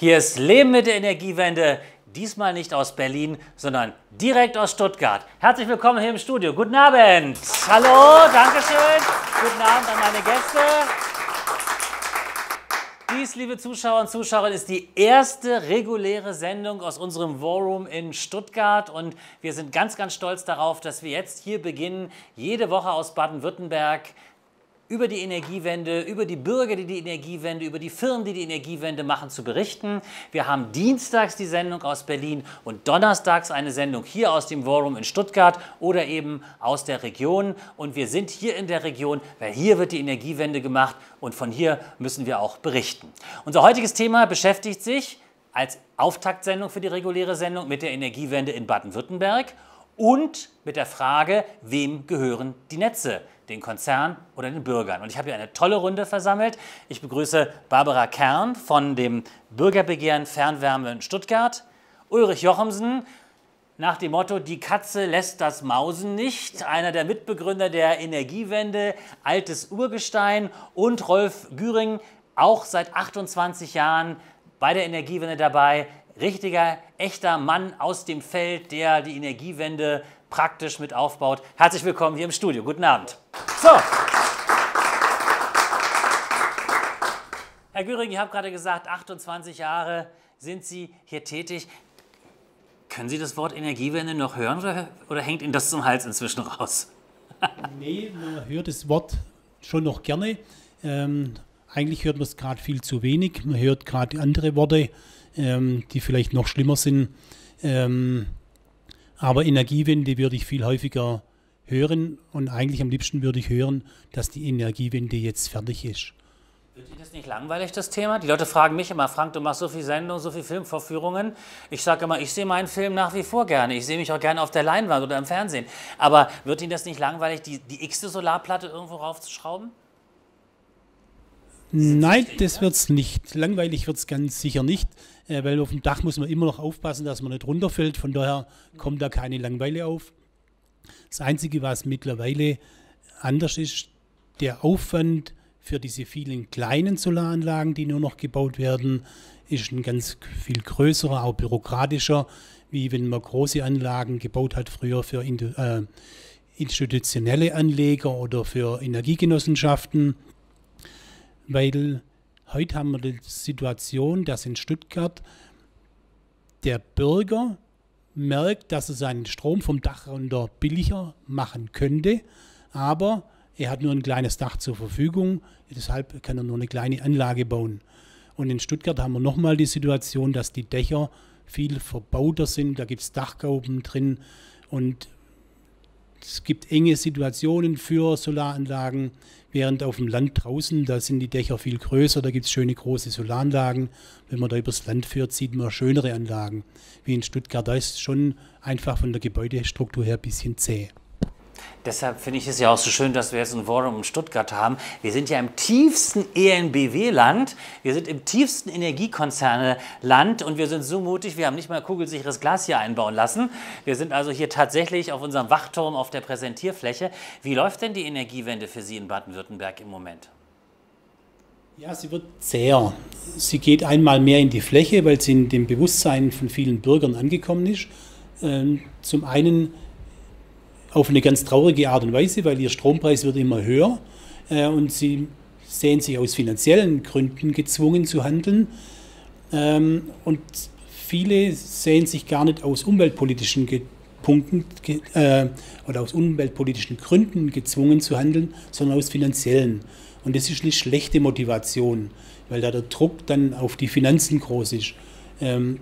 Hier ist Leben mit der Energiewende, diesmal nicht aus Berlin, sondern direkt aus Stuttgart. Herzlich willkommen hier im Studio. Guten Abend. Hallo, Dankeschön. Guten Abend an meine Gäste. Dies, liebe Zuschauer und Zuschauerinnen, ist die erste reguläre Sendung aus unserem War Room in Stuttgart und wir sind ganz, ganz stolz darauf, dass wir jetzt hier beginnen, jede Woche aus Baden-Württemberg über die Energiewende, über die Bürger, die die Energiewende, über die Firmen, die die Energiewende machen, zu berichten. Wir haben dienstags die Sendung aus Berlin und donnerstags eine Sendung hier aus dem Room in Stuttgart oder eben aus der Region. Und wir sind hier in der Region, weil hier wird die Energiewende gemacht und von hier müssen wir auch berichten. Unser heutiges Thema beschäftigt sich als Auftaktsendung für die reguläre Sendung mit der Energiewende in Baden-Württemberg und mit der Frage, wem gehören die Netze? Den Konzern oder den Bürgern. Und ich habe hier eine tolle Runde versammelt. Ich begrüße Barbara Kern von dem Bürgerbegehren Fernwärme in Stuttgart, Ulrich Jochemsen nach dem Motto, die Katze lässt das Mausen nicht, einer der Mitbegründer der Energiewende, altes Urgestein und Rolf Güring, auch seit 28 Jahren bei der Energiewende dabei, richtiger, echter Mann aus dem Feld, der die Energiewende praktisch mit aufbaut. Herzlich willkommen hier im Studio. Guten Abend. So. Herr Göring, ich habe gerade gesagt, 28 Jahre sind Sie hier tätig. Können Sie das Wort Energiewende noch hören oder, oder hängt Ihnen das zum Hals inzwischen raus? nee, man hört das Wort schon noch gerne. Ähm, eigentlich hört man es gerade viel zu wenig. Man hört gerade andere Worte, ähm, die vielleicht noch schlimmer sind. Ähm, aber Energiewende würde ich viel häufiger hören und eigentlich am liebsten würde ich hören, dass die Energiewende jetzt fertig ist. Wird Ihnen das nicht langweilig, das Thema? Die Leute fragen mich immer, Frank, du machst so viele Sendungen, so viele Filmvorführungen. Ich sage immer, ich sehe meinen Film nach wie vor gerne. Ich sehe mich auch gerne auf der Leinwand oder im Fernsehen. Aber wird Ihnen das nicht langweilig, die, die x-te Solarplatte irgendwo raufzuschrauben? Nein, das wird es nicht. Langweilig wird es ganz sicher nicht, äh, weil auf dem Dach muss man immer noch aufpassen, dass man nicht runterfällt. Von daher kommt da keine Langeweile auf. Das Einzige, was mittlerweile anders ist, der Aufwand für diese vielen kleinen Solaranlagen, die nur noch gebaut werden, ist ein ganz viel größerer, auch bürokratischer, wie wenn man große Anlagen gebaut hat früher für äh, institutionelle Anleger oder für Energiegenossenschaften weil heute haben wir die Situation, dass in Stuttgart der Bürger merkt, dass er seinen Strom vom Dach runter billiger machen könnte, aber er hat nur ein kleines Dach zur Verfügung, deshalb kann er nur eine kleine Anlage bauen. Und in Stuttgart haben wir nochmal die Situation, dass die Dächer viel verbauter sind, da gibt es Dachgauben drin und es gibt enge Situationen für Solaranlagen, während auf dem Land draußen, da sind die Dächer viel größer, da gibt es schöne große Solaranlagen. Wenn man da übers Land führt, sieht man schönere Anlagen. Wie in Stuttgart, da ist es schon einfach von der Gebäudestruktur her ein bisschen zäh. Deshalb finde ich es ja auch so schön, dass wir jetzt ein Forum in Stuttgart haben. Wir sind ja im tiefsten ENBW-Land, wir sind im tiefsten Energiekonzerne-Land und wir sind so mutig, wir haben nicht mal kugelsicheres Glas hier einbauen lassen. Wir sind also hier tatsächlich auf unserem Wachturm auf der Präsentierfläche. Wie läuft denn die Energiewende für Sie in Baden-Württemberg im Moment? Ja, sie wird zäher. Sie geht einmal mehr in die Fläche, weil sie in dem Bewusstsein von vielen Bürgern angekommen ist. Ähm, zum einen auf eine ganz traurige Art und Weise, weil ihr Strompreis wird immer höher äh, und sie sehen sich aus finanziellen Gründen gezwungen zu handeln. Ähm, und viele sehen sich gar nicht aus umweltpolitischen Punkten äh, oder aus umweltpolitischen Gründen gezwungen zu handeln, sondern aus finanziellen. Und das ist eine schlechte Motivation, weil da der Druck dann auf die Finanzen groß ist. Ähm,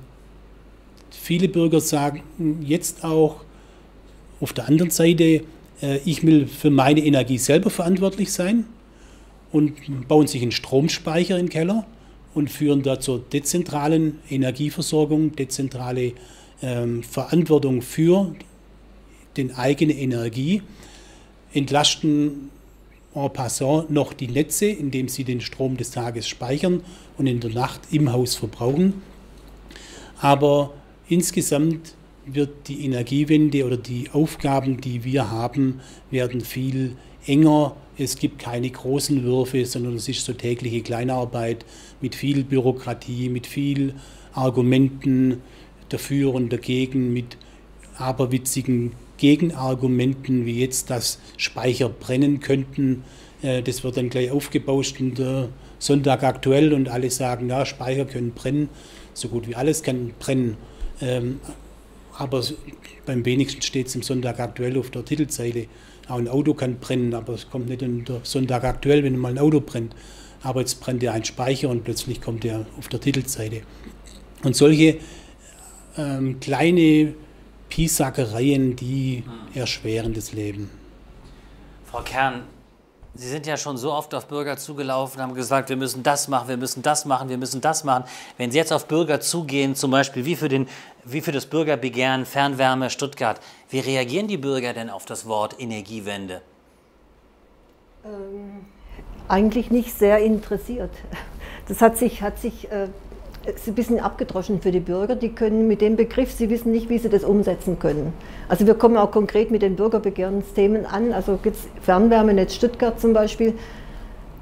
viele Bürger sagen jetzt auch, auf der anderen Seite, äh, ich will für meine Energie selber verantwortlich sein und bauen sich einen Stromspeicher den Keller und führen da zur dezentralen Energieversorgung, dezentrale ähm, Verantwortung für den eigene Energie, entlasten en passant noch die Netze, indem sie den Strom des Tages speichern und in der Nacht im Haus verbrauchen. Aber insgesamt wird die Energiewende oder die Aufgaben, die wir haben, werden viel enger Es gibt keine großen Würfe, sondern es ist so tägliche Kleinarbeit mit viel Bürokratie, mit viel Argumenten dafür und dagegen, mit aberwitzigen Gegenargumenten, wie jetzt, dass Speicher brennen könnten. Äh, das wird dann gleich aufgebauscht der Sonntag aktuell und alle sagen, ja, Speicher können brennen. So gut wie alles kann brennen. Aber beim wenigsten steht es im Sonntag aktuell auf der Titelseite. Auch ein Auto kann brennen, aber es kommt nicht in der Sonntag aktuell, wenn mal ein Auto brennt. Aber jetzt brennt ja ein Speicher und plötzlich kommt er auf der Titelseite. Und solche ähm, kleine Piesackereien, die erschweren das Leben. Frau Kern, Sie sind ja schon so oft auf Bürger zugelaufen, haben gesagt, wir müssen das machen, wir müssen das machen, wir müssen das machen. Wenn Sie jetzt auf Bürger zugehen, zum Beispiel wie für, den, wie für das Bürgerbegehren Fernwärme Stuttgart, wie reagieren die Bürger denn auf das Wort Energiewende? Ähm, eigentlich nicht sehr interessiert. Das hat sich, hat sich äh, ein bisschen abgedroschen für die Bürger. Die können mit dem Begriff, sie wissen nicht, wie sie das umsetzen können. Also wir kommen auch konkret mit den Bürgerbegehrensthemen an. Also gibt es Fernwärmenetz Stuttgart zum Beispiel.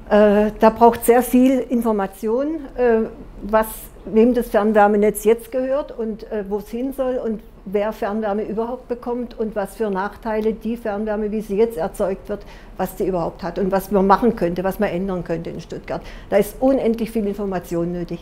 Äh, da braucht sehr viel Information, äh, was, wem das Fernwärmenetz jetzt gehört und äh, wo es hin soll und wer Fernwärme überhaupt bekommt und was für Nachteile die Fernwärme, wie sie jetzt erzeugt wird, was die überhaupt hat und was man machen könnte, was man ändern könnte in Stuttgart. Da ist unendlich viel Information nötig.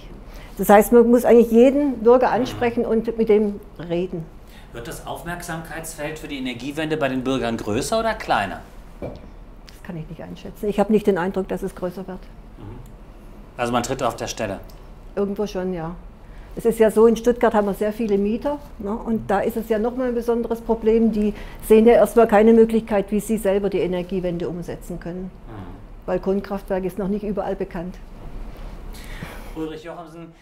Das heißt, man muss eigentlich jeden Bürger ansprechen und mit dem reden. Wird das Aufmerksamkeitsfeld für die Energiewende bei den Bürgern größer oder kleiner? Das kann ich nicht einschätzen. Ich habe nicht den Eindruck, dass es größer wird. Mhm. Also man tritt auf der Stelle? Irgendwo schon, ja. Es ist ja so, in Stuttgart haben wir sehr viele Mieter ne, und da ist es ja nochmal ein besonderes Problem. Die sehen ja erstmal keine Möglichkeit, wie sie selber die Energiewende umsetzen können, mhm. weil Kohlenkraftwerk ist noch nicht überall bekannt. Ulrich Jochamsen,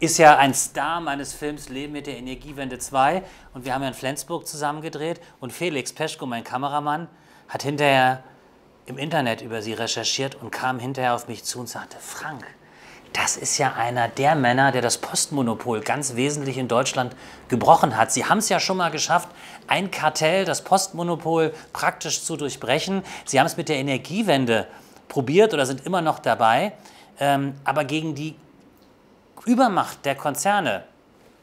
ist ja ein Star meines Films Leben mit der Energiewende 2 und wir haben ja in Flensburg zusammen gedreht und Felix Peschko, mein Kameramann, hat hinterher im Internet über sie recherchiert und kam hinterher auf mich zu und sagte, Frank, das ist ja einer der Männer, der das Postmonopol ganz wesentlich in Deutschland gebrochen hat. Sie haben es ja schon mal geschafft, ein Kartell, das Postmonopol praktisch zu durchbrechen. Sie haben es mit der Energiewende probiert oder sind immer noch dabei. Ähm, aber gegen die Übermacht der Konzerne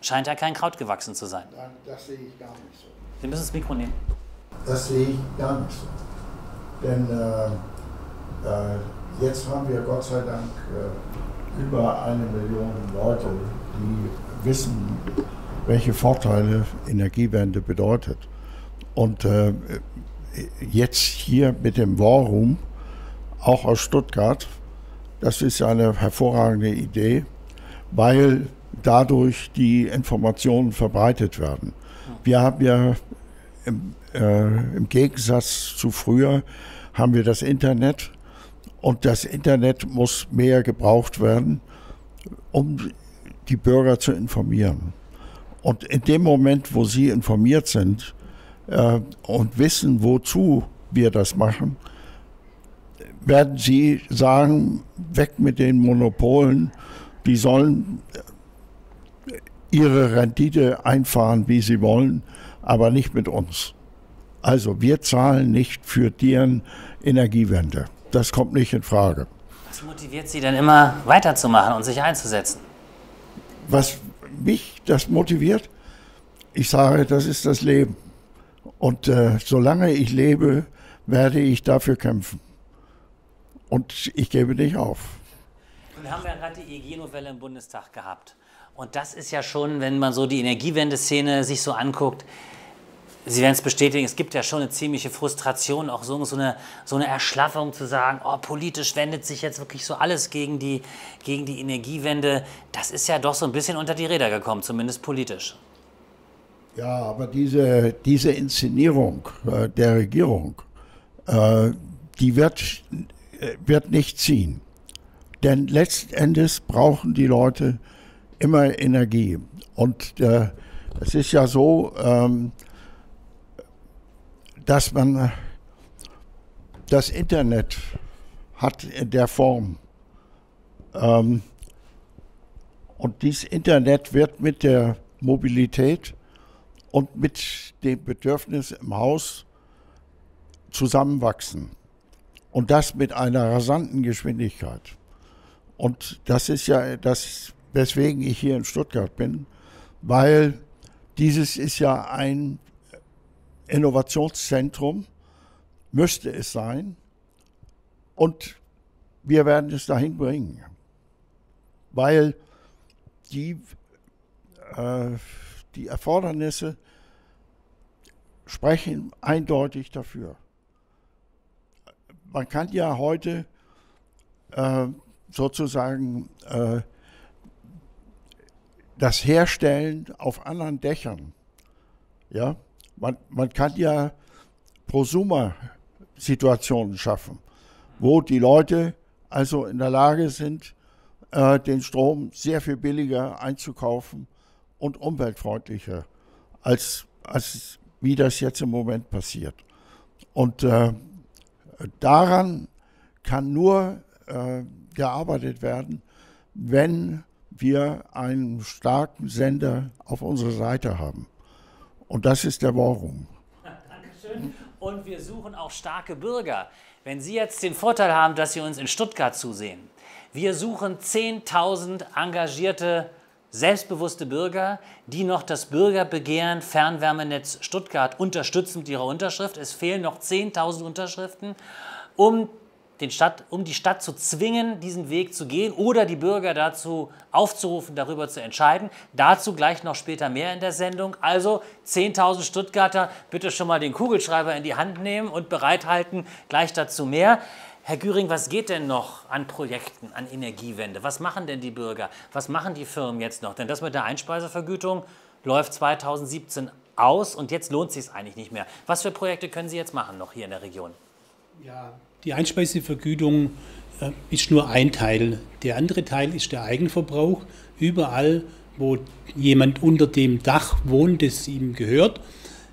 scheint ja kein Kraut gewachsen zu sein. Das sehe ich gar nicht so. Sie müssen das Mikro nehmen. Das sehe ich gar nicht so. Denn äh, äh, jetzt haben wir Gott sei Dank äh, über eine Million Leute, die wissen, welche Vorteile Energiewende bedeutet. Und äh, jetzt hier mit dem War Room, auch aus Stuttgart, das ist eine hervorragende Idee weil dadurch die Informationen verbreitet werden. Wir haben ja im, äh, im Gegensatz zu früher haben wir das Internet und das Internet muss mehr gebraucht werden, um die Bürger zu informieren. Und in dem Moment, wo sie informiert sind äh, und wissen, wozu wir das machen, werden sie sagen, weg mit den Monopolen, die sollen ihre Rendite einfahren, wie sie wollen, aber nicht mit uns. Also wir zahlen nicht für deren Energiewende. Das kommt nicht in Frage. Was motiviert Sie denn immer weiterzumachen und sich einzusetzen? Was mich das motiviert? Ich sage, das ist das Leben. Und äh, solange ich lebe, werde ich dafür kämpfen. Und ich gebe nicht auf. Nun haben wir ja gerade die EG-Novelle im Bundestag gehabt. Und das ist ja schon, wenn man so die Energiewende-Szene sich so anguckt, Sie werden es bestätigen, es gibt ja schon eine ziemliche Frustration, auch so, so, eine, so eine Erschlaffung zu sagen, oh, politisch wendet sich jetzt wirklich so alles gegen die, gegen die Energiewende. Das ist ja doch so ein bisschen unter die Räder gekommen, zumindest politisch. Ja, aber diese, diese Inszenierung äh, der Regierung, äh, die wird, äh, wird nicht ziehen. Denn letzten Endes brauchen die Leute immer Energie. Und äh, es ist ja so, ähm, dass man das Internet hat in der Form. Ähm, und dieses Internet wird mit der Mobilität und mit dem Bedürfnis im Haus zusammenwachsen. Und das mit einer rasanten Geschwindigkeit. Und das ist ja das, weswegen ich hier in Stuttgart bin, weil dieses ist ja ein Innovationszentrum, müsste es sein. Und wir werden es dahin bringen, weil die, äh, die Erfordernisse sprechen eindeutig dafür. Man kann ja heute äh, sozusagen äh, das Herstellen auf anderen Dächern. Ja, man, man kann ja Prosumer-Situationen schaffen, wo die Leute also in der Lage sind, äh, den Strom sehr viel billiger einzukaufen und umweltfreundlicher, als, als wie das jetzt im Moment passiert. Und äh, daran kann nur äh, gearbeitet werden, wenn wir einen starken Sender auf unserer Seite haben. Und das ist der Warum. Dankeschön. Und wir suchen auch starke Bürger. Wenn Sie jetzt den Vorteil haben, dass Sie uns in Stuttgart zusehen, wir suchen 10.000 engagierte, selbstbewusste Bürger, die noch das Bürgerbegehren Fernwärmenetz Stuttgart unterstützen mit ihrer Unterschrift. Es fehlen noch 10.000 Unterschriften, um den Stadt, um die Stadt zu zwingen, diesen Weg zu gehen oder die Bürger dazu aufzurufen, darüber zu entscheiden. Dazu gleich noch später mehr in der Sendung. Also 10.000 Stuttgarter bitte schon mal den Kugelschreiber in die Hand nehmen und bereithalten, gleich dazu mehr. Herr Güring, was geht denn noch an Projekten, an Energiewende? Was machen denn die Bürger? Was machen die Firmen jetzt noch? Denn das mit der Einspeisevergütung läuft 2017 aus und jetzt lohnt sich es eigentlich nicht mehr. Was für Projekte können Sie jetzt machen noch hier in der Region? Ja, die Einspeisevergütung äh, ist nur ein Teil. Der andere Teil ist der Eigenverbrauch. Überall, wo jemand unter dem Dach wohnt, das ihm gehört,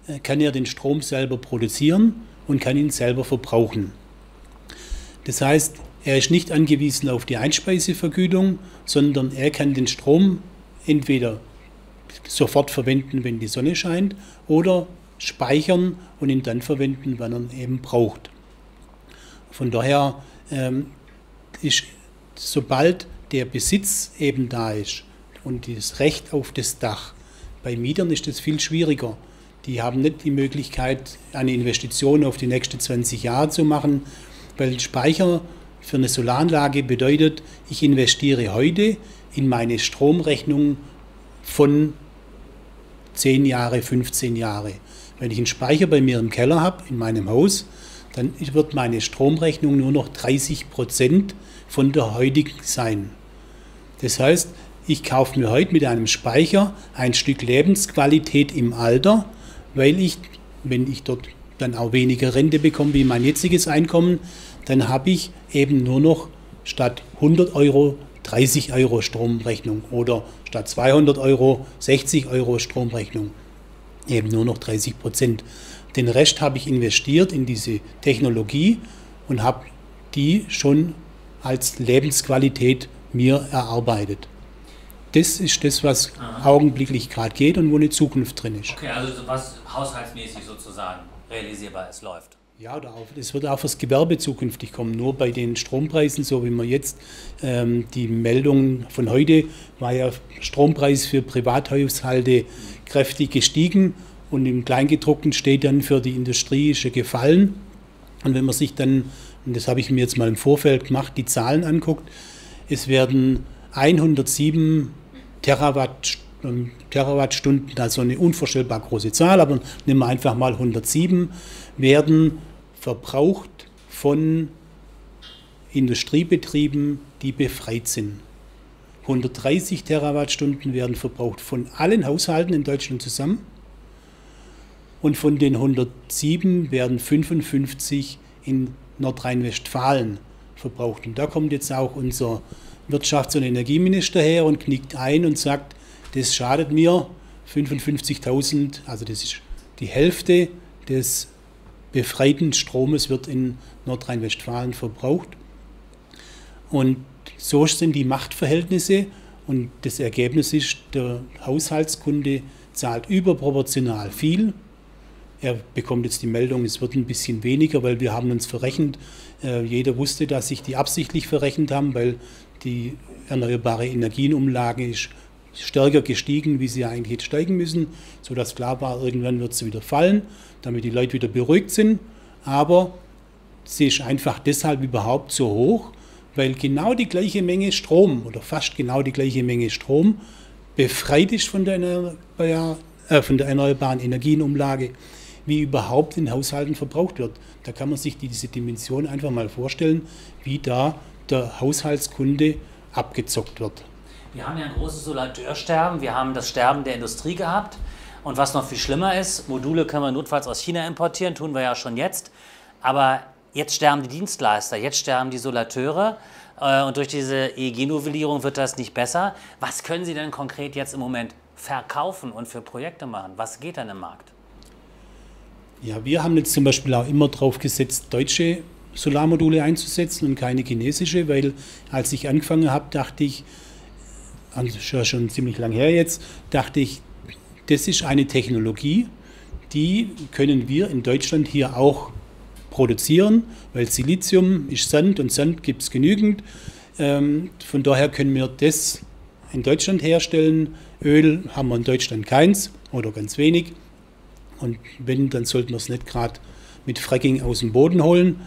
äh, kann er den Strom selber produzieren und kann ihn selber verbrauchen. Das heißt, er ist nicht angewiesen auf die Einspeisevergütung, sondern er kann den Strom entweder sofort verwenden, wenn die Sonne scheint, oder speichern und ihn dann verwenden, wann er ihn eben braucht. Von daher ähm, ist, sobald der Besitz eben da ist und das Recht auf das Dach, bei Mietern ist das viel schwieriger. Die haben nicht die Möglichkeit, eine Investition auf die nächsten 20 Jahre zu machen, weil Speicher für eine Solaranlage bedeutet, ich investiere heute in meine Stromrechnung von 10 Jahre, 15 Jahre. Wenn ich einen Speicher bei mir im Keller habe, in meinem Haus, dann wird meine Stromrechnung nur noch 30 Prozent von der heutigen sein. Das heißt, ich kaufe mir heute mit einem Speicher ein Stück Lebensqualität im Alter, weil ich, wenn ich dort dann auch weniger Rente bekomme wie mein jetziges Einkommen, dann habe ich eben nur noch statt 100 Euro 30 Euro Stromrechnung oder statt 200 Euro 60 Euro Stromrechnung. Eben nur noch 30 Prozent. Den Rest habe ich investiert in diese Technologie und habe die schon als Lebensqualität mir erarbeitet. Das ist das, was Aha. augenblicklich gerade geht und wo eine Zukunft drin ist. Okay, also was haushaltsmäßig sozusagen realisierbar ist, läuft. Ja, es wird auch fürs Gewerbe zukünftig kommen. Nur bei den Strompreisen, so wie man jetzt ähm, die Meldung von heute war ja Strompreis für Privathaushalte kräftig gestiegen und im Kleingedruckten steht dann für die Industrie ist gefallen. Und wenn man sich dann, und das habe ich mir jetzt mal im Vorfeld gemacht, die Zahlen anguckt, es werden 107 Terawatt, ähm, Terawattstunden, also eine unvorstellbar große Zahl, aber nehmen wir einfach mal 107, werden verbraucht von Industriebetrieben, die befreit sind. 130 Terawattstunden werden verbraucht von allen Haushalten in Deutschland zusammen und von den 107 werden 55 in Nordrhein-Westfalen verbraucht. Und da kommt jetzt auch unser Wirtschafts- und Energieminister her und knickt ein und sagt, das schadet mir 55.000, also das ist die Hälfte des befreiten Stromes wird in Nordrhein-Westfalen verbraucht. Und so sind die Machtverhältnisse und das Ergebnis ist, der Haushaltskunde zahlt überproportional viel Er bekommt jetzt die Meldung, es wird ein bisschen weniger, weil wir haben uns verrechnet. Äh, jeder wusste, dass sich die absichtlich verrechnet haben, weil die erneuerbare Energienumlage ist stärker gestiegen, wie sie eigentlich hätte steigen müssen, sodass klar war, irgendwann wird sie wieder fallen, damit die Leute wieder beruhigt sind. Aber sie ist einfach deshalb überhaupt so hoch, weil genau die gleiche Menge Strom oder fast genau die gleiche Menge Strom befreit ist von der, äh, von der erneuerbaren Energienumlage, wie überhaupt in Haushalten verbraucht wird. Da kann man sich diese Dimension einfach mal vorstellen, wie da der Haushaltskunde abgezockt wird. Wir haben ja ein großes Solateursterben, wir haben das Sterben der Industrie gehabt. Und was noch viel schlimmer ist, Module können wir notfalls aus China importieren, tun wir ja schon jetzt. Aber jetzt sterben die Dienstleister, jetzt sterben die Solateure. Äh, und durch diese EEG-Novellierung wird das nicht besser. Was können Sie denn konkret jetzt im Moment verkaufen und für Projekte machen? Was geht dann im Markt? Ja, wir haben jetzt zum Beispiel auch immer darauf gesetzt, deutsche Solarmodule einzusetzen und keine chinesische, weil als ich angefangen habe, dachte ich, also schon ziemlich lang her jetzt, dachte ich, das ist eine Technologie, die können wir in Deutschland hier auch produzieren, weil Silizium ist Sand und Sand gibt es genügend. Ähm, von daher können wir das in Deutschland herstellen. Öl haben wir in Deutschland keins oder ganz wenig. Und wenn, dann sollten wir es nicht gerade mit Fracking aus dem Boden holen.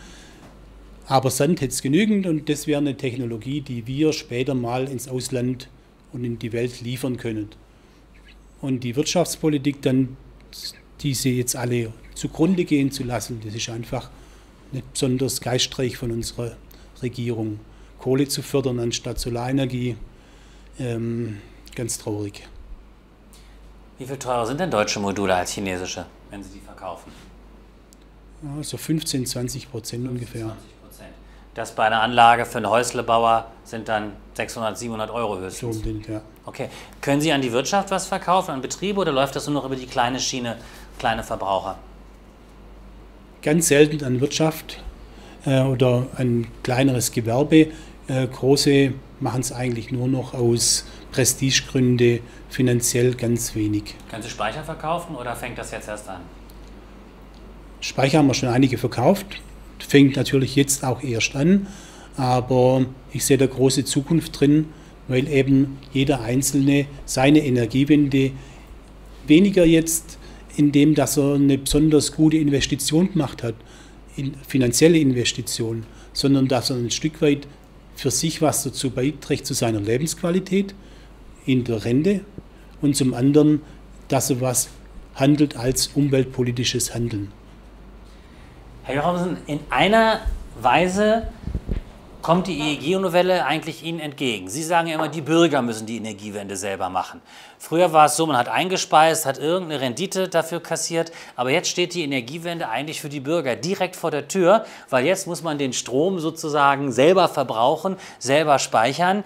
Aber Sand hätte es genügend und das wäre eine Technologie, die wir später mal ins Ausland und in die Welt liefern können. Und die Wirtschaftspolitik dann diese jetzt alle zugrunde gehen zu lassen, das ist einfach nicht besonders geistreich von unserer Regierung. Kohle zu fördern anstatt Solarenergie, ähm, ganz traurig. Wie viel teurer sind denn deutsche Module als chinesische, wenn Sie die verkaufen? Ja, so 15, 20 Prozent ungefähr. 20 Das bei einer Anlage für einen Häuslebauer sind dann 600, 700 Euro höchstens. So ja. Okay. Können Sie an die Wirtschaft was verkaufen, an Betriebe oder läuft das nur noch über die kleine Schiene, kleine Verbraucher? ganz selten an Wirtschaft äh, oder ein kleineres Gewerbe. Äh, große machen es eigentlich nur noch aus Prestigegründe, finanziell ganz wenig. Können Sie Speicher verkaufen oder fängt das jetzt erst an? Speicher haben wir schon einige verkauft, fängt natürlich jetzt auch erst an, aber ich sehe da große Zukunft drin, weil eben jeder Einzelne seine Energiewende weniger jetzt indem dass er eine besonders gute Investition gemacht hat, in finanzielle Investition, sondern dass er ein Stück weit für sich was dazu beiträgt zu seiner Lebensqualität in der Rente und zum anderen, dass er was handelt als umweltpolitisches Handeln. Herr Jochamsen, in einer Weise kommt die EEG-Novelle eigentlich Ihnen entgegen? Sie sagen ja immer, die Bürger müssen die Energiewende selber machen. Früher war es so, man hat eingespeist, hat irgendeine Rendite dafür kassiert, aber jetzt steht die Energiewende eigentlich für die Bürger direkt vor der Tür, weil jetzt muss man den Strom sozusagen selber verbrauchen, selber speichern.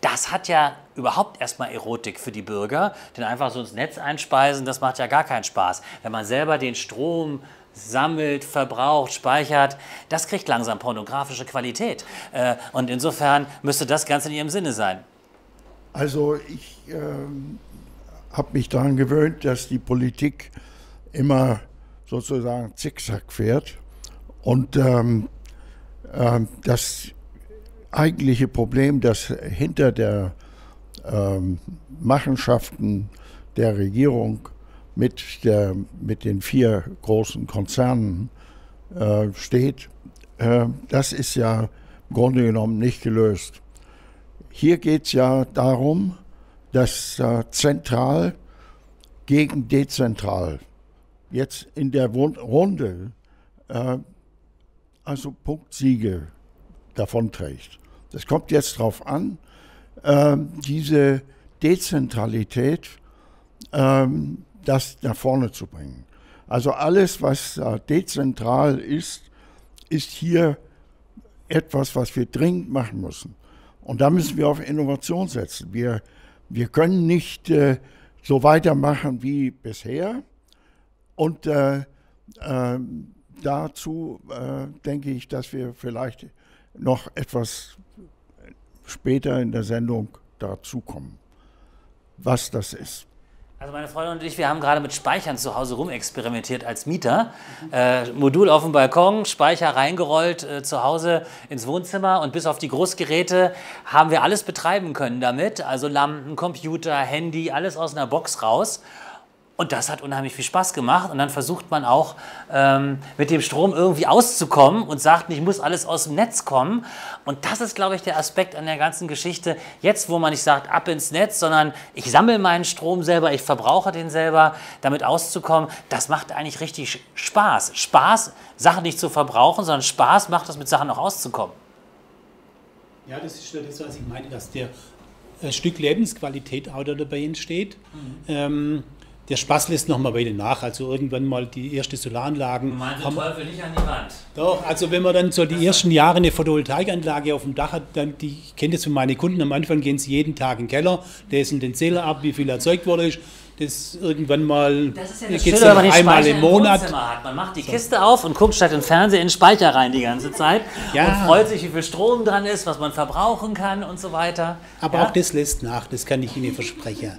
Das hat ja überhaupt erstmal Erotik für die Bürger, denn einfach so ins Netz einspeisen, das macht ja gar keinen Spaß. Wenn man selber den Strom sammelt, verbraucht, speichert, das kriegt langsam pornografische Qualität. Äh, und insofern müsste das ganz in Ihrem Sinne sein. Also ich ähm, habe mich daran gewöhnt, dass die Politik immer sozusagen zickzack fährt und ähm, äh, das eigentliche Problem, das hinter der ähm, Machenschaften der Regierung mit, der, mit den vier großen Konzernen äh, steht, äh, das ist ja im Grunde genommen nicht gelöst. Hier geht es ja darum, dass äh, zentral gegen dezentral jetzt in der Runde äh, also Punktsiege davonträgt. Das kommt jetzt darauf an, äh, diese Dezentralität ähm, das nach vorne zu bringen. Also alles, was dezentral ist, ist hier etwas, was wir dringend machen müssen. Und da müssen wir auf Innovation setzen. Wir, wir können nicht äh, so weitermachen wie bisher. Und äh, äh, dazu denke ich, dass wir vielleicht noch etwas später in der Sendung dazukommen, was das ist. Also meine Freundin und ich, wir haben gerade mit Speichern zu Hause rumexperimentiert als Mieter. Äh, Modul auf dem Balkon, Speicher reingerollt äh, zu Hause ins Wohnzimmer und bis auf die Großgeräte haben wir alles betreiben können damit. Also Lampen, Computer, Handy, alles aus einer Box raus. Und das hat unheimlich viel Spaß gemacht. Und dann versucht man auch ähm, mit dem Strom irgendwie auszukommen und sagt, ich muss alles aus dem Netz kommen. Und das ist, glaube ich, der Aspekt an der ganzen Geschichte. Jetzt, wo man nicht sagt, ab ins Netz, sondern ich sammle meinen Strom selber, ich verbrauche den selber, damit auszukommen, das macht eigentlich richtig Spaß. Spaß, Sachen nicht zu verbrauchen, sondern Spaß macht es, mit Sachen auch auszukommen. Ja, das ist das, was ich meine, dass der ein Stück Lebensqualität auch dabei entsteht. Mhm. Ähm, der Spaß lässt noch mal weiter nach. Also irgendwann mal die erste Solaranlagen. Meinen haben, Teufel nicht an die Wand. Doch, also wenn man dann so die ersten Jahre eine Photovoltaikanlage auf dem Dach hat, dann, die, ich kenne das von meinen Kunden, am Anfang gehen sie jeden Tag in den Keller, lesen den Zähler ab, wie viel erzeugt wurde ist. Das irgendwann mal das ist ja das Schöne, wenn man einmal im Monat. Im hat. Man macht die so. Kiste auf und guckt statt im Fernsehen in den Speicher rein die ganze Zeit ja. und freut sich, wie viel Strom dran ist, was man verbrauchen kann und so weiter. Aber ja? auch das lässt nach, das kann ich Ihnen versprechen.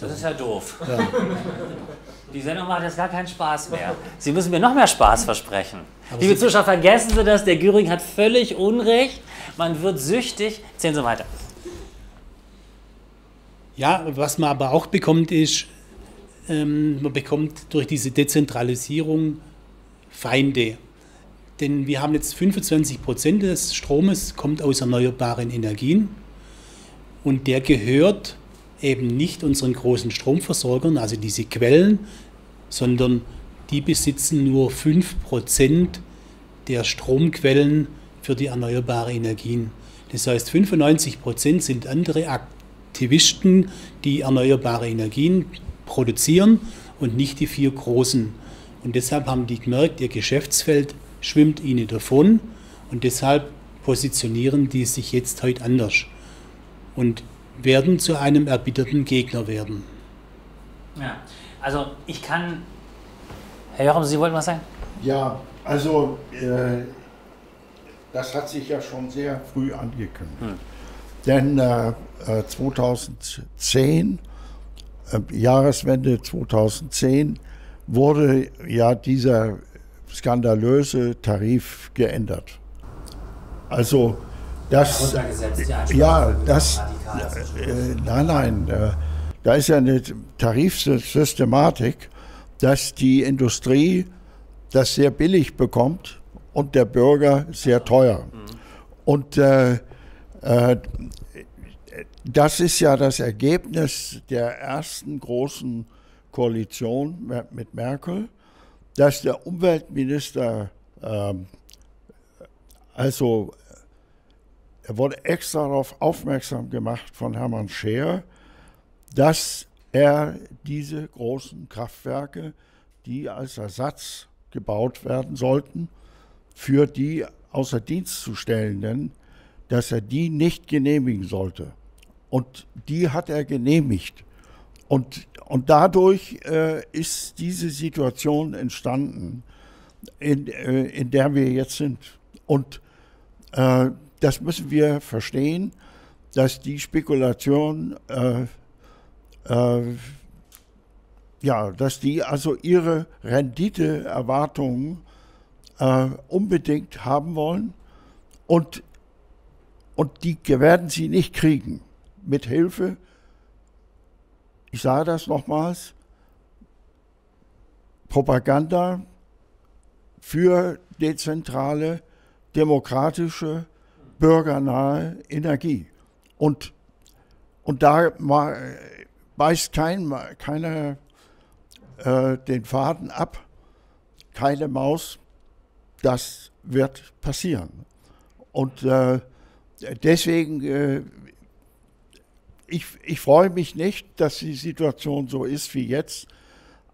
Das ist ja doof. Ja. Die Sendung macht jetzt gar keinen Spaß mehr. Sie müssen mir noch mehr Spaß versprechen. Aber Liebe Zuschauer, vergessen Sie das, der Göring hat völlig Unrecht. Man wird süchtig. Zählen Sie weiter. Ja, was man aber auch bekommt, ist, ähm, man bekommt durch diese Dezentralisierung Feinde. Denn wir haben jetzt 25 Prozent des Stromes kommt aus erneuerbaren Energien und der gehört eben nicht unseren großen Stromversorgern, also diese Quellen, sondern die besitzen nur 5% der Stromquellen für die erneuerbaren Energien. Das heißt, 95% sind andere Aktivisten, die erneuerbare Energien produzieren und nicht die vier großen. Und deshalb haben die gemerkt, ihr Geschäftsfeld schwimmt ihnen davon und deshalb positionieren die sich jetzt heute anders. Und werden zu einem erbitterten Gegner werden. Ja, also ich kann. Herr Jochum, Sie wollten was sagen? Ja, also äh, das hat sich ja schon sehr früh angekündigt. Hm. Denn äh, 2010, äh, äh, Jahreswende 2010, wurde ja dieser skandalöse Tarif geändert. Also das, ja, das, äh, nein, nein, äh, da ist ja eine Tarifsystematik, dass die Industrie das sehr billig bekommt und der Bürger sehr teuer. Und äh, äh, das ist ja das Ergebnis der ersten großen Koalition mit Merkel, dass der Umweltminister äh, also er wurde extra darauf aufmerksam gemacht von Hermann Scheer, dass er diese großen Kraftwerke, die als Ersatz gebaut werden sollten, für die außer Dienst zu stellenden, dass er die nicht genehmigen sollte. Und die hat er genehmigt. Und, und dadurch äh, ist diese Situation entstanden, in, äh, in der wir jetzt sind. Und äh, das müssen wir verstehen, dass die Spekulation, äh, äh, ja, dass die also ihre Renditeerwartungen äh, unbedingt haben wollen und, und die werden sie nicht kriegen. Mit Hilfe, ich sage das nochmals, Propaganda für dezentrale, demokratische bürgernahe Energie. Und, und da beißt kein, keiner äh, den Faden ab, keine Maus, das wird passieren. Und äh, deswegen, äh, ich, ich freue mich nicht, dass die Situation so ist wie jetzt,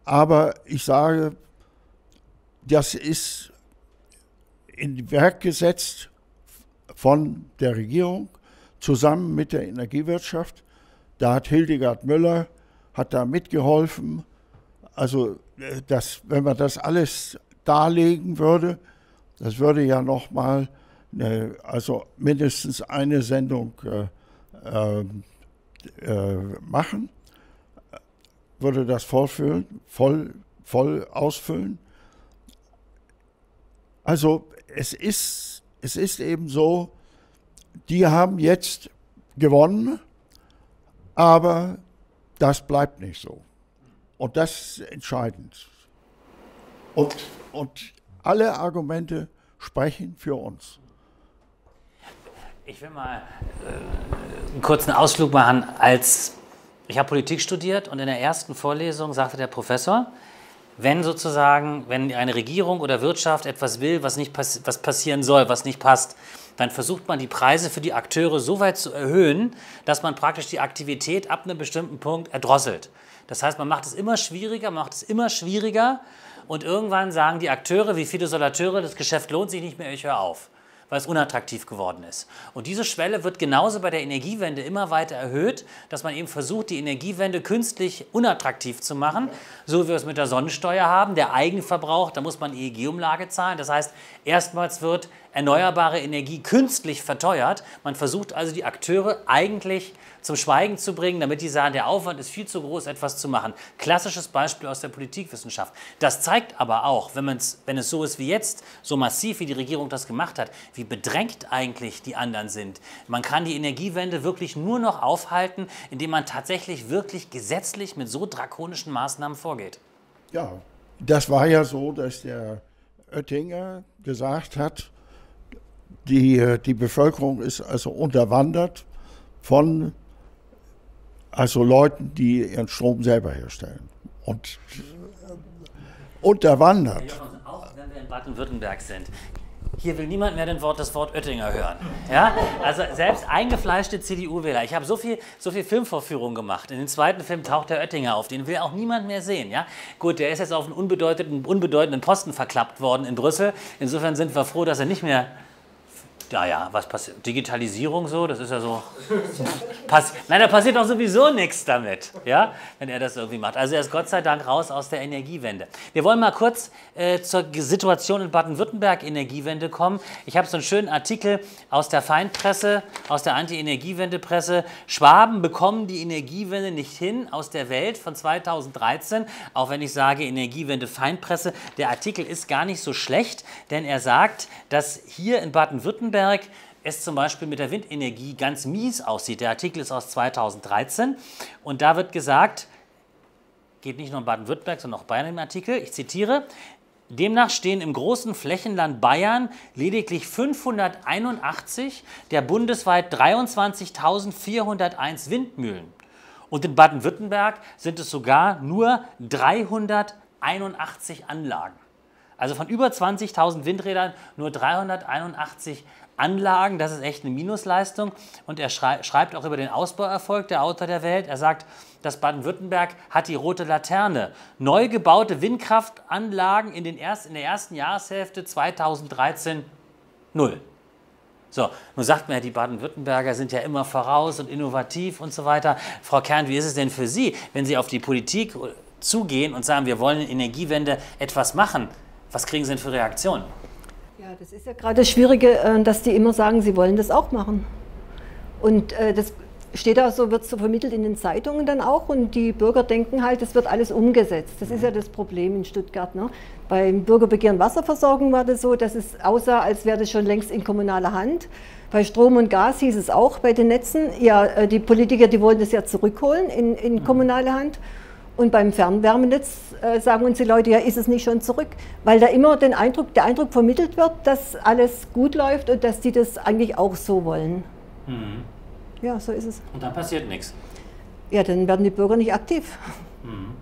aber ich sage, das ist in Werk gesetzt von der Regierung zusammen mit der Energiewirtschaft. Da hat Hildegard Müller hat da mitgeholfen. Also äh, das, wenn man das alles darlegen würde, das würde ja noch mal eine, also mindestens eine Sendung äh, ähm, äh, machen. würde das vollfüllen, voll, voll ausfüllen. Also es ist, es ist eben so, die haben jetzt gewonnen, aber das bleibt nicht so. Und das ist entscheidend. Und, und alle Argumente sprechen für uns. Ich will mal äh, einen kurzen Ausflug machen. Als ich habe Politik studiert und in der ersten Vorlesung sagte der Professor, wenn sozusagen, wenn eine Regierung oder Wirtschaft etwas will, was nicht pass was passieren soll, was nicht passt, dann versucht man die Preise für die Akteure so weit zu erhöhen, dass man praktisch die Aktivität ab einem bestimmten Punkt erdrosselt. Das heißt, man macht es immer schwieriger, macht es immer schwieriger und irgendwann sagen die Akteure, wie viele Solateure, das Geschäft lohnt sich nicht mehr, ich höre auf weil es unattraktiv geworden ist. Und diese Schwelle wird genauso bei der Energiewende immer weiter erhöht, dass man eben versucht, die Energiewende künstlich unattraktiv zu machen, so wie wir es mit der Sonnensteuer haben. Der Eigenverbrauch, da muss man EEG-Umlage zahlen. Das heißt, erstmals wird erneuerbare Energie künstlich verteuert. Man versucht also die Akteure eigentlich zum Schweigen zu bringen, damit die sagen, der Aufwand ist viel zu groß, etwas zu machen. Klassisches Beispiel aus der Politikwissenschaft. Das zeigt aber auch, wenn, wenn es so ist wie jetzt, so massiv wie die Regierung das gemacht hat, wie bedrängt eigentlich die anderen sind. Man kann die Energiewende wirklich nur noch aufhalten, indem man tatsächlich wirklich gesetzlich mit so drakonischen Maßnahmen vorgeht. Ja, das war ja so, dass der Oettinger gesagt hat, die, äh, die Bevölkerung ist also unterwandert von also Leuten, die ihren Strom selber herstellen. Und äh, unterwandert. Auch wenn wir in Baden-Württemberg sind. Hier will niemand mehr Wort, das Wort Oettinger hören. Ja? Also selbst eingefleischte CDU-Wähler. Ich habe so viel, so viel Filmvorführungen gemacht. In dem zweiten Film taucht der Oettinger auf. Den will auch niemand mehr sehen. Ja? Gut, der ist jetzt auf einen unbedeutenden, unbedeutenden Posten verklappt worden in Brüssel. Insofern sind wir froh, dass er nicht mehr ja, ja, was passiert? Digitalisierung so, das ist ja so. Pass Nein, da passiert doch sowieso nichts damit, ja, wenn er das irgendwie macht. Also er ist Gott sei Dank raus aus der Energiewende. Wir wollen mal kurz äh, zur Situation in Baden-Württemberg Energiewende kommen. Ich habe so einen schönen Artikel aus der Feindpresse, aus der Anti-Energiewende-Presse. Schwaben bekommen die Energiewende nicht hin aus der Welt von 2013. Auch wenn ich sage Energiewende Feindpresse, der Artikel ist gar nicht so schlecht, denn er sagt, dass hier in Baden-Württemberg Baden-Württemberg es zum Beispiel mit der Windenergie ganz mies aussieht. Der Artikel ist aus 2013 und da wird gesagt, geht nicht nur in Baden-Württemberg, sondern auch Bayern im Artikel, ich zitiere, Demnach stehen im großen Flächenland Bayern lediglich 581 der bundesweit 23.401 Windmühlen. Und in Baden-Württemberg sind es sogar nur 381 Anlagen. Also von über 20.000 Windrädern nur 381 Anlagen, das ist echt eine Minusleistung. Und er schreibt auch über den Ausbauerfolg der Autor der Welt. Er sagt, dass Baden-Württemberg hat die rote Laterne. Neu gebaute Windkraftanlagen in, den erst, in der ersten Jahreshälfte 2013 null. So, nun sagt man ja, die Baden-Württemberger sind ja immer voraus und innovativ und so weiter. Frau Kern, wie ist es denn für Sie, wenn Sie auf die Politik zugehen und sagen, wir wollen in Energiewende etwas machen? Was kriegen Sie denn für Reaktionen? Ja, das ist ja gerade das Schwierige, äh, dass die immer sagen, sie wollen das auch machen. Und äh, das steht auch so, wird so vermittelt in den Zeitungen dann auch und die Bürger denken halt, das wird alles umgesetzt. Das ist ja das Problem in Stuttgart. Ne? Beim Bürgerbegehren Wasserversorgung war das so, dass es aussah, als wäre das schon längst in kommunaler Hand. Bei Strom und Gas hieß es auch bei den Netzen, ja, äh, die Politiker, die wollen das ja zurückholen in, in mhm. kommunale Hand. Und beim Fernwärmenetz äh, sagen uns die Leute, ja, ist es nicht schon zurück? Weil da immer den Eindruck, der Eindruck vermittelt wird, dass alles gut läuft und dass die das eigentlich auch so wollen. Mhm. Ja, so ist es. Und dann passiert nichts. Ja, dann werden die Bürger nicht aktiv. Mhm.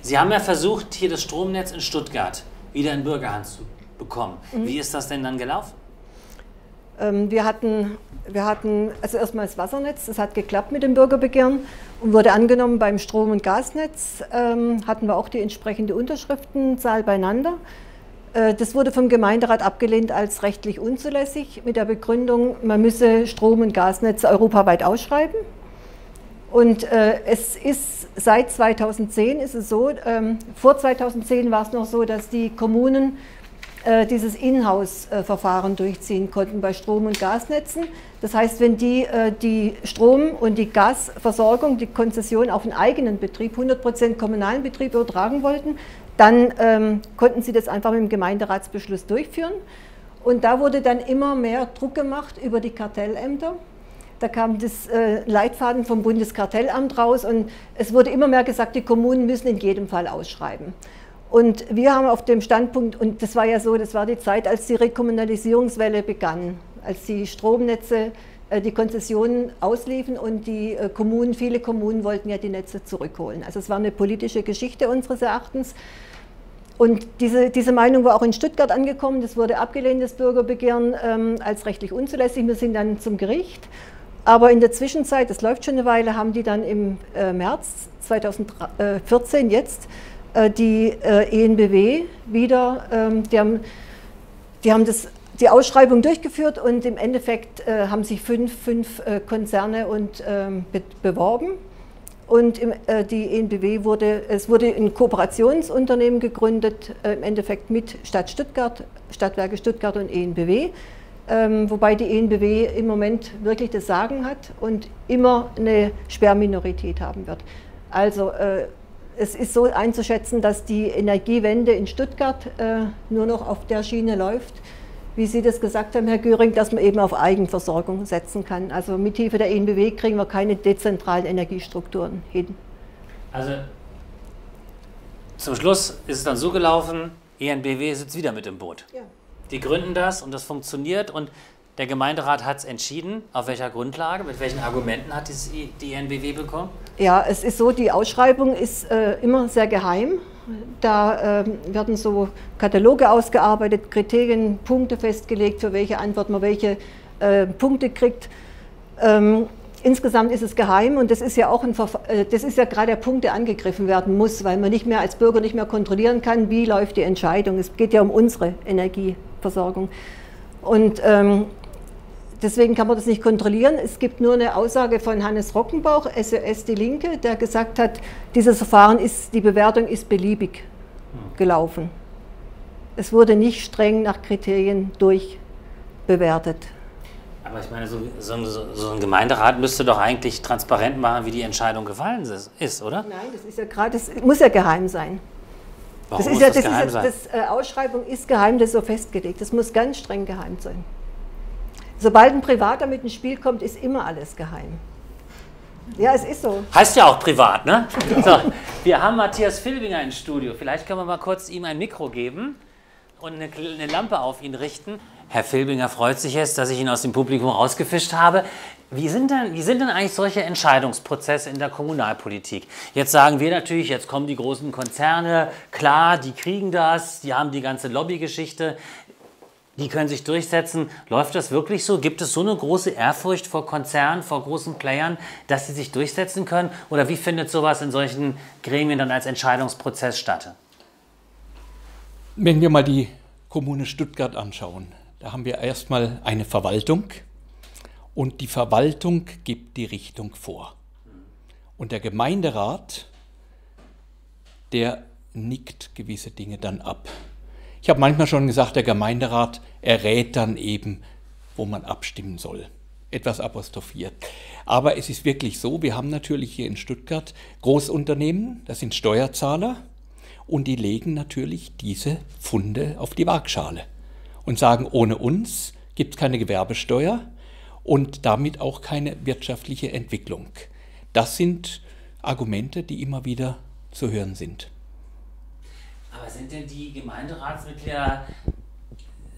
Sie haben ja versucht, hier das Stromnetz in Stuttgart wieder in Bürgerhand zu bekommen. Mhm. Wie ist das denn dann gelaufen? Ähm, wir hatten, wir hatten also erstmal das Wassernetz, das hat geklappt mit dem Bürgerbegehren und wurde angenommen beim Strom- und Gasnetz. Ähm, hatten wir auch die entsprechende Unterschriftenzahl beieinander. Äh, das wurde vom Gemeinderat abgelehnt als rechtlich unzulässig mit der Begründung, man müsse Strom- und Gasnetz europaweit ausschreiben. Und äh, es ist seit 2010 ist es so, ähm, vor 2010 war es noch so, dass die Kommunen äh, dieses Inhouse-Verfahren durchziehen konnten bei Strom- und Gasnetzen. Das heißt, wenn die äh, die Strom- und die Gasversorgung, die Konzession auf einen eigenen Betrieb, 100% kommunalen Betrieb übertragen wollten, dann ähm, konnten sie das einfach mit dem Gemeinderatsbeschluss durchführen. Und da wurde dann immer mehr Druck gemacht über die Kartellämter. Da kam das äh, Leitfaden vom Bundeskartellamt raus und es wurde immer mehr gesagt, die Kommunen müssen in jedem Fall ausschreiben. Und wir haben auf dem Standpunkt, und das war ja so, das war die Zeit, als die Rekommunalisierungswelle begann, als die Stromnetze äh, die Konzessionen ausliefen und die äh, Kommunen, viele Kommunen wollten ja die Netze zurückholen. Also es war eine politische Geschichte unseres Erachtens. Und diese, diese Meinung war auch in Stuttgart angekommen, das wurde abgelehnt, das Bürgerbegehren, ähm, als rechtlich unzulässig. Wir sind dann zum Gericht. Aber in der Zwischenzeit, das läuft schon eine Weile, haben die dann im äh, März 2014 jetzt äh, die äh, ENBW wieder, ähm, die haben, die haben das, die Ausschreibung durchgeführt und im Endeffekt äh, haben sich fünf, fünf Konzerne und, ähm, beworben. Und im, äh, die ENBW wurde, es wurde ein Kooperationsunternehmen gegründet, äh, im Endeffekt mit Stadt Stuttgart, Stadtwerke Stuttgart und ENBW, ähm, wobei die ENBW im Moment wirklich das Sagen hat und immer eine Sperrminorität haben wird. Also äh, es ist so einzuschätzen, dass die Energiewende in Stuttgart äh, nur noch auf der Schiene läuft, wie Sie das gesagt haben, Herr Göring, dass man eben auf Eigenversorgung setzen kann. Also mit Hilfe der ENBW kriegen wir keine dezentralen Energiestrukturen hin. Also zum Schluss ist es dann so gelaufen, ENBW sitzt wieder mit im Boot. Ja. Die gründen das und das funktioniert und der Gemeinderat hat es entschieden. Auf welcher Grundlage, mit welchen Argumenten hat die ENBW bekommen? Ja, es ist so, die Ausschreibung ist äh, immer sehr geheim. Da äh, werden so Kataloge ausgearbeitet, Kriterien, Punkte festgelegt, für welche Antwort man welche äh, Punkte kriegt. Ähm, insgesamt ist es geheim und das ist ja auch ein äh, das ist ja gerade der Punkt, der angegriffen werden muss, weil man nicht mehr als Bürger nicht mehr kontrollieren kann, wie läuft die Entscheidung. Es geht ja um unsere Energieversorgung. Und ähm, Deswegen kann man das nicht kontrollieren. Es gibt nur eine Aussage von Hannes Rockenbauch, SOS Die Linke, der gesagt hat, dieses Verfahren ist, die Bewertung ist beliebig gelaufen. Es wurde nicht streng nach Kriterien durchbewertet. Aber ich meine, so, so, so, ein Gemeinderat müsste doch eigentlich transparent machen, wie die Entscheidung gefallen ist, oder? Nein, das ist ja gerade, das muss ja geheim sein. Warum das ist muss ja, das, das geheim ist, sein? Das äh, Ausschreibung ist geheim, das ist so festgelegt. Das muss ganz streng geheim sein. Sobald ein Privater mit ins Spiel kommt, ist immer alles geheim. Ja, es ist so. Heißt ja auch privat, ne? So, wir haben Matthias Filbinger ins Studio. Vielleicht können wir mal kurz ihm ein Mikro geben und eine, eine Lampe auf ihn richten. Herr Filbinger freut sich jetzt, dass ich ihn aus dem Publikum rausgefischt habe. Wie sind, denn, wie sind denn eigentlich solche Entscheidungsprozesse in der Kommunalpolitik? Jetzt sagen wir natürlich, jetzt kommen die großen Konzerne, klar, die kriegen das, die haben die ganze Lobbygeschichte die können sich durchsetzen. Läuft das wirklich so? Gibt es so eine große Ehrfurcht vor Konzernen, vor großen Playern, dass sie sich durchsetzen können? Oder wie findet sowas in solchen Gremien dann als Entscheidungsprozess statt? Wenn wir mal die Kommune Stuttgart anschauen, da haben wir erstmal eine Verwaltung und die Verwaltung gibt die Richtung vor. Und der Gemeinderat, der nickt gewisse Dinge dann ab. Ich habe manchmal schon gesagt, der Gemeinderat errät dann eben, wo man abstimmen soll. Etwas apostrophiert. Aber es ist wirklich so, wir haben natürlich hier in Stuttgart Großunternehmen, das sind Steuerzahler, und die legen natürlich diese Funde auf die Waagschale und sagen, ohne uns gibt es keine Gewerbesteuer und damit auch keine wirtschaftliche Entwicklung. Das sind Argumente, die immer wieder zu hören sind. Aber sind denn die Gemeinderatsmitglieder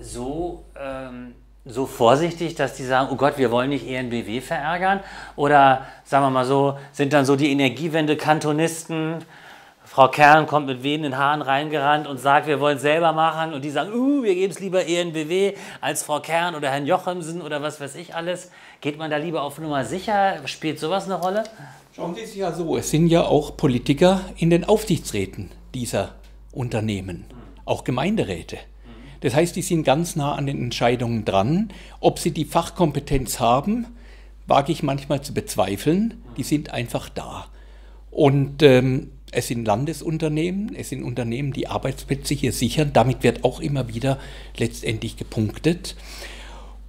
so, ähm, so vorsichtig, dass die sagen, oh Gott, wir wollen nicht ENBW verärgern? Oder sagen wir mal so, sind dann so die Energiewende-Kantonisten, Frau Kern kommt mit wehenden Haaren reingerannt und sagt, wir wollen es selber machen. Und die sagen, uh, wir geben es lieber ENBW als Frau Kern oder Herrn Jochemsen oder was weiß ich alles. Geht man da lieber auf Nummer sicher? Spielt sowas eine Rolle? Schauen Sie es ja so, es sind ja auch Politiker in den Aufsichtsräten dieser Unternehmen, auch Gemeinderäte. Das heißt, die sind ganz nah an den Entscheidungen dran. Ob sie die Fachkompetenz haben, wage ich manchmal zu bezweifeln. Die sind einfach da. Und ähm, Es sind Landesunternehmen, es sind Unternehmen, die Arbeitsplätze hier sichern. Damit wird auch immer wieder letztendlich gepunktet.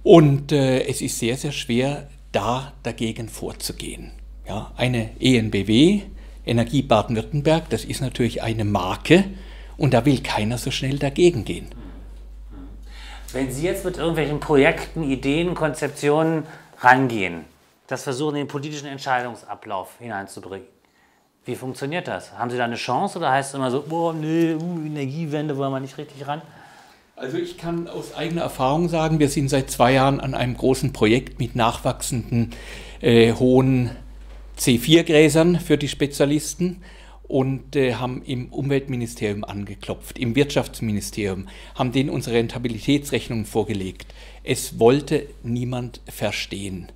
Und äh, es ist sehr, sehr schwer, da dagegen vorzugehen. Ja, eine ENBW, Energie Baden-Württemberg, das ist natürlich eine Marke und da will keiner so schnell dagegen gehen. Wenn Sie jetzt mit irgendwelchen Projekten, Ideen, Konzeptionen rangehen, das versuchen, in den politischen Entscheidungsablauf hineinzubringen, wie funktioniert das? Haben Sie da eine Chance oder heißt es immer so, boah, nee, uh, Energiewende wollen wir nicht richtig ran? Also ich kann aus eigener Erfahrung sagen, wir sind seit zwei Jahren an einem großen Projekt mit nachwachsenden äh, hohen C4-Gräsern für die Spezialisten und äh, haben im Umweltministerium angeklopft, im Wirtschaftsministerium, haben denen unsere Rentabilitätsrechnungen vorgelegt. Es wollte niemand verstehen.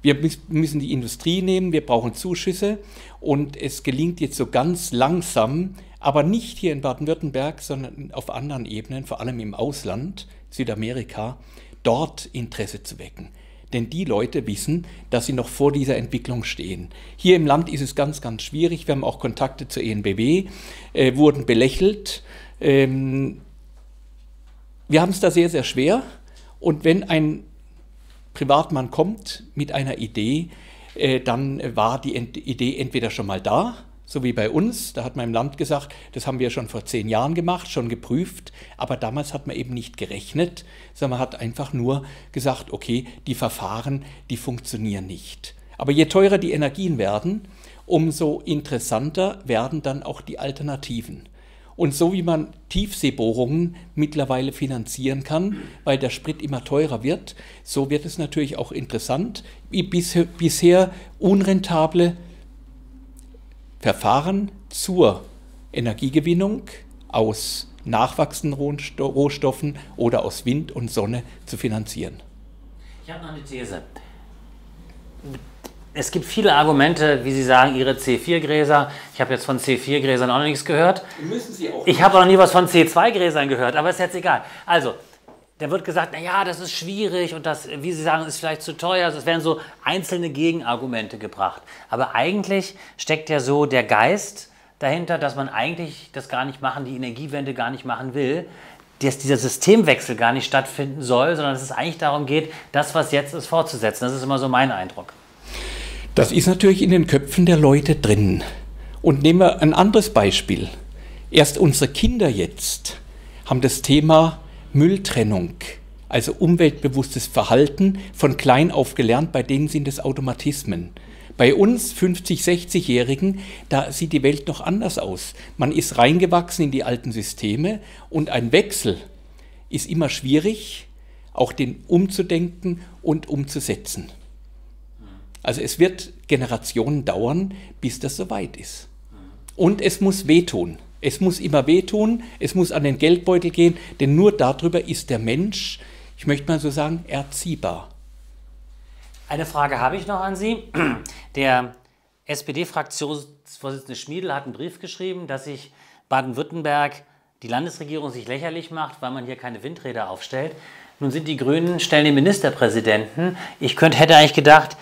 Wir müssen die Industrie nehmen, wir brauchen Zuschüsse und es gelingt jetzt so ganz langsam, aber nicht hier in Baden-Württemberg, sondern auf anderen Ebenen, vor allem im Ausland, Südamerika, dort Interesse zu wecken. Denn die Leute wissen, dass sie noch vor dieser Entwicklung stehen. Hier im Land ist es ganz, ganz schwierig. Wir haben auch Kontakte zur ENBW, äh, wurden belächelt. Ähm, wir haben es da sehr, sehr schwer. Und wenn ein Privatmann kommt mit einer Idee, äh, dann war die Idee entweder schon mal da so wie bei uns. Da hat man im Land gesagt, das haben wir schon vor zehn Jahren gemacht, schon geprüft, aber damals hat man eben nicht gerechnet, sondern man hat einfach nur gesagt, okay, die Verfahren, die funktionieren nicht. Aber je teurer die Energien werden, umso interessanter werden dann auch die Alternativen. Und so wie man Tiefseebohrungen mittlerweile finanzieren kann, weil der Sprit immer teurer wird, so wird es natürlich auch interessant, wie bisher unrentable Verfahren zur Energiegewinnung aus nachwachsenden Rohstoffen oder aus Wind und Sonne zu finanzieren. Ich habe noch eine These. Es gibt viele Argumente, wie Sie sagen, Ihre C4-Gräser. Ich habe jetzt von C4-Gräsern auch noch nichts gehört. Müssen Sie auch. Ich habe auch noch nie was von C2-Gräsern gehört, aber ist jetzt egal. Also, da wird gesagt, naja, das ist schwierig und das, wie Sie sagen, ist vielleicht zu teuer. Also es werden so einzelne Gegenargumente gebracht. Aber eigentlich steckt ja so der Geist dahinter, dass man eigentlich das gar nicht machen, die Energiewende gar nicht machen will, dass dieser Systemwechsel gar nicht stattfinden soll, sondern dass es eigentlich darum geht, das, was jetzt ist, fortzusetzen. Das ist immer so mein Eindruck. Das ist natürlich in den Köpfen der Leute drin. Und nehmen wir ein anderes Beispiel. Erst unsere Kinder jetzt haben das Thema Mülltrennung, also umweltbewusstes Verhalten, von klein auf gelernt, bei denen sind es Automatismen. Bei uns 50, 60-Jährigen, da sieht die Welt noch anders aus. Man ist reingewachsen in die alten Systeme und ein Wechsel ist immer schwierig, auch den umzudenken und umzusetzen. Also es wird Generationen dauern, bis das soweit ist. Und es muss wehtun. Es muss immer wehtun, es muss an den Geldbeutel gehen, denn nur darüber ist der Mensch, ich möchte mal so sagen, erziehbar. Eine Frage habe ich noch an Sie. Der SPD-Fraktionsvorsitzende Schmiedel hat einen Brief geschrieben, dass sich Baden-Württemberg, die Landesregierung sich lächerlich macht, weil man hier keine Windräder aufstellt. Nun sind die Grünen, stellen den Ministerpräsidenten. Ich könnte, hätte eigentlich gedacht,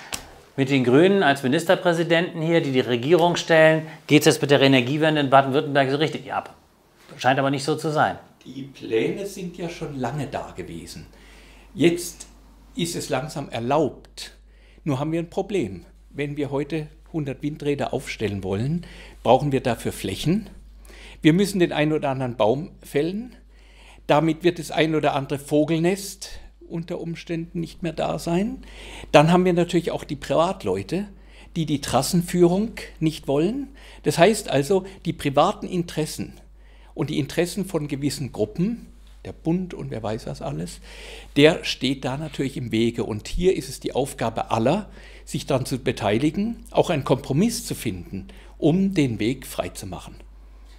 mit den Grünen als Ministerpräsidenten hier, die die Regierung stellen, geht es jetzt mit der Energiewende in Baden-Württemberg so richtig ab. Scheint aber nicht so zu sein. Die Pläne sind ja schon lange da gewesen. Jetzt ist es langsam erlaubt. Nur haben wir ein Problem. Wenn wir heute 100 Windräder aufstellen wollen, brauchen wir dafür Flächen. Wir müssen den einen oder anderen Baum fällen. Damit wird das ein oder andere Vogelnest unter Umständen nicht mehr da sein. Dann haben wir natürlich auch die Privatleute, die die Trassenführung nicht wollen. Das heißt also, die privaten Interessen und die Interessen von gewissen Gruppen, der Bund und wer weiß was alles, der steht da natürlich im Wege. Und hier ist es die Aufgabe aller, sich daran zu beteiligen, auch einen Kompromiss zu finden, um den Weg freizumachen.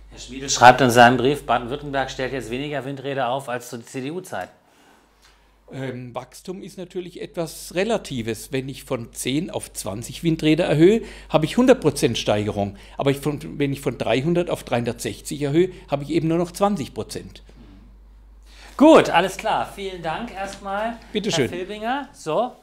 Herr Schmiedel schreibt in seinem Brief, Baden-Württemberg stellt jetzt weniger Windräder auf als zur CDU-Zeit. Ähm, Wachstum ist natürlich etwas Relatives. Wenn ich von 10 auf 20 Windräder erhöhe, habe ich 100% Steigerung. Aber ich von, wenn ich von 300 auf 360 erhöhe, habe ich eben nur noch 20%. Gut, alles klar. Vielen Dank erstmal, Bitte schön. Herr Filbinger. So,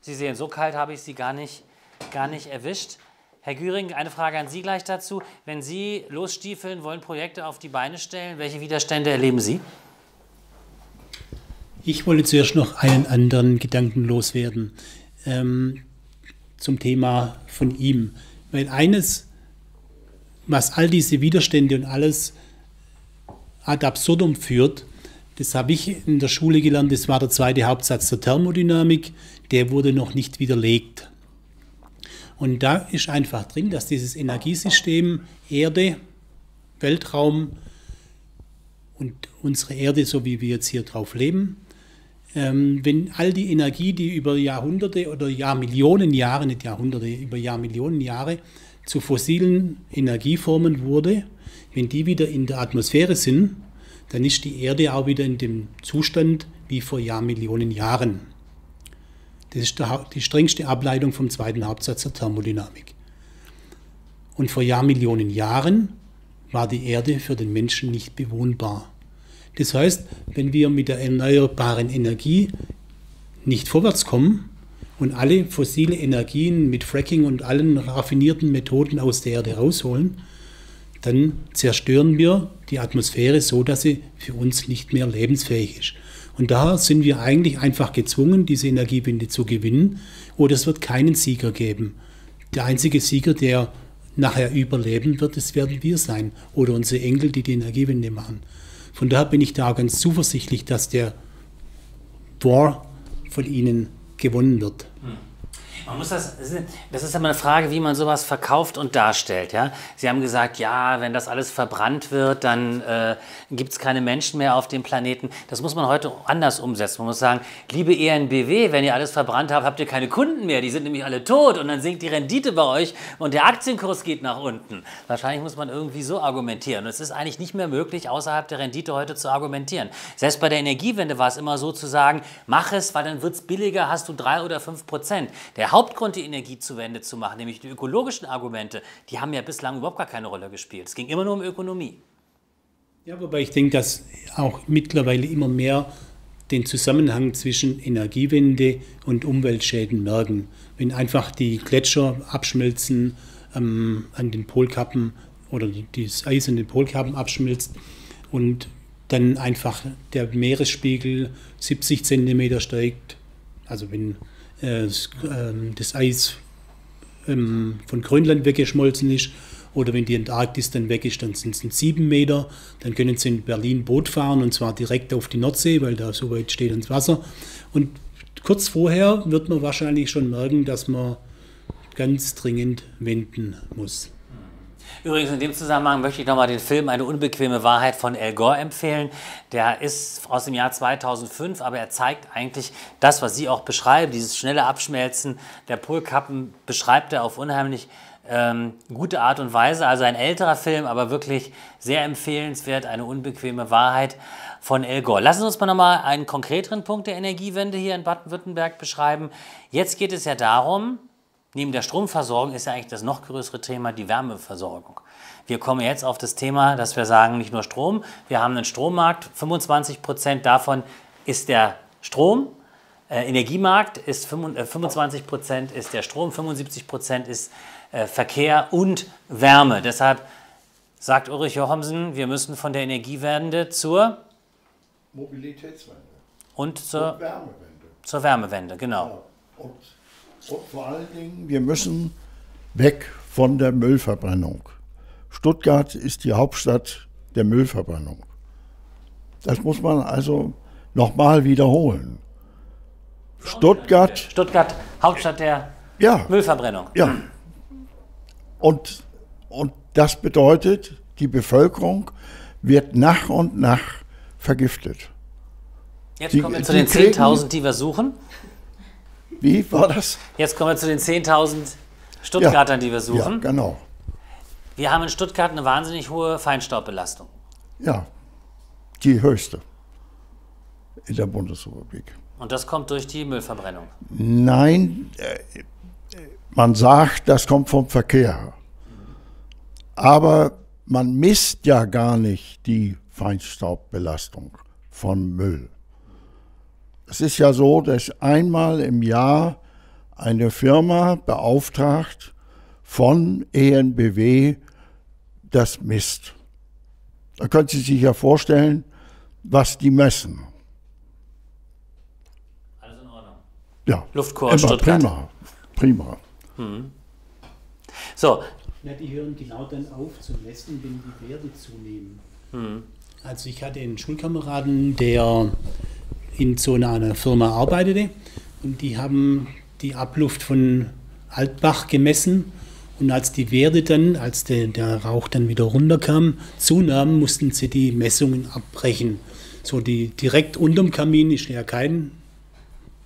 Sie sehen, so kalt habe ich Sie gar nicht, gar nicht erwischt. Herr Güring, eine Frage an Sie gleich dazu. Wenn Sie losstiefeln, wollen Projekte auf die Beine stellen, welche Widerstände erleben Sie? Ich wollte zuerst noch einen anderen Gedanken loswerden ähm, zum Thema von ihm. Weil eines, was all diese Widerstände und alles ad absurdum führt, das habe ich in der Schule gelernt, das war der zweite Hauptsatz der Thermodynamik, der wurde noch nicht widerlegt. Und da ist einfach drin, dass dieses Energiesystem Erde, Weltraum und unsere Erde, so wie wir jetzt hier drauf leben, ähm, wenn all die Energie, die über Jahrhunderte oder Jahrmillionen Jahre, nicht Jahrhunderte, über Jahrmillionen Jahre zu fossilen Energieformen wurde, wenn die wieder in der Atmosphäre sind, dann ist die Erde auch wieder in dem Zustand wie vor Jahrmillionen Jahren. Das ist die strengste Ableitung vom zweiten Hauptsatz der Thermodynamik. Und vor Jahrmillionen Jahren war die Erde für den Menschen nicht bewohnbar. Das heißt, wenn wir mit der erneuerbaren Energie nicht vorwärts kommen und alle fossile Energien mit Fracking und allen raffinierten Methoden aus der Erde rausholen, dann zerstören wir die Atmosphäre so, dass sie für uns nicht mehr lebensfähig ist. Und daher sind wir eigentlich einfach gezwungen, diese Energiewende zu gewinnen, oder es wird keinen Sieger geben. Der einzige Sieger, der nachher überleben wird, das werden wir sein oder unsere Enkel, die die Energiewende machen. Von daher bin ich da ganz zuversichtlich, dass der War von ihnen gewonnen wird. Man muss das, das ist immer eine Frage, wie man sowas verkauft und darstellt. Ja? Sie haben gesagt, ja, wenn das alles verbrannt wird, dann äh, gibt es keine Menschen mehr auf dem Planeten. Das muss man heute anders umsetzen. Man muss sagen, liebe ENBW, wenn ihr alles verbrannt habt, habt ihr keine Kunden mehr. Die sind nämlich alle tot und dann sinkt die Rendite bei euch und der Aktienkurs geht nach unten. Wahrscheinlich muss man irgendwie so argumentieren. Und es ist eigentlich nicht mehr möglich, außerhalb der Rendite heute zu argumentieren. Selbst bei der Energiewende war es immer so zu sagen, mach es, weil dann wird es billiger, hast du drei oder fünf Prozent. Der Hauptgrund, die Energiezuwende zu machen, nämlich die ökologischen Argumente, die haben ja bislang überhaupt gar keine Rolle gespielt. Es ging immer nur um Ökonomie. Ja, wobei ich denke, dass auch mittlerweile immer mehr den Zusammenhang zwischen Energiewende und Umweltschäden merken. Wenn einfach die Gletscher abschmelzen ähm, an den Polkappen oder das Eis an den Polkappen abschmilzt und dann einfach der Meeresspiegel 70 Zentimeter steigt, also wenn das Eis ähm, von Grönland weggeschmolzen ist oder wenn die Antarktis dann weg ist, dann sind es sieben Meter. Dann können sie in Berlin Boot fahren und zwar direkt auf die Nordsee, weil da so weit steht ins Wasser. Und kurz vorher wird man wahrscheinlich schon merken, dass man ganz dringend wenden muss. Übrigens, in dem Zusammenhang möchte ich nochmal den Film Eine unbequeme Wahrheit von Al Gore empfehlen. Der ist aus dem Jahr 2005, aber er zeigt eigentlich das, was Sie auch beschreiben, dieses schnelle Abschmelzen der Polkappen, beschreibt er auf unheimlich ähm, gute Art und Weise. Also ein älterer Film, aber wirklich sehr empfehlenswert, Eine unbequeme Wahrheit von El Gore. Lassen Sie uns mal nochmal einen konkreteren Punkt der Energiewende hier in Baden-Württemberg beschreiben. Jetzt geht es ja darum, Neben der Stromversorgung ist ja eigentlich das noch größere Thema die Wärmeversorgung. Wir kommen jetzt auf das Thema, dass wir sagen, nicht nur Strom, wir haben einen Strommarkt, 25 Prozent davon ist der Strom, äh, Energiemarkt ist 25 äh, Prozent ist der Strom, 75 Prozent ist äh, Verkehr und Wärme. Deshalb sagt Ulrich Jochumsen, wir müssen von der Energiewende zur Mobilitätswende und zur und Wärmewende. Zur Wärmewende, genau. Ja. Und und vor allen Dingen, wir müssen weg von der Müllverbrennung. Stuttgart ist die Hauptstadt der Müllverbrennung. Das muss man also nochmal wiederholen. Stuttgart. Stuttgart, Hauptstadt der ja, Müllverbrennung. Ja. Und, und das bedeutet, die Bevölkerung wird nach und nach vergiftet. Jetzt die, kommen wir zu den 10.000, die wir suchen. Wie war das? Jetzt kommen wir zu den 10.000 Stuttgartern, ja, die wir suchen. Ja, genau. Wir haben in Stuttgart eine wahnsinnig hohe Feinstaubbelastung. Ja, die höchste in der Bundesrepublik. Und das kommt durch die Müllverbrennung? Nein, äh, man sagt, das kommt vom Verkehr. Aber man misst ja gar nicht die Feinstaubbelastung von Müll. Es ist ja so, dass einmal im Jahr eine Firma beauftragt, von ENBW das misst. Da können Sie sich ja vorstellen, was die messen. Alles in Ordnung. Ja, immer Stuttgart. prima, prima. So, Ja, die hören genau dann auf zu messen, wenn die Werte zunehmen. Also ich hatte einen Schulkameraden, der in so einer Firma arbeitete und die haben die Abluft von Altbach gemessen und als die Werte dann, als der, der Rauch dann wieder runterkam, zunahmen, mussten sie die Messungen abbrechen. So die direkt unterm Kamin ist ja kein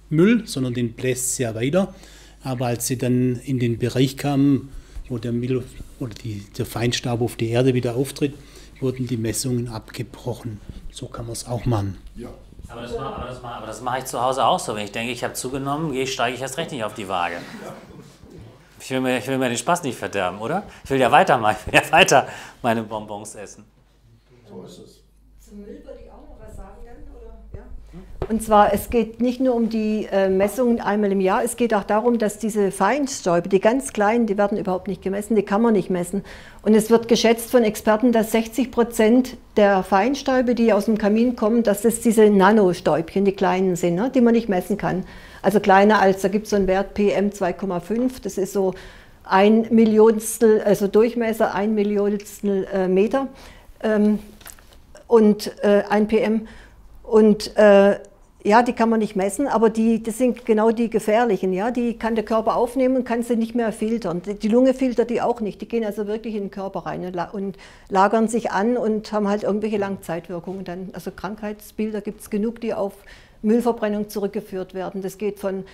Müll, sondern den bläst es ja weiter. Aber als sie dann in den Bereich kamen, wo der Müll oder die, der Feinstaub auf die Erde wieder auftritt, wurden die Messungen abgebrochen. So kann man es auch machen. Aber das, mach, aber, das mach, aber das mache ich zu Hause auch so. Wenn ich denke, ich habe zugenommen, gehe steige ich erst recht nicht auf die Waage. Ich will, mir, ich will mir den Spaß nicht verderben, oder? Ich will ja weitermachen, ich will ja weiter meine Bonbons essen. So ist es. Zum Müll würde ich auch noch was sagen dann, oder? Ja. Und zwar, es geht nicht nur um die äh, Messungen einmal im Jahr, es geht auch darum, dass diese Feinstäube, die ganz kleinen, die werden überhaupt nicht gemessen, die kann man nicht messen. Und es wird geschätzt von Experten, dass 60 Prozent der Feinstäube, die aus dem Kamin kommen, dass das diese Nanostäubchen, die kleinen sind, ne, die man nicht messen kann. Also kleiner als, da gibt es so einen Wert PM 2,5, das ist so ein Millionstel, also Durchmesser, ein Millionstel äh, Meter. Ähm, und äh, ein PM. Und äh, ja, die kann man nicht messen, aber die, das sind genau die gefährlichen. Ja? Die kann der Körper aufnehmen und kann sie nicht mehr filtern. Die, Lunge filtert die auch nicht. Die gehen also wirklich in den Körper rein und lagern sich an und haben halt irgendwelche Langzeitwirkungen. Dann, also Krankheitsbilder gibt es genug, die auf Müllverbrennung zurückgeführt werden. Das geht von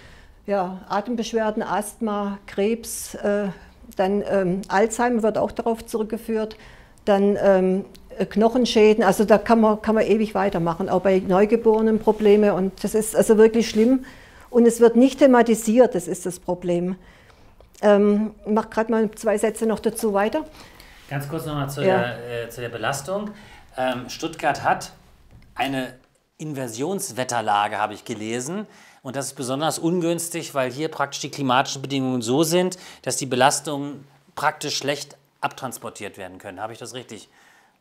ja, Atembeschwerden, Asthma, Krebs, äh, dann ähm, Alzheimer wird auch darauf zurückgeführt, dann ähm, Knochenschäden, also da kann man, kann man ewig weitermachen, auch bei Neugeborenen Probleme und das ist also wirklich schlimm und es wird nicht thematisiert, das ist das Problem. Ähm, ich mache gerade mal zwei Sätze noch dazu weiter. Ganz kurz nochmal zu, Ja. der, äh, zu der Belastung. Ähm, Stuttgart hat eine Inversionswetterlage, habe ich gelesen. Und das ist besonders ungünstig, weil hier praktisch die klimatischen Bedingungen so sind, dass die Belastungen praktisch schlecht abtransportiert werden können. Habe ich das richtig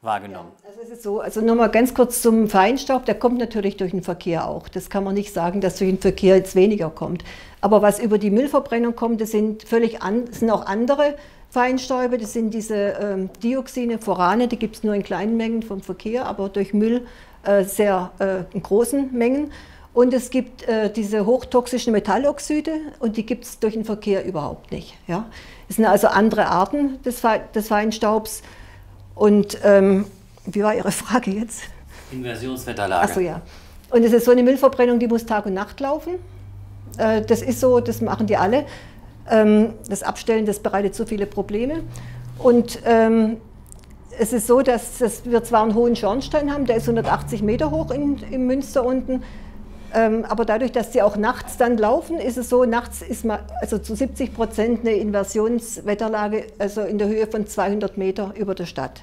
wahrgenommen? Also es ist so, also nochmal ganz kurz zum Feinstaub, der kommt natürlich durch den Verkehr auch. Das kann man nicht sagen, dass durch den Verkehr jetzt weniger kommt. Aber was über die Müllverbrennung kommt, das sind völlig an, das sind auch andere Feinstäube, das sind diese ähm, Dioxine, Furane, die gibt es nur in kleinen Mengen vom Verkehr, aber durch Müll äh, sehr äh, in großen Mengen. Und es gibt äh, diese hochtoxischen Metalloxide und die gibt es durch den Verkehr überhaupt nicht. Ja? Es sind also andere Arten des, Fe des Feinstaubs. Und ähm, wie war Ihre Frage jetzt? Inversionswetterlage. Achso, ja. Und es ist so eine Müllverbrennung, die muss Tag und Nacht laufen. Äh, das ist so, das machen die alle. Ähm, das Abstellen, das bereitet so viele Probleme. Und ähm, es ist so, dass, dass wir zwar einen hohen Schornstein haben, der ist 180 Meter hoch in, im Münster unten. Ähm, aber dadurch, dass die auch nachts dann laufen, ist es so, nachts ist mal, also zu 70 Prozent eine Inversionswetterlage, also in der Höhe von 200 Meter über der Stadt.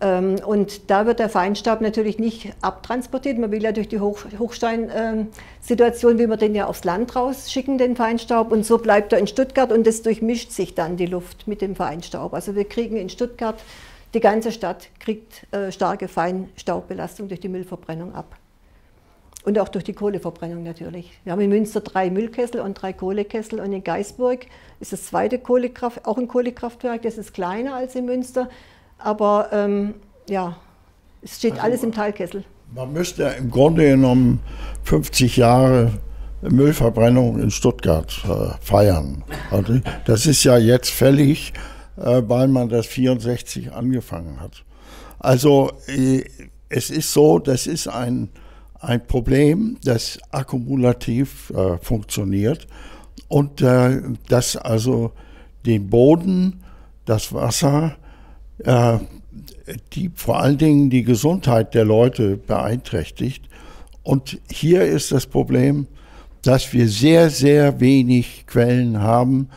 Ähm, und da wird der Feinstaub natürlich nicht abtransportiert. Man will ja durch die Hoch Hochstein-Situation, will man den ja aufs Land rausschicken, den Feinstaub. Und so bleibt er in Stuttgart und es durchmischt sich dann die Luft mit dem Feinstaub. Also wir kriegen in Stuttgart, die ganze Stadt kriegt äh, starke Feinstaubbelastung durch die Müllverbrennung ab. Und auch durch die Kohleverbrennung natürlich. Wir haben in Münster drei Müllkessel und drei Kohlekessel und in Geisburg ist das zweite Kohlekraft, auch ein Kohlekraftwerk, das ist kleiner als in Münster, aber ähm, ja, es steht alles im Talkessel. Man müsste im Grunde genommen 50 Jahre Müllverbrennung in Stuttgart äh, feiern. Also das ist ja jetzt fällig, äh, weil man das 64 angefangen hat. Also äh, es ist so, das ist ein, ein Problem, das akkumulativ äh, funktioniert und äh, das also den Boden, das Wasser, äh, die vor allen Dingen die Gesundheit der Leute beeinträchtigt. Und hier ist das Problem, dass wir sehr, sehr wenig Quellen haben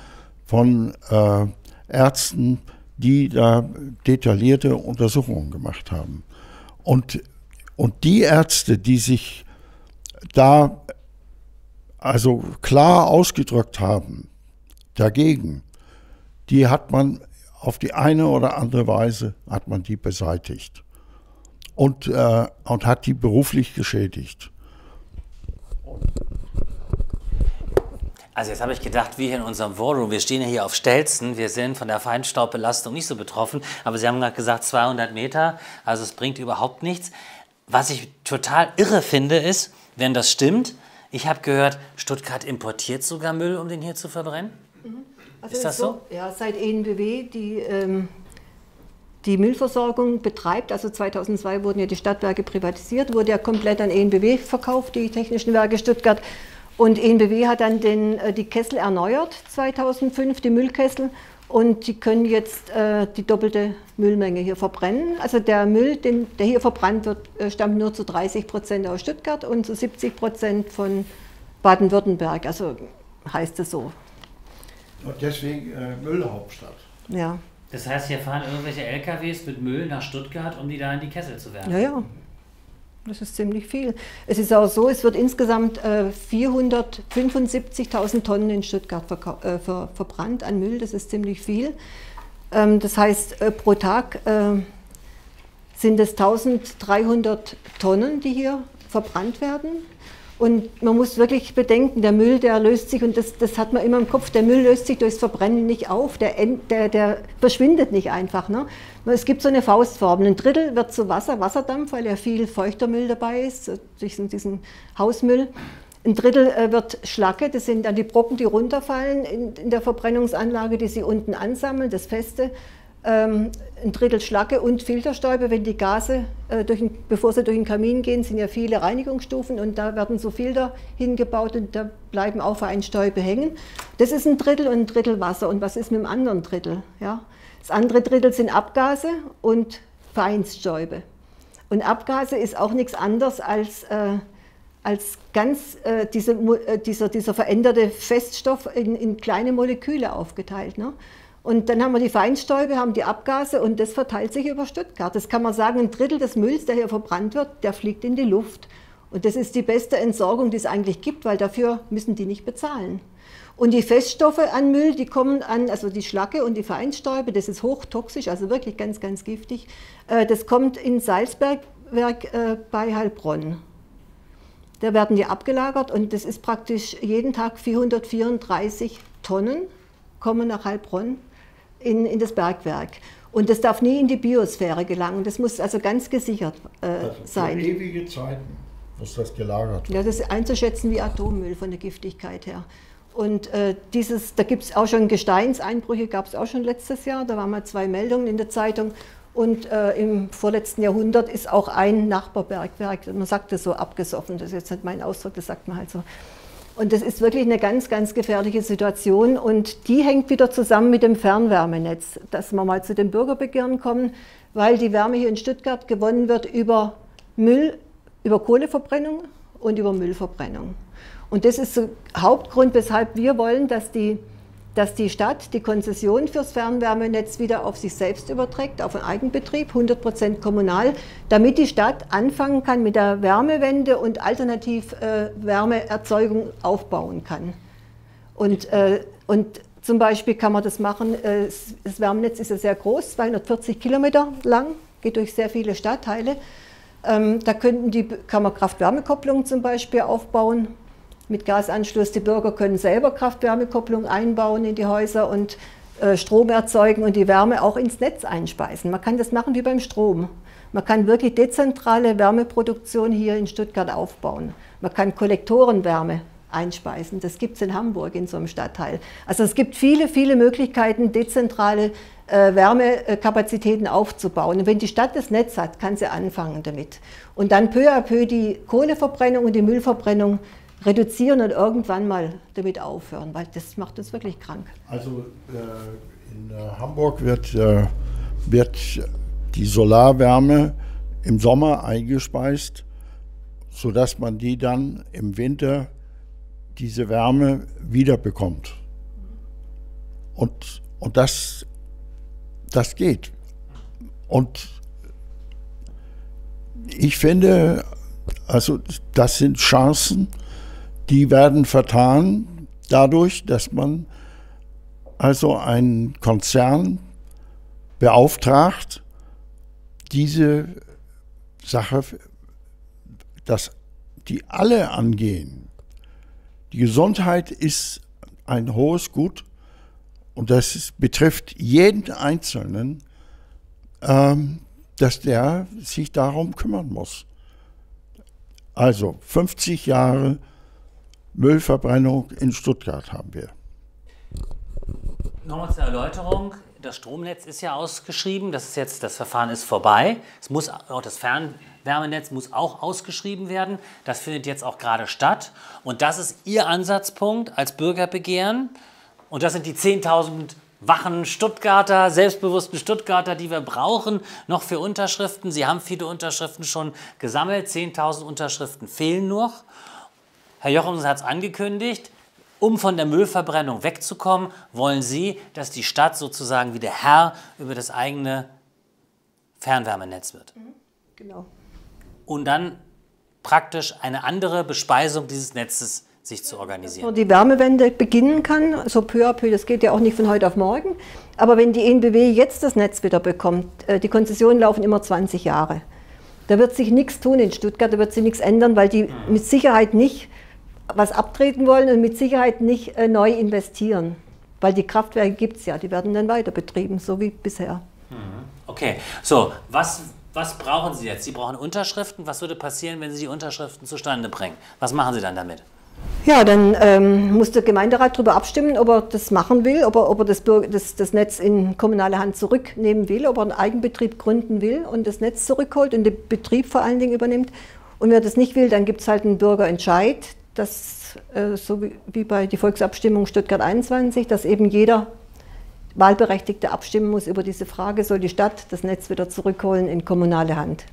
von äh, Ärzten, die da detaillierte Untersuchungen gemacht haben. Und, und die Ärzte, die sich da also klar ausgedrückt haben dagegen, die hat man auf die eine oder andere Weise hat man die beseitigt und, äh, und hat die beruflich geschädigt. Also jetzt habe ich gedacht, wir hier in unserem Warroom, wir stehen ja hier auf Stelzen, wir sind von der Feinstaubbelastung nicht so betroffen, aber Sie haben gerade gesagt 200 Meter, also es bringt überhaupt nichts. Was ich total irre finde ist, wenn das stimmt, ich habe gehört, Stuttgart importiert sogar Müll, um den hier zu verbrennen. Mhm. Also ist das so? Ja, seit ENBW die, ähm, die Müllversorgung betreibt, also 2002 wurden ja die Stadtwerke privatisiert, wurde ja komplett an ENBW verkauft, die Technischen Werke Stuttgart. Und ENBW hat dann den, äh, die Kessel erneuert, 2005, die Müllkessel. Und die können jetzt äh, die doppelte Müllmenge hier verbrennen. Also der Müll, den, der hier verbrannt wird, äh, stammt nur zu 30 Prozent aus Stuttgart und zu 70 Prozent von Baden-Württemberg. Also heißt es so. Und deswegen äh, Müllhauptstadt. Ja. Das heißt, hier fahren irgendwelche LKWs mit Müll nach Stuttgart, um die da in die Kessel zu werfen. Ja, ja. Das ist ziemlich viel. Es ist auch so, es wird insgesamt äh, 475.000 Tonnen in Stuttgart äh, ver verbrannt an Müll. Das ist ziemlich viel. Ähm, das heißt, äh, pro Tag äh, sind es 1300 Tonnen, die hier verbrannt werden. Und man muss wirklich bedenken, der Müll, der löst sich, und das, das hat man immer im Kopf, der Müll löst sich durchs Verbrennen nicht auf, der, der, der verschwindet nicht einfach. Ne? Es gibt so eine Faustformel, ein Drittel wird zu Wasser, Wasserdampf, weil ja viel feuchter Müll dabei ist, diesen, diesen Hausmüll. Ein Drittel äh, wird Schlacke, das sind dann die Brocken, die runterfallen in, in der Verbrennungsanlage, die sie unten ansammeln, das Feste ähm, ein Drittel Schlacke und Filterstäube, wenn die Gase, äh, ein, bevor sie durch den Kamin gehen, sind ja viele Reinigungsstufen und da werden so Filter hingebaut und da bleiben auch Feinstäube hängen. Das ist ein Drittel und ein Drittel Wasser. Und was ist mit dem anderen Drittel? Ja? Das andere Drittel sind Abgase und Feinstäube. Und Abgase ist auch nichts anderes als, äh, als ganz äh, diese, äh, dieser, dieser veränderte Feststoff in, in kleine Moleküle aufgeteilt. Ne? Und dann haben wir die Feinstäube, haben die Abgase und das verteilt sich über Stuttgart. Das kann man sagen, ein Drittel des Mülls, der hier verbrannt wird, der fliegt in die Luft. Und das ist die beste Entsorgung, die es eigentlich gibt, weil dafür müssen die nicht bezahlen. Und die Feststoffe an Müll, die kommen an, also die Schlacke und die Feinstäube, das ist hochtoxisch, also wirklich ganz, ganz giftig. Äh, das kommt in Salzbergwerk äh, bei Heilbronn. Da werden die abgelagert und das ist praktisch jeden Tag 434 Tonnen kommen nach Heilbronn in, in das Bergwerk. Und das darf nie in die Biosphäre gelangen. Das muss also ganz gesichert äh, also sein. Für ewige Zeiten muss das gelagert werden. Ja, das ist einzuschätzen wie Atommüll von der Giftigkeit her. Und äh, dieses, da gibt es auch schon Gesteinseinbrüche, gab es auch schon letztes Jahr. Da waren mal zwei Meldungen in der Zeitung. Und äh, im vorletzten Jahrhundert ist auch ein Nachbarbergwerk, man sagt das so, abgesoffen. Das ist jetzt nicht mein Ausdruck, das sagt man halt so. Und das ist wirklich eine ganz, ganz gefährliche Situation. Und die hängt wieder zusammen mit dem Fernwärmenetz, dass wir mal zu den Bürgerbegehren kommen, weil die Wärme hier in Stuttgart gewonnen wird über Müll, über Kohleverbrennung und über Müllverbrennung. Und das ist der Hauptgrund, weshalb wir wollen, dass die dass die Stadt die Konzession fürs Fernwärmenetz wieder auf sich selbst überträgt, auf einen Eigenbetrieb, 100 Prozent kommunal, damit die Stadt anfangen kann mit der Wärmewende und alternativ äh, Wärmeerzeugung aufbauen kann. Und, äh, und zum Beispiel kann man das machen, äh, das Wärmenetz ist ja sehr groß, 240 Kilometer lang, geht durch sehr viele Stadtteile. Ähm, da könnten die, kann man Kraft-Wärme-Kopplungen zum Beispiel aufbauen, mit Gasanschluss. Die Bürger können selber Kraft-Wärme-Kopplung einbauen in die Häuser und äh, Strom erzeugen und die Wärme auch ins Netz einspeisen. Man kann das machen wie beim Strom. Man kann wirklich dezentrale Wärmeproduktion hier in Stuttgart aufbauen. Man kann Kollektorenwärme einspeisen. Das gibt es in Hamburg in so einem Stadtteil. Also es gibt viele, viele Möglichkeiten, dezentrale äh, Wärmekapazitäten aufzubauen. Und wenn die Stadt das Netz hat, kann sie anfangen damit. Und dann peu à peu die Kohleverbrennung und die Müllverbrennung reduzieren und irgendwann mal damit aufhören, weil das macht uns wirklich krank. Also äh, in äh, Hamburg wird, äh, wird die Solarwärme im Sommer eingespeist, sodass man die dann im Winter diese Wärme wiederbekommt. Und, und das, das geht. Und ich finde, also das sind Chancen, die werden vertan dadurch, dass man also ein Konzern beauftragt, diese Sache, dass die alle angehen. Die Gesundheit ist ein hohes Gut und das betrifft jeden Einzelnen, ähm, dass der sich darum kümmern muss. Also 50 Jahre Müllverbrennung in Stuttgart haben wir. Nochmal zur Erläuterung. Das Stromnetz ist ja ausgeschrieben. Das ist jetzt, das Verfahren ist vorbei. Es muss auch das Fernwärmenetz muss auch ausgeschrieben werden. Das findet jetzt auch gerade statt. Und das ist Ihr Ansatzpunkt als Bürgerbegehren. Und das sind die 10.000 wachen Stuttgarter, selbstbewussten Stuttgarter, die wir brauchen, noch für Unterschriften. Sie haben viele Unterschriften schon gesammelt. 10.000 Unterschriften fehlen noch. Herr Jochums hat es angekündigt. Um von der Müllverbrennung wegzukommen, wollen Sie, dass die Stadt sozusagen wieder Herr über das eigene Fernwärmenetz wird. Mhm, genau. Und dann praktisch eine andere Bespeisung dieses Netzes sich zu organisieren. Dass man die Wärmewende beginnen kann, so peu à peu, das geht ja auch nicht von heute auf morgen. Aber wenn die ENBW jetzt das Netz wieder bekommt, äh, die Konzessionen laufen immer 20 Jahre. Da wird sich nichts tun in Stuttgart, da wird sich nichts ändern, weil die mhm. mit Sicherheit nicht was abtreten wollen und mit Sicherheit nicht äh, neu investieren. Weil die Kraftwerke gibt es ja, die werden dann weiter betrieben, so wie bisher. Mhm. Okay, so, was, was brauchen Sie jetzt? Sie brauchen Unterschriften. Was würde passieren, wenn Sie die Unterschriften zustande bringen? Was machen Sie dann damit? Ja, dann ähm, muss der Gemeinderat darüber abstimmen, ob er das machen will, ob er, ob er das, das, das, Netz in kommunale Hand zurücknehmen will, ob er einen Eigenbetrieb gründen will und das Netz zurückholt und den Betrieb vor allen Dingen übernimmt. Und wer das nicht will, dann gibt es halt einen Bürgerentscheid, das, äh, so wie, wie bei der Volksabstimmung Stuttgart 21, dass eben jeder Wahlberechtigte abstimmen muss über diese Frage, soll die Stadt das Netz wieder zurückholen in kommunale Hand.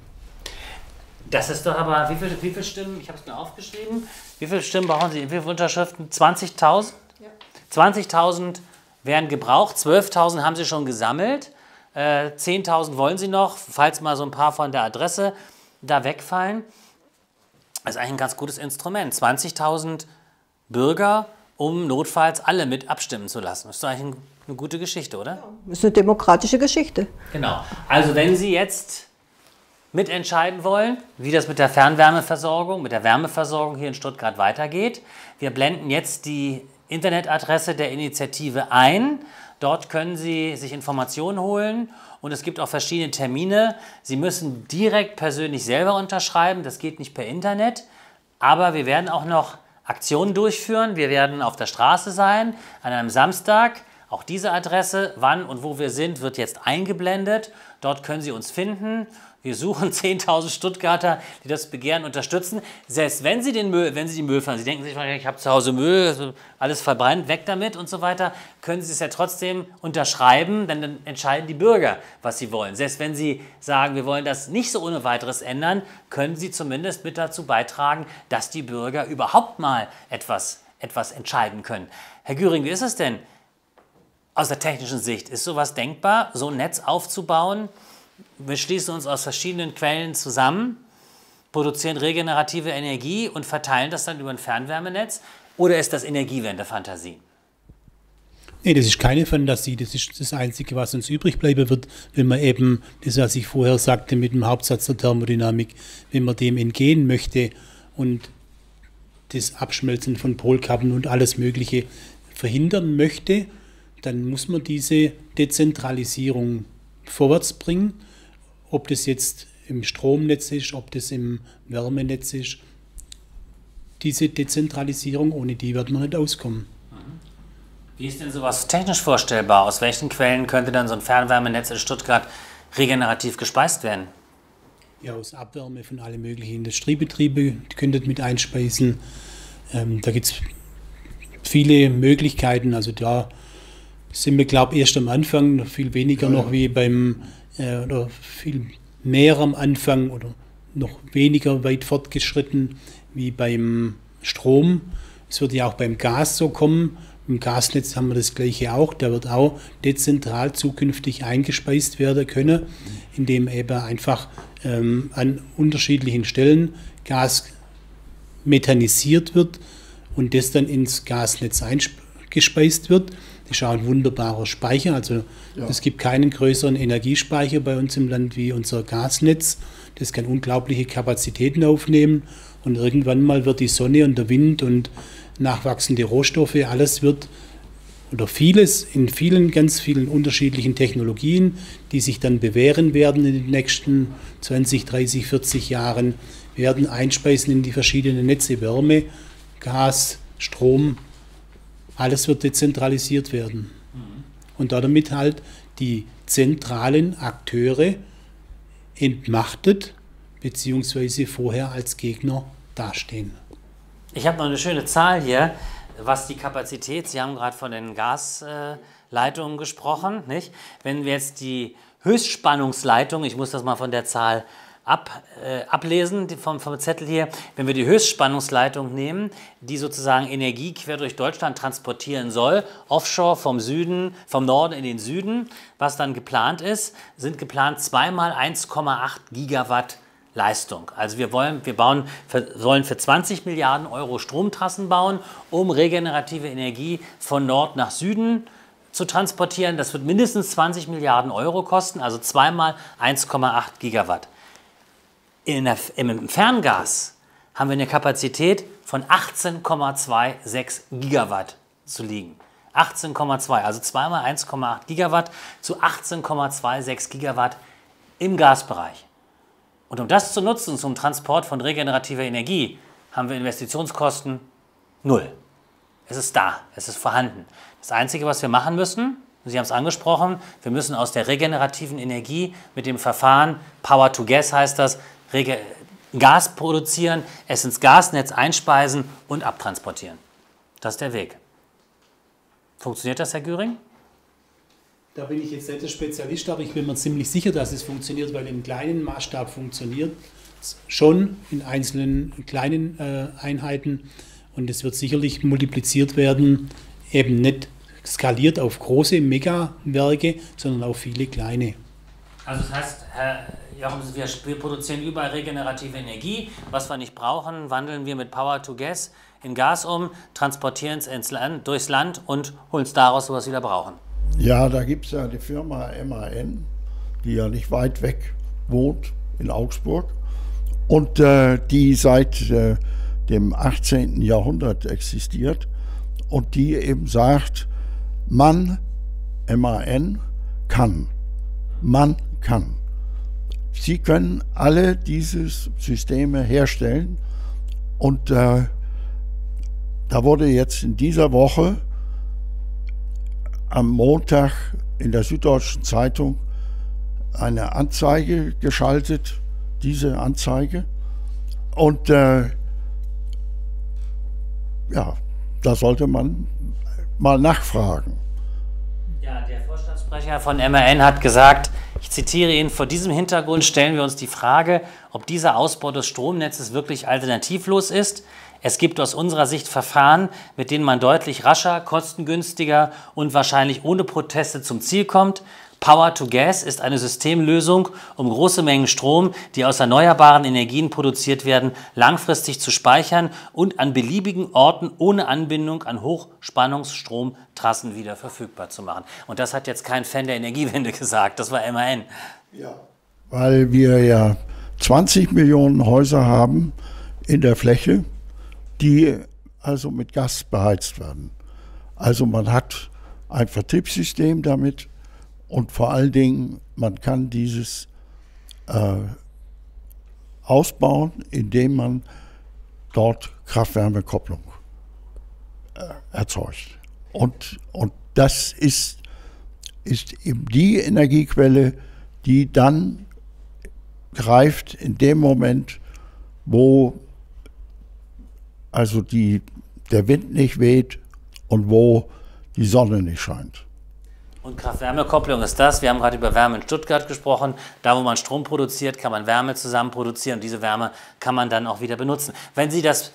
Das ist doch aber, wie viele, wie viele Stimmen, ich habe es mir aufgeschrieben, wie viele Stimmen brauchen Sie, wie viele Unterschriften? 20.000? Ja. 20.000 werden gebraucht, 12.000 haben Sie schon gesammelt, äh, 10.000 wollen Sie noch, falls mal so ein paar von der Adresse da wegfallen. Das ist eigentlich ein ganz gutes Instrument. 20.000 Bürger, um notfalls alle mit abstimmen zu lassen. Das ist eigentlich eine gute Geschichte, oder? Ja, das ist eine demokratische Geschichte. Genau. Also wenn Sie jetzt mitentscheiden wollen, wie das mit der Fernwärmeversorgung, mit der Wärmeversorgung hier in Stuttgart weitergeht. Wir blenden jetzt die Internetadresse der Initiative ein. Dort können Sie sich Informationen holen und es gibt auch verschiedene Termine. Sie müssen direkt persönlich selber unterschreiben, das geht nicht per Internet, aber wir werden auch noch Aktionen durchführen. Wir werden auf der Straße sein an einem Samstag. Auch diese Adresse, wann und wo wir sind, wird jetzt eingeblendet. Dort können Sie uns finden wir suchen 10.000 Stuttgarter, die das Begehren unterstützen. Selbst wenn sie den Müll, wenn sie die Müll fahren, sie denken sich, ich habe zu Hause Müll, alles verbrannt, weg damit und so weiter, können sie es ja trotzdem unterschreiben, denn dann entscheiden die Bürger, was sie wollen. Selbst wenn sie sagen, wir wollen das nicht so ohne weiteres ändern, können sie zumindest mit dazu beitragen, dass die Bürger überhaupt mal etwas, etwas entscheiden können. Herr Güring, wie ist es denn aus der technischen Sicht? Ist sowas denkbar, so ein Netz aufzubauen? Wir schließen uns aus verschiedenen Quellen zusammen, produzieren regenerative Energie und verteilen das dann über ein Fernwärmenetz? Oder ist das Energiewende-Fantasie? Nee, das ist keine Fantasie. Das ist das Einzige, was uns übrig bleiben wird, wenn man eben, das, was ich vorher sagte mit dem Hauptsatz der Thermodynamik, wenn man dem entgehen möchte und das Abschmelzen von Polkappen und alles Mögliche verhindern möchte, dann muss man diese Dezentralisierung vorwärts bringen, ob das jetzt im Stromnetz ist, ob das im Wärmenetz ist. Diese Dezentralisierung, ohne die wird man nicht auskommen. Wie ist denn sowas technisch vorstellbar? Aus welchen Quellen könnte dann so ein Fernwärmenetz in Stuttgart regenerativ gespeist werden? Ja, aus Abwärme von allen möglichen Industriebetrieben könntet mit einspeisen. Ähm, da gibt es viele Möglichkeiten. Also da sind wir, glaube ich, erst am Anfang, noch viel weniger noch wie beim, äh, oder viel mehr am Anfang oder noch weniger weit fortgeschritten wie beim Strom. Es wird ja auch beim Gas so kommen. Im Gasnetz haben wir das gleiche auch. Der wird auch dezentral zukünftig eingespeist werden können, indem eben einfach ähm, an unterschiedlichen Stellen Gas methanisiert wird und das dann ins Gasnetz eingespeist wird. Das ist auch ein wunderbarer Speicher. Also Ja. es gibt keinen größeren Energiespeicher bei uns im Land wie unser Gasnetz. Das kann unglaubliche Kapazitäten aufnehmen. Und irgendwann mal wird die Sonne und der Wind und nachwachsende Rohstoffe, alles wird oder vieles in vielen, ganz vielen unterschiedlichen Technologien, die sich dann bewähren werden in den nächsten 20, 30, 40 Jahren, werden einspeisen in die verschiedenen Netze Wärme, Gas, Strom, alles wird dezentralisiert werden. Und damit halt die zentralen Akteure entmachtet, beziehungsweise vorher als Gegner dastehen. Ich habe noch eine schöne Zahl hier, was die Kapazität, Sie haben gerade von den Gasleitungen gesprochen, nicht? Wenn wir jetzt die Höchstspannungsleitung, ich muss das mal von der Zahl ab, äh, ablesen vom, vom Zettel hier, wenn wir die Höchstspannungsleitung nehmen, die sozusagen Energie quer durch Deutschland transportieren soll, offshore vom Süden, vom Norden in den Süden, was dann geplant ist, sind geplant zweimal 1,8 Gigawatt Leistung. Also wir wollen, wir bauen, für, sollen für 20 Milliarden Euro Stromtrassen bauen, um regenerative Energie von Nord nach Süden zu transportieren. Das wird mindestens 20 Milliarden Euro kosten, also zweimal 1,8 Gigawatt. In der, Im Ferngas haben wir eine Kapazität von 18,26 Gigawatt zu liegen. 18,2, also zweimal 1,8 Gigawatt zu 18,26 Gigawatt im Gasbereich. Und um das zu nutzen zum Transport von regenerativer Energie, haben wir Investitionskosten null. Es ist da, es ist vorhanden. Das Einzige, was wir machen müssen, Sie haben es angesprochen, wir müssen aus der regenerativen Energie mit dem Verfahren Power to Gas heißt das, Gas produzieren, es ins Gasnetz einspeisen und abtransportieren. Das ist der Weg. Funktioniert das, Herr Göring? Da bin ich jetzt nicht der Spezialist, aber ich bin mir ziemlich sicher, dass es funktioniert, weil im kleinen Maßstab funktioniert es schon in einzelnen kleinen äh, Einheiten und es wird sicherlich multipliziert werden, eben nicht skaliert auf große Megawerke, sondern auf viele kleine. Also das heißt, Herr Jochums, wir, wir produzieren überall regenerative Energie. Was wir nicht brauchen, wandeln wir mit Power to Gas in Gas um, transportieren es Land, durchs Land und holen es daraus, was wir wieder brauchen. Ja, da gibt es ja die Firma MAN, die ja nicht weit weg wohnt, in Augsburg, und äh, die seit äh, dem 18. Jahrhundert existiert und die eben sagt, man, MAN, kann. Man kann. Sie können alle diese Systeme herstellen und äh, da wurde jetzt in dieser Woche am Montag in der Süddeutschen Zeitung eine Anzeige geschaltet, diese Anzeige. Und äh, ja, da sollte man mal nachfragen. Ja, der Vorstandssprecher von MAN hat gesagt, ich zitiere ihn, vor diesem Hintergrund stellen wir uns die Frage, ob dieser Ausbau des Stromnetzes wirklich alternativlos ist. Es gibt aus unserer Sicht Verfahren, mit denen man deutlich rascher, kostengünstiger und wahrscheinlich ohne Proteste zum Ziel kommt. Power to Gas ist eine Systemlösung, um große Mengen Strom, die aus erneuerbaren Energien produziert werden, langfristig zu speichern und an beliebigen Orten ohne Anbindung an Hochspannungsstromtrassen wieder verfügbar zu machen. Und das hat jetzt kein Fan der Energiewende gesagt, das war MAN. Ja. Weil wir ja 20 Millionen Häuser haben in der Fläche, die also mit Gas beheizt werden. Also man hat ein Vertriebssystem damit und vor allen Dingen, man kann dieses äh, ausbauen, indem man dort Kraft-Wärme-Kopplung äh, erzeugt. Und, und das ist, ist eben die Energiequelle, die dann greift in dem Moment, wo also die, der Wind nicht weht und wo die Sonne nicht scheint. Und Kraft-Wärme-Kopplung ist das. Wir haben gerade über Wärme in Stuttgart gesprochen. Da, wo man Strom produziert, kann man Wärme zusammen produzieren. Und diese Wärme kann man dann auch wieder benutzen. Wenn Sie das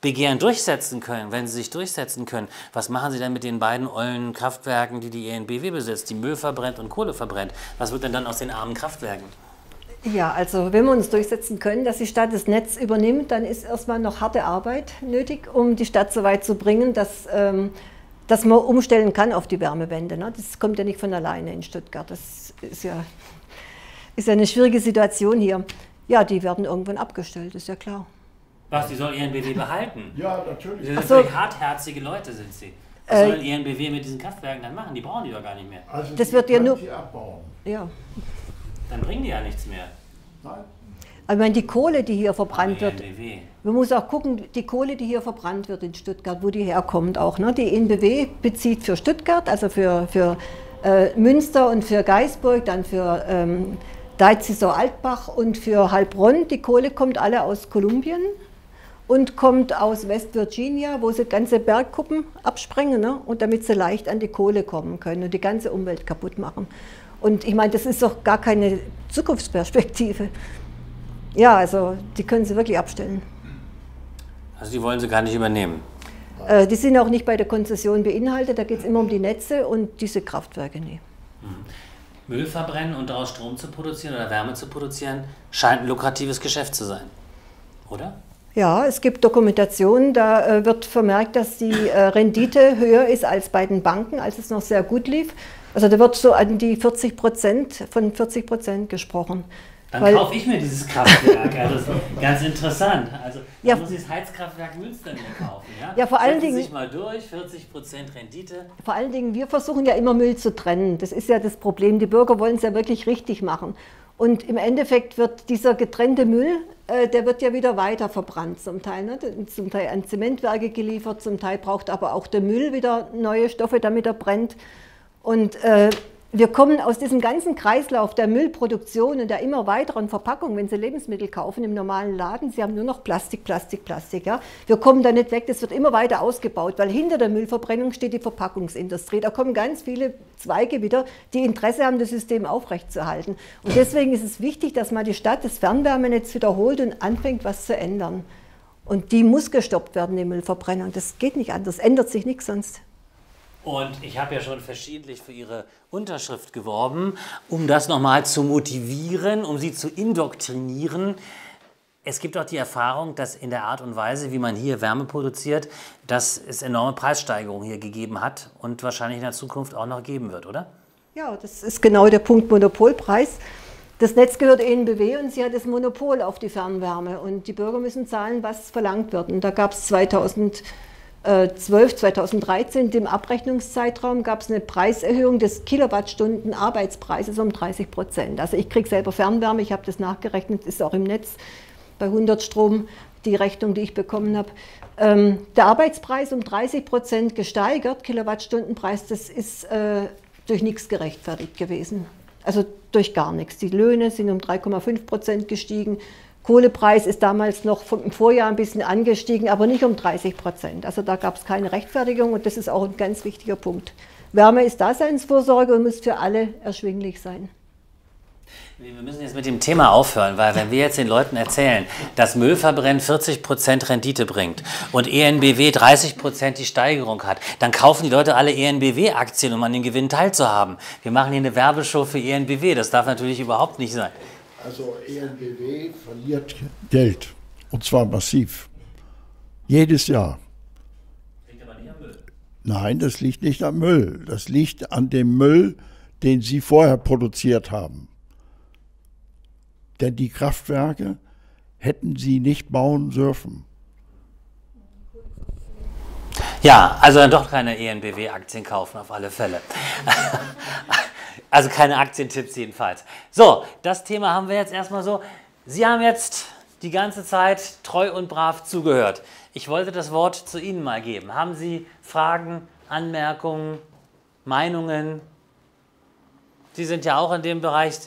Begehren durchsetzen können, wenn Sie sich durchsetzen können, was machen Sie dann mit den beiden ollen Kraftwerken, die die ENBW besitzt, die Müll verbrennt und Kohle verbrennt? Was wird denn dann aus den armen Kraftwerken? Ja, also wenn wir uns durchsetzen können, dass die Stadt das Netz übernimmt, dann ist erstmal noch harte Arbeit nötig, um die Stadt so weit zu bringen, dass ähm, dass man umstellen kann auf die Wärmewende. Ne? Das kommt ja nicht von alleine in Stuttgart. Das ist ja, ist ja eine schwierige Situation hier. Ja, die werden irgendwann abgestellt, ist ja klar. Was, die sollen ihren BW behalten? Ja, natürlich. Sie sind so. hartherzige Leute, sind sie. Was Äh, sollen ihren BW mit diesen Kraftwerken dann machen? Die brauchen die doch gar nicht mehr. Also Das die wird ja können nur-. Ja. Dann bringen die ja nichts mehr. Nein. Ich meine, die Kohle, die hier verbrannt wird, man muss auch gucken, die Kohle, die hier verbrannt wird in Stuttgart, wo die herkommt auch. Ne? Die ENBW bezieht für Stuttgart, also für, für äh, Münster und für Geisburg, dann für ähm, Deizisau Altbach und für Heilbronn. Die Kohle kommt alle aus Kolumbien und kommt aus West Virginia, wo sie ganze Bergkuppen absprengen ne? und damit sie leicht an die Kohle kommen können und die ganze Umwelt kaputt machen. Und ich meine, das ist doch gar keine Zukunftsperspektive. Ja, also die können sie wirklich abstellen. Also die wollen sie gar nicht übernehmen. Äh, die sind auch nicht bei der Konzession beinhaltet, da geht es immer um die Netze und diese Kraftwerke nie. Müll verbrennen und daraus Strom zu produzieren oder Wärme zu produzieren, scheint ein lukratives Geschäft zu sein. Oder? Ja, es gibt Dokumentationen, da äh, wird vermerkt, dass die äh, Rendite höher ist als bei den Banken, als es noch sehr gut lief. Also da wird so an die 40 Prozent, von 40 Prozent gesprochen. Dann Weil- kaufe ich mir dieses Kraftwerk. Also ganz interessant. Also Ja. muss ich das Heizkraftwerk Münster mir kaufen. Ja, Ja, vor allen Setzen Dingen- sich mal durch, 40% Rendite. Vor allen Dingen, wir versuchen ja immer Müll zu trennen. Das ist ja das Problem. Die Bürger wollen es ja wirklich richtig machen. Und im Endeffekt wird dieser getrennte Müll, äh, der wird ja wieder weiter verbrannt zum Teil. Ne? Zum Teil an Zementwerke geliefert, zum Teil braucht aber auch der Müll wieder neue Stoffe, damit er brennt. Und äh, wir kommen aus diesem ganzen Kreislauf der Müllproduktion und der immer weiteren Verpackung, wenn Sie Lebensmittel kaufen im normalen Laden, Sie haben nur noch Plastik, Plastik, Plastik. Ja? Wir kommen da nicht weg, das wird immer weiter ausgebaut, weil hinter der Müllverbrennung steht die Verpackungsindustrie. Da kommen ganz viele Zweige wieder, die Interesse haben, das System aufrechtzuerhalten. Und deswegen ist es wichtig, dass mal die Stadt das Fernwärmenetz wiederholt und anfängt, was zu ändern. Und die muss gestoppt werden, die Müllverbrennung. Das geht nicht anders, ändert sich nichts sonst. Und ich habe ja schon verschiedentlich für Ihre Unterschrift geworben, um das nochmal zu motivieren, um Sie zu indoktrinieren. Es gibt auch die Erfahrung, dass in der Art und Weise, wie man hier Wärme produziert, dass es enorme Preissteigerungen hier gegeben hat und wahrscheinlich in der Zukunft auch noch geben wird, oder? Ja, das ist genau der Punkt Monopolpreis. Das Netz gehört ENBW und sie hat das Monopol auf die Fernwärme und die Bürger müssen zahlen, was verlangt wird. Und da gab es 2012, 2013, dem Abrechnungszeitraum, gab es eine Preiserhöhung des Kilowattstunden Arbeitspreises um 30 Prozent. Also ich kriege selber Fernwärme, ich habe das nachgerechnet, ist auch im Netz bei 100 Strom die Rechnung, die ich bekommen habe. Ähm, der Arbeitspreis um 30 Prozent gesteigert, Kilowattstundenpreis, das ist äh, durch nichts gerechtfertigt gewesen. Also durch gar nichts. Die Löhne sind um 3,5 Prozent gestiegen. Kohlepreis ist damals noch im Vorjahr ein bisschen angestiegen, aber nicht um 30 Prozent. Also da gab es keine Rechtfertigung und das ist auch ein ganz wichtiger Punkt. Wärme ist Daseinsvorsorge und muss für alle erschwinglich sein. Wir müssen jetzt mit dem Thema aufhören, weil wenn wir jetzt den Leuten erzählen, dass Müllverbrennen 40% Rendite bringt und ENBW 30% die Steigerung hat, dann kaufen die Leute alle ENBW-Aktien, um an den Gewinn teilzuhaben. Wir machen hier eine Werbeshow für ENBW, das darf natürlich überhaupt nicht sein. Also ENBW verliert Geld. Und zwar massiv. Jedes Jahr. Nein, das liegt nicht am Müll. Das liegt an dem Müll, den Sie vorher produziert haben. Denn die Kraftwerke hätten Sie nicht bauen dürfen. Ja, also dann doch keine ENBW-Aktien kaufen, auf alle Fälle. also keine Aktientipps jedenfalls. So, das Thema haben wir jetzt erstmal so. Sie haben jetzt die ganze Zeit treu und brav zugehört. Ich wollte das Wort zu Ihnen mal geben. Haben Sie Fragen, Anmerkungen, Meinungen? Sie sind ja auch in dem Bereich.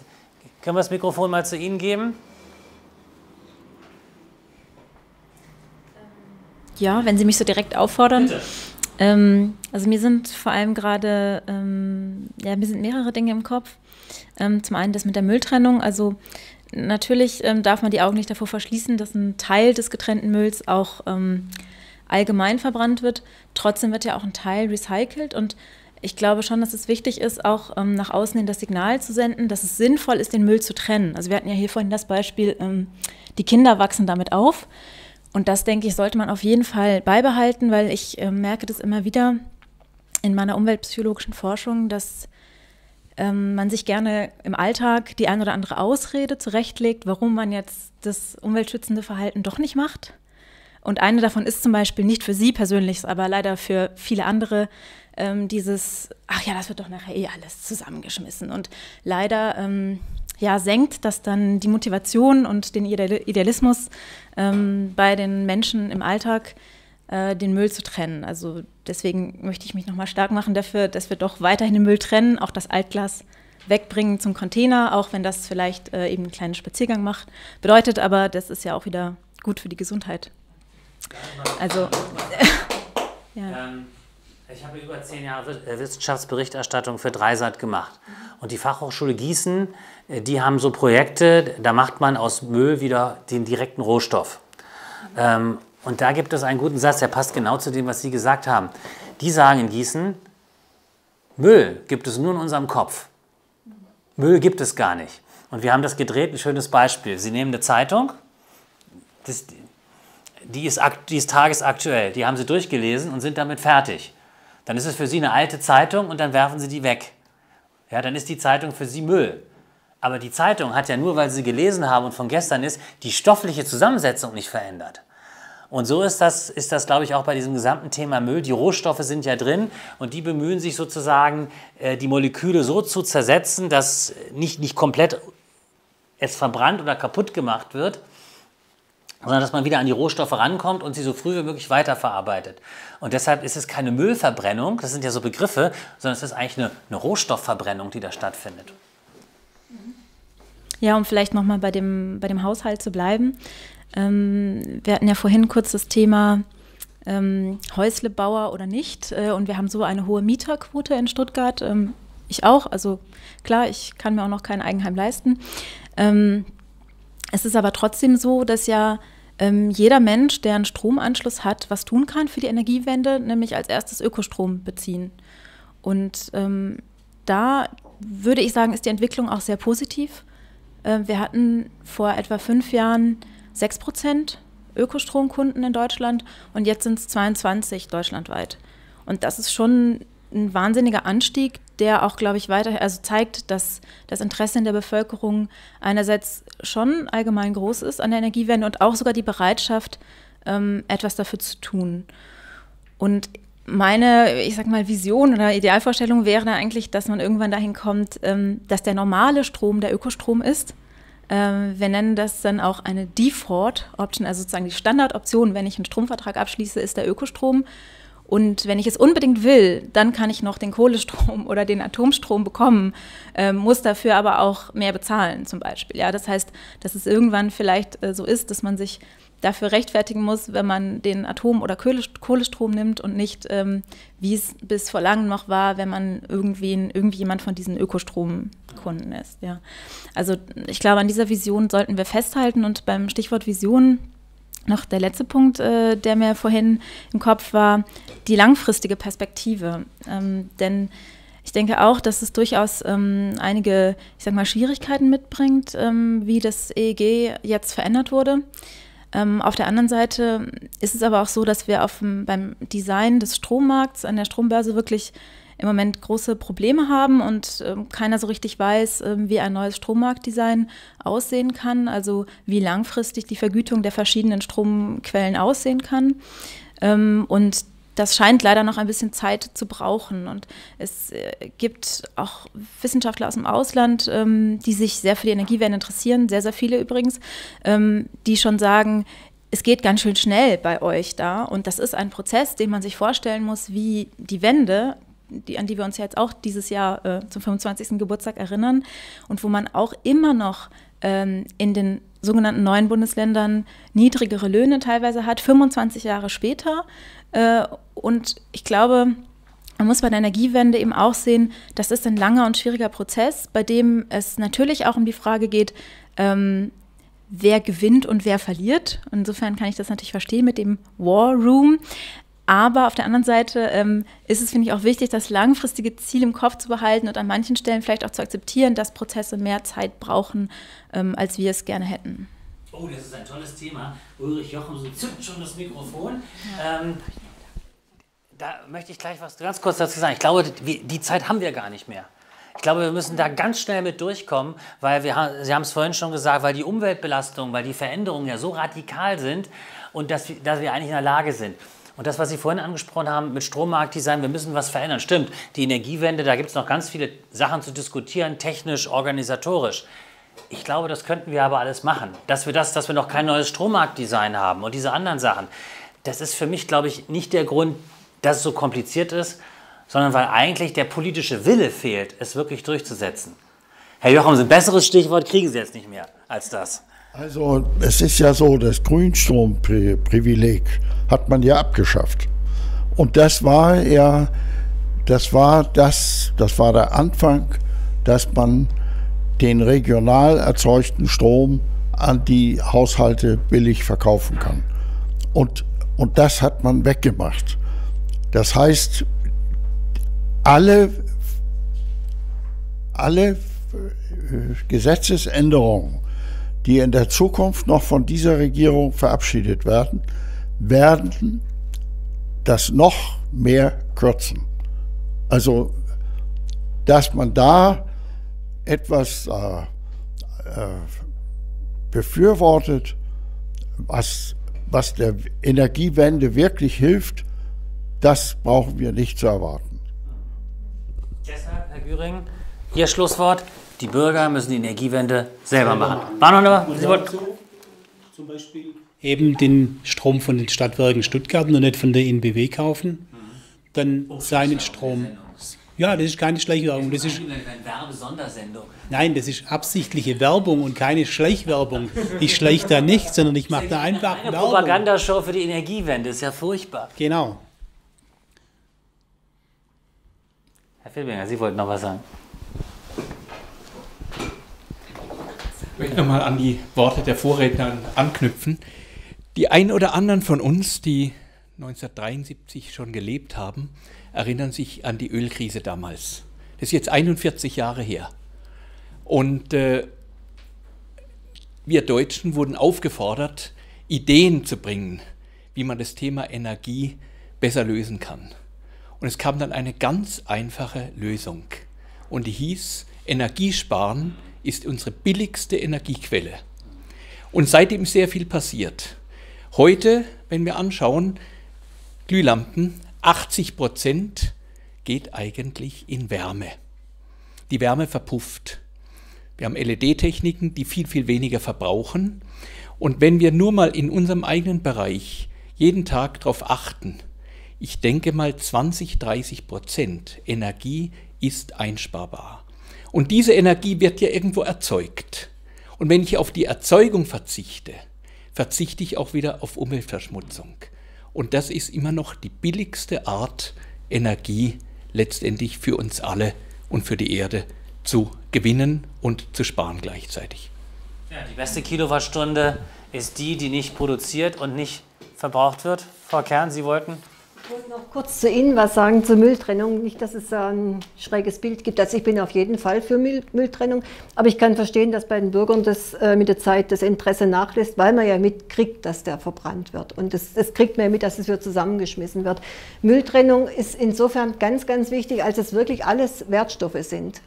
Können wir das Mikrofon mal zu Ihnen geben? Ja, wenn Sie mich so direkt auffordern. Bitte. Ähm, also mir sind vor allem gerade, ähm, ja, mir sind mehrere Dinge im Kopf. Ähm, zum einen das mit der Mülltrennung. Also natürlich ähm, darf man die Augen nicht davor verschließen, dass ein Teil des getrennten Mülls auch ähm, allgemein verbrannt wird. Trotzdem wird ja auch ein Teil recycelt und ich glaube schon, dass es wichtig ist, auch ähm, nach außen hin das Signal zu senden, dass es sinnvoll ist, den Müll zu trennen. Also wir hatten ja hier vorhin das Beispiel, ähm, die Kinder wachsen damit auf. Und das, denke ich, sollte man auf jeden Fall beibehalten, weil ich äh, merke das immer wieder, in meiner umweltpsychologischen Forschung, dass ähm, man sich gerne im Alltag die ein oder andere Ausrede zurechtlegt, warum man jetzt das umweltschützende Verhalten doch nicht macht. Und eine davon ist zum Beispiel nicht für Sie persönlich, aber leider für viele andere ähm, dieses, ach ja, das wird doch nachher eh alles zusammengeschmissen. Und leider ähm, ja, senkt das dann die Motivation und den Idealismus ähm, bei den Menschen im Alltag, äh, den Müll zu trennen. Also deswegen möchte ich mich nochmal stark machen dafür, dass wir doch weiterhin den Müll trennen, auch das Altglas wegbringen zum Container, auch wenn das vielleicht äh, eben einen kleinen Spaziergang macht, bedeutet, aber das ist ja auch wieder gut für die Gesundheit. Also, ja. Ich habe über zehn Jahre Wissenschaftsberichterstattung für Dreisat gemacht. Und die Fachhochschule Gießen, äh, die haben so Projekte, da macht man aus Müll wieder den direkten Rohstoff. Ähm, und da gibt es einen guten Satz, der passt genau zu dem, was Sie gesagt haben. Die sagen in Gießen, Müll gibt es nur in unserem Kopf. Müll gibt es gar nicht. Und wir haben das gedreht, ein schönes Beispiel. Sie nehmen eine Zeitung, das, die, ist, die ist tagesaktuell, die haben Sie durchgelesen und sind damit fertig. Dann ist es für Sie eine alte Zeitung und dann werfen Sie die weg. Ja, dann ist die Zeitung für Sie Müll. Aber die Zeitung hat ja nur, weil Sie gelesen haben und von gestern ist, die stoffliche Zusammensetzung nicht verändert. Und so ist das, ist das, glaube ich, auch bei diesem gesamten Thema Müll. Die Rohstoffe sind ja drin und die bemühen sich sozusagen, äh, die Moleküle so zu zersetzen, dass nicht, nicht komplett es verbrannt oder kaputt gemacht wird, sondern dass man wieder an die Rohstoffe rankommt und sie so früh wie möglich weiterverarbeitet. Und deshalb ist es keine Müllverbrennung, das sind ja so Begriffe, sondern es ist eigentlich eine, eine Rohstoffverbrennung, die da stattfindet. Ja, um vielleicht nochmal bei dem, bei dem Haushalt zu bleiben. Ähm, wir hatten ja vorhin kurz das Thema ähm, Häuslebauer oder nicht. Äh, und wir haben so eine hohe Mieterquote in Stuttgart. Ähm, ich auch. Also klar, ich kann mir auch noch kein Eigenheim leisten. Ähm, es ist aber trotzdem so, dass ja ähm, jeder Mensch, der einen Stromanschluss hat, was tun kann für die Energiewende, nämlich als erstes Ökostrom beziehen. Und ähm, da würde ich sagen, ist die Entwicklung auch sehr positiv. Äh, wir hatten vor etwa fünf Jahren 6 Prozent Ökostromkunden in Deutschland und jetzt sind es 22 deutschlandweit. Und das ist schon ein wahnsinniger Anstieg, der auch, glaube ich, weiter, also zeigt, dass das Interesse in der Bevölkerung einerseits schon allgemein groß ist an der Energiewende und auch sogar die Bereitschaft, ähm, etwas dafür zu tun. Und meine, ich sag mal, Vision oder Idealvorstellung wäre eigentlich, dass man irgendwann dahin kommt, ähm, dass der normale Strom der Ökostrom ist ähm, wir nennen das dann auch eine Default Option, also sozusagen die Standardoption, wenn ich einen Stromvertrag abschließe, ist der Ökostrom. Und wenn ich es unbedingt will, dann kann ich noch den Kohlestrom oder den Atomstrom bekommen, äh, muss dafür aber auch mehr bezahlen zum Beispiel. Ja, das heißt, dass es irgendwann vielleicht äh, so ist, dass man sich dafür rechtfertigen muss, wenn man den Atom- oder Kohlestrom nimmt und nicht, ähm, wie es bis vor langem noch war, wenn man irgendwen, irgendjemand von diesen Ökostromkunden ist. Ja. Also ich glaube, an dieser Vision sollten wir festhalten und beim Stichwort Vision noch der letzte Punkt, äh, der mir vorhin im Kopf war, die langfristige Perspektive. Ähm, denn ich denke auch, dass es durchaus ähm, einige, ich sag mal, Schwierigkeiten mitbringt, ähm, wie das EEG jetzt verändert wurde. Ähm, auf der anderen Seite ist es aber auch so, dass wir auf, beim Design des Strommarkts an der Strombörse wirklich im Moment große Probleme haben und ähm, keiner so richtig weiß, ähm, wie ein neues Strommarktdesign aussehen kann, also wie langfristig die Vergütung der verschiedenen Stromquellen aussehen kann. Ähm, und das scheint leider noch ein bisschen Zeit zu brauchen. Und es äh, gibt auch Wissenschaftler aus dem Ausland, ähm, die sich sehr für die Energiewende interessieren, sehr, sehr viele übrigens, ähm, die schon sagen, es geht ganz schön schnell bei euch da. Und das ist ein Prozess, den man sich vorstellen muss, wie die Wende, die, an die wir uns jetzt auch dieses Jahr äh, zum 25. Geburtstag erinnern und wo man auch immer noch ähm, in den sogenannten neuen Bundesländern niedrigere Löhne teilweise hat, 25 Jahre später. Äh, und ich glaube, man muss bei der Energiewende eben auch sehen, das ist ein langer und schwieriger Prozess, bei dem es natürlich auch um die Frage geht, ähm, wer gewinnt und wer verliert. Insofern kann ich das natürlich verstehen mit dem War Room. Aber auf der anderen Seite ähm, ist es, finde ich, auch wichtig, das langfristige Ziel im Kopf zu behalten und an manchen Stellen vielleicht auch zu akzeptieren, dass Prozesse mehr Zeit brauchen, ähm, als wir es gerne hätten. Oh, das ist ein tolles Thema. Ulrich Jochum so zückt schon das Mikrofon. Ja. Ähm, Da möchte ich gleich was ganz kurz dazu sagen. Ich glaube, die, die Zeit haben wir gar nicht mehr. Ich glaube, wir müssen da ganz schnell mit durchkommen, weil wir, Sie haben es vorhin schon gesagt, weil die Umweltbelastung, weil die Veränderungen ja so radikal sind und dass wir, dass wir eigentlich in der Lage sind. Und das, was Sie vorhin angesprochen haben mit Strommarktdesign, wir müssen was verändern. Stimmt, die Energiewende, da gibt es noch ganz viele Sachen zu diskutieren, technisch, organisatorisch. Ich glaube, das könnten wir aber alles machen. Dass wir das, dass wir noch kein neues Strommarktdesign haben und diese anderen Sachen, das ist für mich, glaube ich, nicht der Grund, dass es so kompliziert ist, sondern weil eigentlich der politische Wille fehlt, es wirklich durchzusetzen. Herr Jocham, ein besseres Stichwort kriegen Sie jetzt nicht mehr als das. Also es ist ja so, das Grünstromprivileg hat man ja abgeschafft. Und das war ja, das war das, das war der Anfang, dass man den regional erzeugten Strom an die Haushalte billig verkaufen kann. Und, und das hat man weggemacht. Das heißt, alle, alle äh, Gesetzesänderungen, die in der Zukunft noch von dieser Regierung verabschiedet werden, werden das noch mehr kürzen. Also, dass man da etwas äh, äh, befürwortet, was, was der Energiewende wirklich hilft, das brauchen wir nicht zu erwarten. Deshalb, Herr Göring, Ihr Schlusswort. Die Bürger müssen die Energiewende selber machen. War noch eine, Sie wollten zum Beispiel eben den Strom von den Stadtwerken Stuttgart und nicht von der INBW kaufen. Dann seinen Strom. Ja, das ist keine Schleichwerbung. Das ist eine Werbesondersendung. Nein, das ist absichtliche Werbung und keine Schleichwerbung. Ich schleiche da nicht, sondern ich mache da einfach eine Werbung. Propagandashow für die Energiewende, ist ja furchtbar. Genau. Herr Filbinger, Sie wollten noch was sagen. Ich möchte nochmal an die Worte der Vorredner anknüpfen. Die ein oder anderen von uns, die 1973 schon gelebt haben, erinnern sich an die Ölkrise damals. Das ist jetzt 41 Jahre her. Und äh, wir Deutschen wurden aufgefordert, Ideen zu bringen, wie man das Thema Energie besser lösen kann. Und es kam dann eine ganz einfache Lösung. Und die hieß, Energiesparen ist unsere billigste Energiequelle. Und seitdem ist sehr viel passiert. Heute, wenn wir anschauen, Glühlampen, 80 Prozent geht eigentlich in Wärme. Die Wärme verpufft. Wir haben LED-Techniken, die viel, viel weniger verbrauchen. Und wenn wir nur mal in unserem eigenen Bereich jeden Tag darauf achten, ich denke mal 20, 30 Prozent Energie ist einsparbar. Und diese Energie wird ja irgendwo erzeugt. Und wenn ich auf die Erzeugung verzichte, verzichte ich auch wieder auf Umweltverschmutzung. Und das ist immer noch die billigste Art, Energie letztendlich für uns alle und für die Erde zu gewinnen und zu sparen gleichzeitig. Ja, die beste Kilowattstunde ist die, die nicht produziert und nicht verbraucht wird. Frau Kern, Sie wollten? Ich wollte noch kurz zu Ihnen was sagen zur Mülltrennung. Nicht, dass es ein schräges Bild gibt. Also ich bin auf jeden Fall für Müll, Mülltrennung, aber ich kann verstehen, dass bei den Bürgern das äh, mit der Zeit das Interesse nachlässt, weil man ja mitkriegt, dass der verbrannt wird. Und das, das kriegt man ja mit, dass es wieder zusammengeschmissen wird. Mülltrennung ist insofern ganz, ganz wichtig, als es wirklich alles Wertstoffe sind.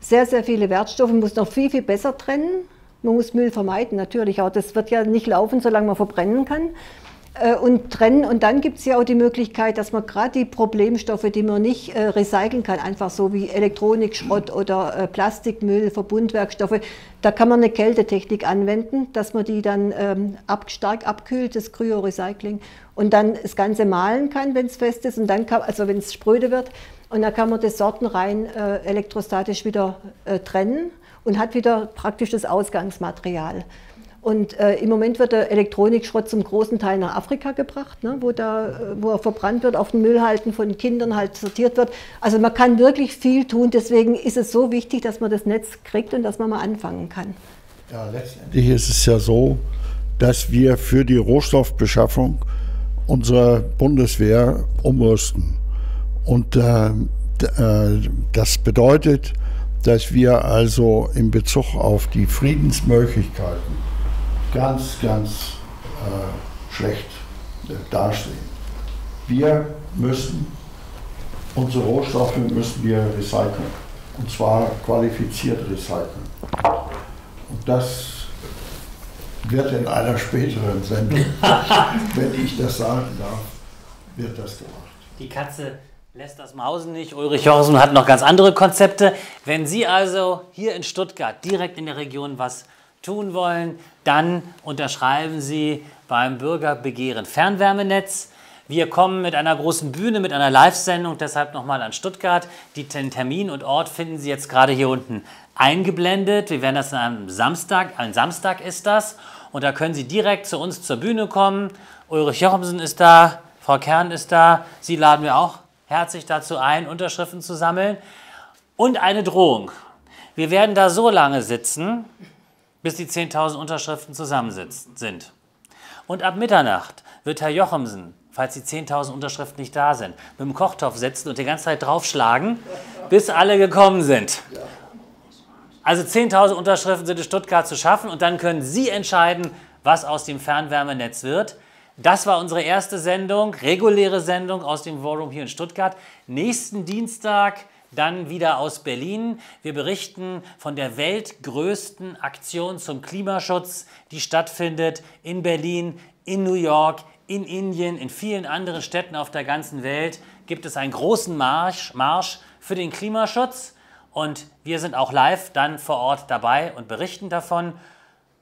Sehr, sehr viele Wertstoffe, muss noch viel, viel besser trennen. Man muss Müll vermeiden, natürlich auch. Das wird ja nicht laufen, solange man verbrennen kann. Äh, und trennen. Und dann gibt es ja auch die Möglichkeit, dass man gerade die Problemstoffe, die man nicht äh, recyceln kann, einfach so wie Elektronikschrott oder äh, Plastikmüll, Verbundwerkstoffe, da kann man eine Kältetechnik anwenden, dass man die dann ähm, ab, stark abkühlt, das Kryorecycling, und dann das Ganze mahlen kann, wenn es fest ist, und dann kann, also wenn es spröde wird, und dann kann man das sortenrein äh, elektrostatisch wieder äh, trennen und hat wieder praktisch das Ausgangsmaterial. Und äh, im Moment wird der Elektronikschrott zum großen Teil nach Afrika gebracht, ne, wo, da, äh, wo er verbrannt wird, auf den Müllhalten von Kindern halt sortiert wird. Also man kann wirklich viel tun. Deswegen ist es so wichtig, dass man das Netz kriegt und dass man mal anfangen kann. Ja, letztendlich ist es ja so, dass wir für die Rohstoffbeschaffung unserer Bundeswehr umrüsten. Und äh, äh, das bedeutet, dass wir also in Bezug auf die Friedensmöglichkeiten ganz, ganz äh, schlecht äh, dastehen. Wir müssen, unsere Rohstoffe müssen wir recyceln. Und zwar qualifiziert recyceln. Und das wird in einer späteren Sendung, wenn ich das sagen darf, wird das gemacht. Die Katze lässt das Mausen nicht. Ulrich Jorsen hat noch ganz andere Konzepte. Wenn Sie also hier in Stuttgart direkt in der Region was tun wollen, dann unterschreiben Sie beim Bürgerbegehren Fernwärmenetz. Wir kommen mit einer großen Bühne, mit einer Live-Sendung, deshalb nochmal an Stuttgart. Den Termin und Ort finden Sie jetzt gerade hier unten eingeblendet. Wir werden das am Samstag, ein Samstag ist das. Und da können Sie direkt zu uns zur Bühne kommen. Ulrich Jochumsen ist da, Frau Kern ist da. Sie laden wir auch herzlich dazu ein, Unterschriften zu sammeln. Und eine Drohung. Wir werden da so lange sitzen, bis die 10.000 Unterschriften zusammen sind. Und ab Mitternacht wird Herr Jochumsen, falls die 10.000 Unterschriften nicht da sind, mit dem Kochtopf sitzen und die ganze Zeit draufschlagen, bis alle gekommen sind. Also 10.000 Unterschriften sind in Stuttgart zu schaffen und dann können Sie entscheiden, was aus dem Fernwärmenetz wird. Das war unsere erste Sendung, reguläre Sendung aus dem Room hier in Stuttgart. Nächsten Dienstag dann wieder aus Berlin. Wir berichten von der weltgrößten Aktion zum Klimaschutz, die stattfindet in Berlin, in New York, in Indien, in vielen anderen Städten auf der ganzen Welt. Gibt es einen großen Marsch, Marsch für den Klimaschutz. Und wir sind auch live dann vor Ort dabei und berichten davon.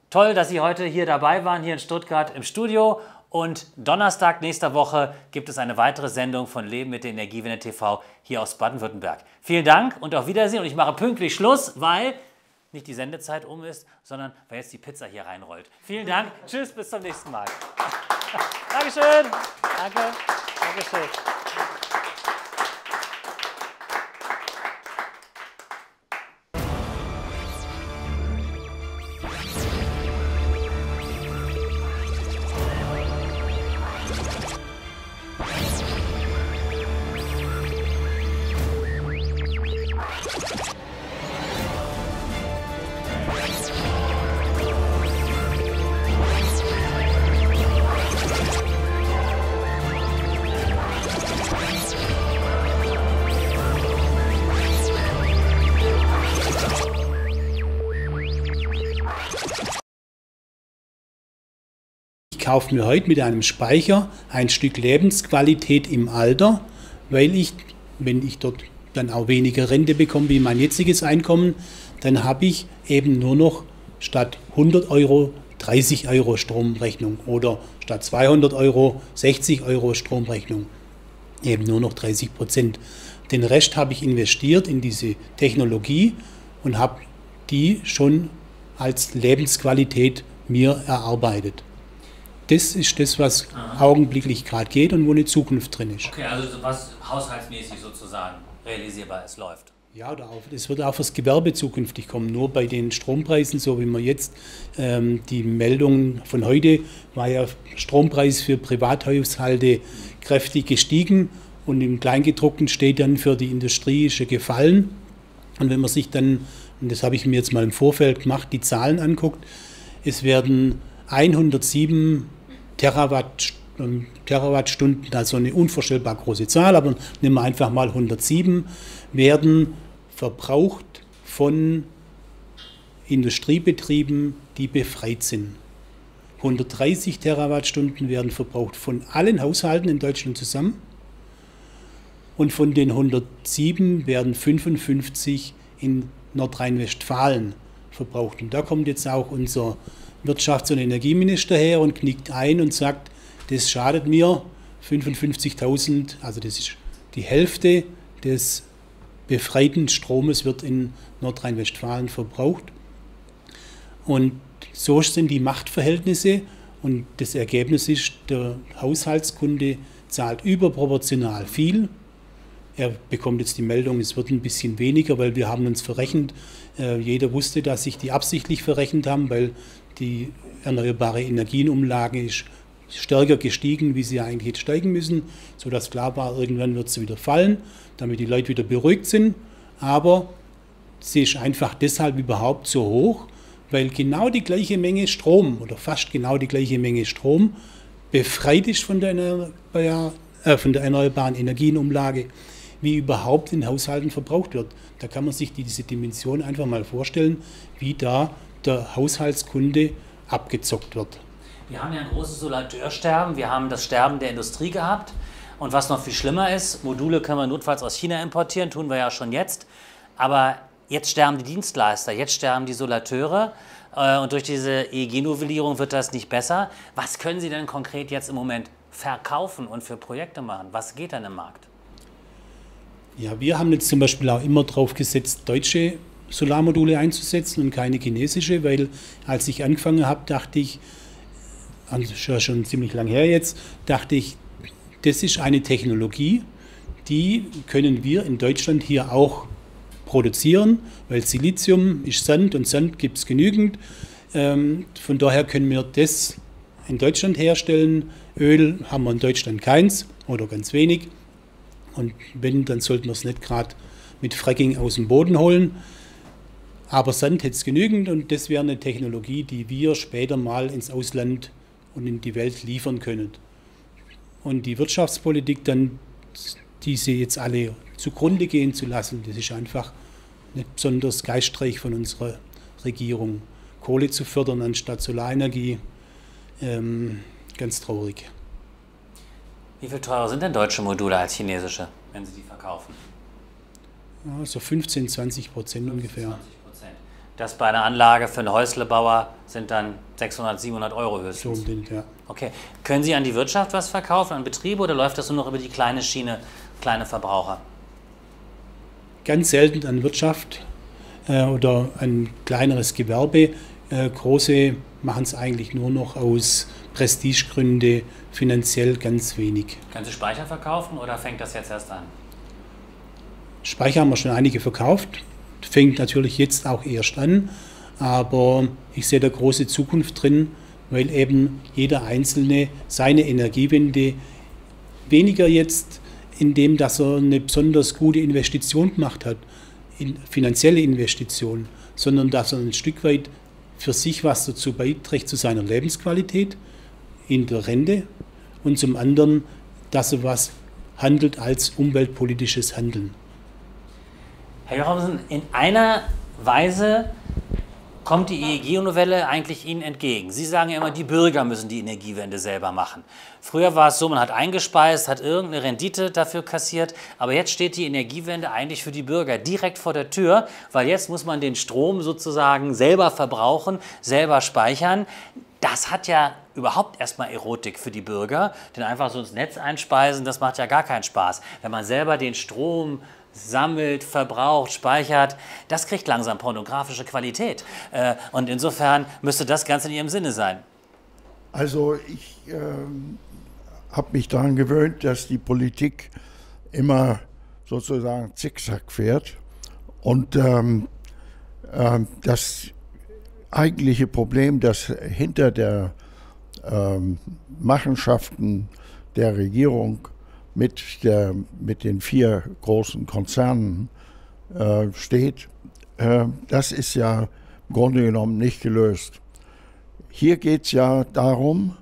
Toll, dass Sie heute hier dabei waren, hier in Stuttgart im Studio. Und Donnerstag nächster Woche gibt es eine weitere Sendung von Leben mit der Energiewende TV hier aus Baden-Württemberg. Vielen Dank und auf Wiedersehen. Und ich mache pünktlich Schluss, weil nicht die Sendezeit um ist, sondern weil jetzt die Pizza hier reinrollt. Vielen Dank. Tschüss, bis zum nächsten Mal. Dankeschön. Danke. Dankeschön. Kaufe mir heute mit einem Speicher ein Stück Lebensqualität im Alter, weil ich, wenn ich dort dann auch weniger Rente bekomme wie mein jetziges Einkommen, dann habe ich eben nur noch statt 100 Euro 30 Euro Stromrechnung oder statt 200 Euro 60 Euro Stromrechnung. Eben nur noch 30 Prozent. Den Rest habe ich investiert in diese Technologie und habe die schon als Lebensqualität mir erarbeitet das ist das, was Aha. augenblicklich gerade geht und wo eine Zukunft drin ist. Okay, also was haushaltsmäßig sozusagen realisierbar ist, läuft. Ja, oder auch, das wird auch fürs Gewerbe zukünftig kommen. Nur bei den Strompreisen, so wie man jetzt ähm, die Meldung von heute, war ja Strompreis für Privathaushalte kräftig gestiegen und im Kleingedruckten steht dann für die Industrie ist er gefallen. Und wenn man sich dann, und das habe ich mir jetzt mal im Vorfeld gemacht, die Zahlen anguckt, es werden 107 Terawatt, ähm, Terawattstunden, also eine unvorstellbar große Zahl, aber nehmen wir einfach mal 107, werden verbraucht von Industriebetrieben, die befreit sind. 130 Terawattstunden werden verbraucht von allen Haushalten in Deutschland zusammen. Und von den 107 werden 55 in Nordrhein-Westfalen verbraucht. Und da kommt jetzt auch unser Wirtschafts- und Energieminister her und knickt ein und sagt, das schadet mir 55.000, also das ist die Hälfte des befreiten Stromes wird in Nordrhein-Westfalen verbraucht. Und so sind die Machtverhältnisse und das Ergebnis ist, der Haushaltskunde zahlt überproportional viel. Er bekommt jetzt die Meldung, es wird ein bisschen weniger, weil wir haben uns verrechnet. Äh, jeder wusste, dass sich die absichtlich verrechnet haben, weil die erneuerbare Energienumlage ist stärker gestiegen, wie sie eigentlich hätte steigen müssen, sodass klar war, irgendwann wird sie wieder fallen, damit die Leute wieder beruhigt sind. Aber sie ist einfach deshalb überhaupt so hoch, weil genau die gleiche Menge Strom oder fast genau die gleiche Menge Strom befreit ist von der äh, von der erneuerbaren Energienumlage, wie überhaupt in Haushalten verbraucht wird. Da kann man sich diese Dimension einfach mal vorstellen, wie da der Haushaltskunde abgezockt wird. Wir haben ja ein großes Solateursterben, wir haben das Sterben der Industrie gehabt. Und was noch viel schlimmer ist, Module können wir notfalls aus China importieren, tun wir ja schon jetzt. Aber jetzt sterben die Dienstleister, jetzt sterben die Solateure. Äh, und durch diese EEG-Novellierung wird das nicht besser. Was können Sie denn konkret jetzt im Moment verkaufen und für Projekte machen? Was geht denn im Markt? Ja, wir haben jetzt zum Beispiel auch immer darauf gesetzt, deutsche Solarmodule einzusetzen und keine chinesische, weil als ich angefangen habe, dachte ich, schon ziemlich lang her jetzt, dachte ich, das ist eine Technologie, die können wir in Deutschland hier auch produzieren, weil Silizium ist Sand und Sand gibt es genügend. Ähm, von daher können wir das in Deutschland herstellen. Öl haben wir in Deutschland keins oder ganz wenig. Und wenn, dann sollten wir es nicht gerade mit Fracking aus dem Boden holen. Aber Sand hätte es genügend und das wäre eine Technologie, die wir später mal ins Ausland und in die Welt liefern können. Und die Wirtschaftspolitik dann, diese jetzt alle zugrunde gehen zu lassen, das ist einfach nicht besonders geistreich von unserer Regierung. Kohle zu fördern anstatt Solarenergie, ähm, ganz traurig. Wie viel teurer sind denn deutsche Module als chinesische, wenn Sie die verkaufen? Ja, so 15, 20 Prozent ungefähr. 20 Prozent. Das bei einer Anlage für einen Häuslebauer sind dann 600, 700 Euro höchstens. So den, ja. Okay. Können Sie an die Wirtschaft was verkaufen, an Betriebe oder läuft das nur noch über die kleine Schiene, kleine Verbraucher? Ganz selten an Wirtschaft äh, oder ein kleineres Gewerbe. Äh, große machen es eigentlich nur noch aus Prestigegründe, finanziell ganz wenig. Können Sie Speicher verkaufen oder fängt das jetzt erst an? Speicher haben wir schon einige verkauft, fängt natürlich jetzt auch erst an, aber ich sehe da große Zukunft drin, weil eben jeder Einzelne seine Energiewende weniger jetzt in dem, dass er eine besonders gute Investition gemacht hat, in finanzielle Investition, sondern dass er ein Stück weit für sich was dazu beiträgt zu seiner Lebensqualität in der Rente und zum anderen, dass er was handelt als umweltpolitisches Handeln. Herr Jochamsen, in einer Weise kommt die EEG-Novelle eigentlich Ihnen entgegen. Sie sagen ja immer, die Bürger müssen die Energiewende selber machen. Früher war es so, man hat eingespeist, hat irgendeine Rendite dafür kassiert, aber jetzt steht die Energiewende eigentlich für die Bürger direkt vor der Tür, weil jetzt muss man den Strom sozusagen selber verbrauchen, selber speichern. Das hat ja überhaupt erstmal Erotik für die Bürger, denn einfach so ins Netz einspeisen, das macht ja gar keinen Spaß. Wenn man selber den Strom sammelt, verbraucht, speichert, das kriegt langsam pornografische Qualität. Äh, und insofern müsste das Ganze in Ihrem Sinne sein. Also ich äh, habe mich daran gewöhnt, dass die Politik immer sozusagen zickzack fährt. Und ähm, äh, das eigentliche Problem, das hinter der ähm, Machenschaften der Regierung mit, der, mit den vier großen Konzernen äh, steht, äh, das ist ja im Grunde genommen nicht gelöst. Hier geht es ja darum,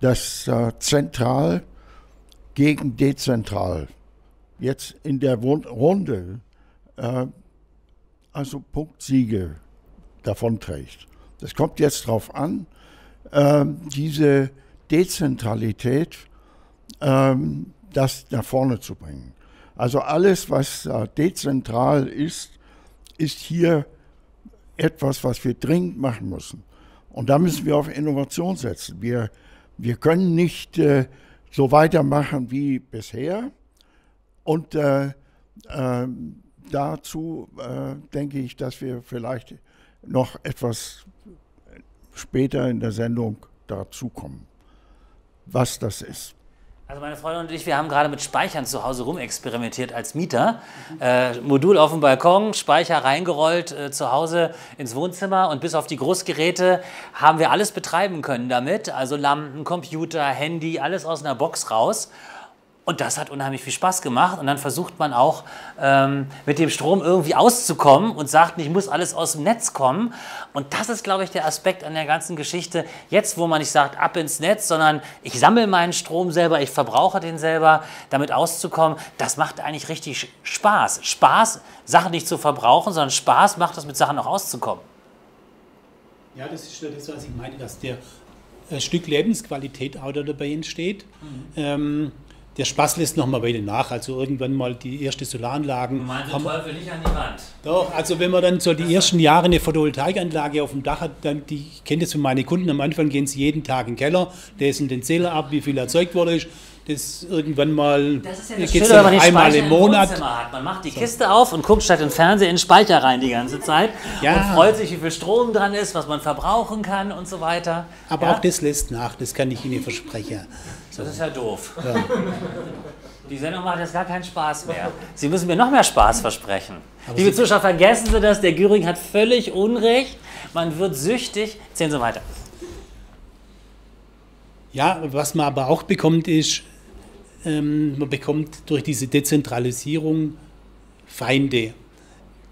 dass äh, zentral gegen dezentral jetzt in der Runde äh, also Punktsiege davonträgt. Das kommt jetzt darauf an, äh, diese Dezentralität ähm, das nach vorne zu bringen. Also alles, was dezentral ist, ist hier etwas, was wir dringend machen müssen. Und da müssen wir auf Innovation setzen. Wir, wir können nicht äh, so weitermachen wie bisher. Und äh, äh, dazu denke ich, dass wir vielleicht noch etwas später in der Sendung dazukommen, was das ist. Also meine Freundin und ich, wir haben gerade mit Speichern zu Hause rumexperimentiert als Mieter. Äh, Modul auf dem Balkon, Speicher reingerollt äh, zu Hause ins Wohnzimmer und bis auf die Großgeräte haben wir alles betreiben können damit. Also Lampen, Computer, Handy, alles aus einer Box raus. Und das hat unheimlich viel Spaß gemacht. Und dann versucht man auch ähm, mit dem Strom irgendwie auszukommen und sagt, ich muss alles aus dem Netz kommen. Und das ist, glaube ich, der Aspekt an der ganzen Geschichte. Jetzt, wo man nicht sagt, ab ins Netz, sondern ich sammle meinen Strom selber, ich verbrauche den selber, damit auszukommen, das macht eigentlich richtig Spaß. Spaß, Sachen nicht zu verbrauchen, sondern Spaß macht es, mit Sachen auch auszukommen. Ja, das ist das, was ich meine, dass der ein Stück Lebensqualität auch dabei entsteht. Mhm. Ähm, der Spaß lässt noch mal weiter nach. Also irgendwann mal die erste Solaranlagen. Meinen Sie Teufel nicht an die Wand? Doch, also wenn man dann so die ersten Jahre eine Photovoltaikanlage auf dem Dach hat, dann, die, ich kenne das von meinen Kunden, am Anfang gehen sie jeden Tag in den Keller, lesen den Zähler ab, wie viel erzeugt wurde. Das irgendwann mal das ist ja das Schöne, wenn man einmal im Monat. Im hat. Man macht die so. Kiste auf und guckt statt im Fernseher in den Speicher rein die ganze Zeit ja. und freut sich, wie viel Strom dran ist, was man verbrauchen kann und so weiter. Aber ja? auch das lässt nach, das kann ich Ihnen versprechen. Das ist ja doof. Ja. Die Sendung macht jetzt gar keinen Spaß mehr. Sie müssen mir noch mehr Spaß versprechen. Aber Liebe Zuschauer, vergessen Sie das, der Göring hat völlig Unrecht. Man wird süchtig. Zählen Sie weiter. Ja, was man aber auch bekommt, ist, ähm, man bekommt durch diese Dezentralisierung Feinde.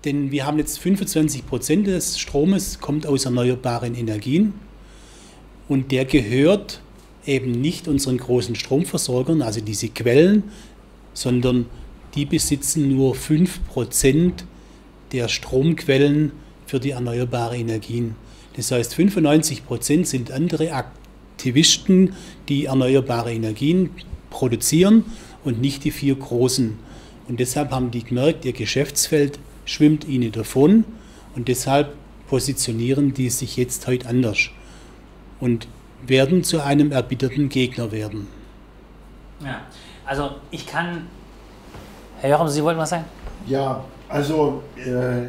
Denn wir haben jetzt 25 Prozent des Stromes kommt aus erneuerbaren Energien und der gehört eben nicht unseren großen Stromversorgern, also diese Quellen, sondern die besitzen nur 5% der Stromquellen für die erneuerbaren Energien. Das heißt, 95% sind andere Aktivisten, die erneuerbare Energien produzieren und nicht die vier großen. Und deshalb haben die gemerkt, ihr Geschäftsfeld schwimmt ihnen davon und deshalb positionieren die sich jetzt heute anders. Und werden zu einem erbitterten Gegner werden. Ja, also ich kann. Herr Jochum, Sie wollten was sagen? Ja, also äh,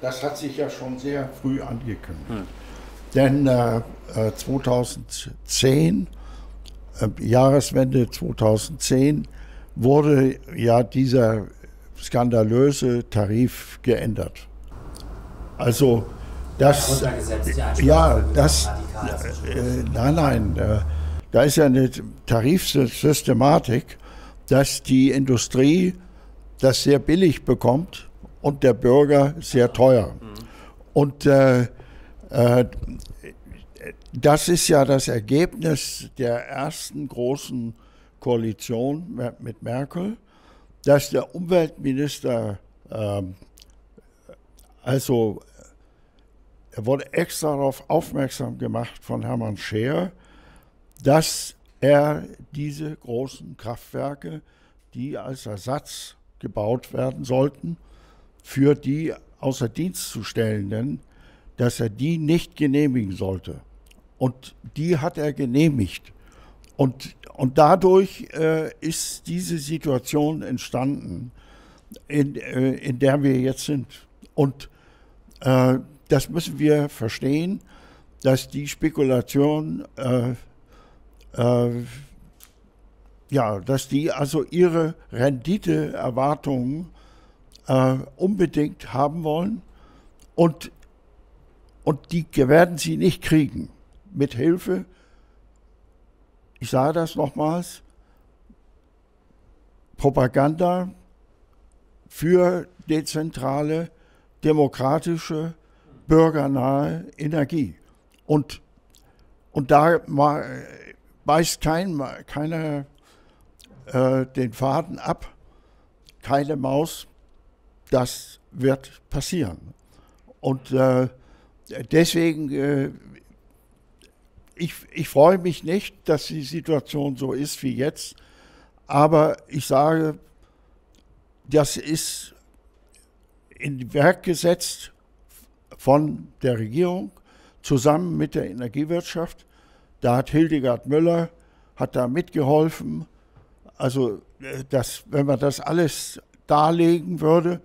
das hat sich ja schon sehr früh angekündigt. Hm. Denn äh, 2010, äh, äh, Jahreswende 2010, wurde ja dieser skandalöse Tarif geändert. Also das, ja, das, äh, nein, nein, äh, da ist ja eine Tarifsystematik, dass die Industrie das sehr billig bekommt und der Bürger sehr teuer. Und äh, äh, das ist ja das Ergebnis der ersten großen Koalition mit Merkel, dass der Umweltminister ähm, also er wurde extra darauf aufmerksam gemacht von Hermann Scheer, dass er diese großen Kraftwerke, die als Ersatz gebaut werden sollten, für die außer Dienst zu stellenden, dass er die nicht genehmigen sollte. Und die hat er genehmigt. Und, und dadurch äh, ist diese Situation entstanden, in, äh, in der wir jetzt sind. Und äh, das müssen wir verstehen, dass die Spekulation, äh, äh, ja, dass die also ihre Renditeerwartungen äh, unbedingt haben wollen und, und die werden sie nicht kriegen. Mit Hilfe, ich sage das nochmals, Propaganda für dezentrale, demokratische bürgernahe Energie. Und, und da beißt kein, keiner äh, den Faden ab, keine Maus, das wird passieren. Und äh, deswegen, äh, ich, ich freue mich nicht, dass die Situation so ist wie jetzt, aber ich sage, das ist in Werk gesetzt von der Regierung zusammen mit der Energiewirtschaft. Da hat Hildegard Müller hat da mitgeholfen. Also äh, das, wenn man das alles darlegen würde,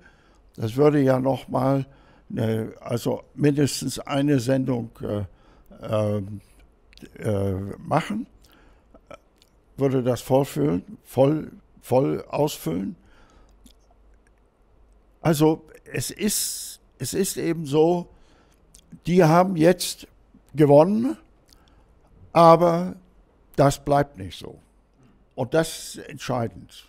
das würde ja noch mal eine, also mindestens eine Sendung äh, ähm, äh, machen, würde das vollfüllen, voll, voll ausfüllen. Also es ist es ist eben so, die haben jetzt gewonnen, aber das bleibt nicht so. Und das ist entscheidend.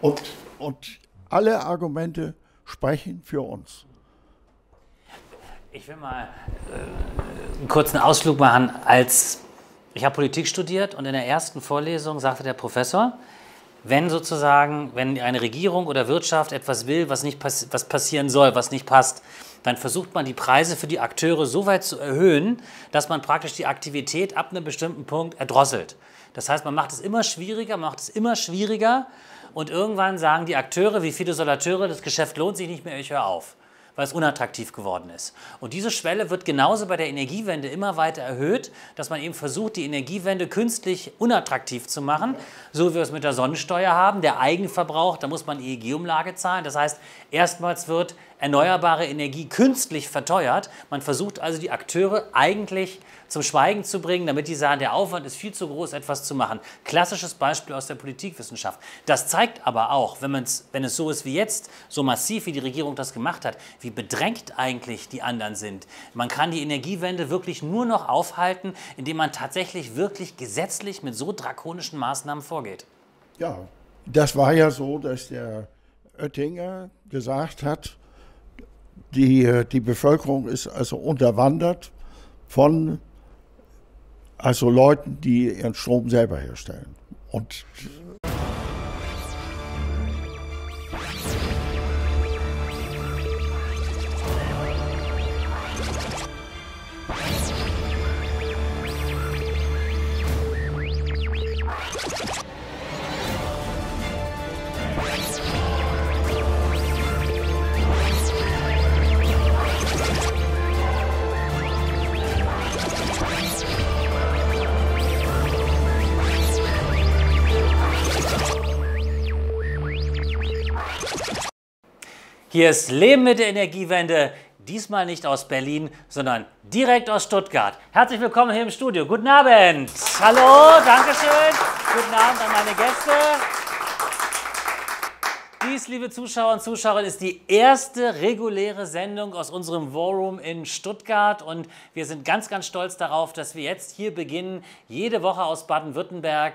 Und, und alle Argumente sprechen für uns. Ich will mal äh, einen kurzen Ausflug machen. Als ich habe Politik studiert und in der ersten Vorlesung sagte der Professor, wenn sozusagen, wenn eine Regierung oder Wirtschaft etwas will, was nicht pass was passieren soll, was nicht passt, dann versucht man die Preise für die Akteure so weit zu erhöhen, dass man praktisch die Aktivität ab einem bestimmten Punkt erdrosselt. Das heißt, man macht es immer schwieriger, macht es immer schwieriger und irgendwann sagen die Akteure, wie viele Solateure, das Geschäft lohnt sich nicht mehr, ich höre auf weil es unattraktiv geworden ist. Und diese Schwelle wird genauso bei der Energiewende immer weiter erhöht, dass man eben versucht, die Energiewende künstlich unattraktiv zu machen, so wie wir es mit der Sonnensteuer haben, der Eigenverbrauch, da muss man EEG-Umlage zahlen. Das heißt, erstmals wird erneuerbare Energie künstlich verteuert. Man versucht also die Akteure eigentlich zum Schweigen zu bringen, damit die sagen, der Aufwand ist viel zu groß, etwas zu machen. Klassisches Beispiel aus der Politikwissenschaft. Das zeigt aber auch, wenn, wenn es so ist wie jetzt, so massiv wie die Regierung das gemacht hat, wie bedrängt eigentlich die anderen sind. Man kann die Energiewende wirklich nur noch aufhalten, indem man tatsächlich wirklich gesetzlich mit so drakonischen Maßnahmen vorgeht. Ja, das war ja so, dass der Oettinger gesagt hat, die, die Bevölkerung ist also unterwandert von also Leuten, die ihren Strom selber herstellen. Und Hier ist Leben mit der Energiewende. Diesmal nicht aus Berlin, sondern direkt aus Stuttgart. Herzlich willkommen hier im Studio. Guten Abend. Hallo, Dankeschön. Guten Abend an meine Gäste. Dies, liebe Zuschauer und Zuschauerinnen, ist die erste reguläre Sendung aus unserem War Room in Stuttgart und wir sind ganz, ganz stolz darauf, dass wir jetzt hier beginnen, jede Woche aus Baden-Württemberg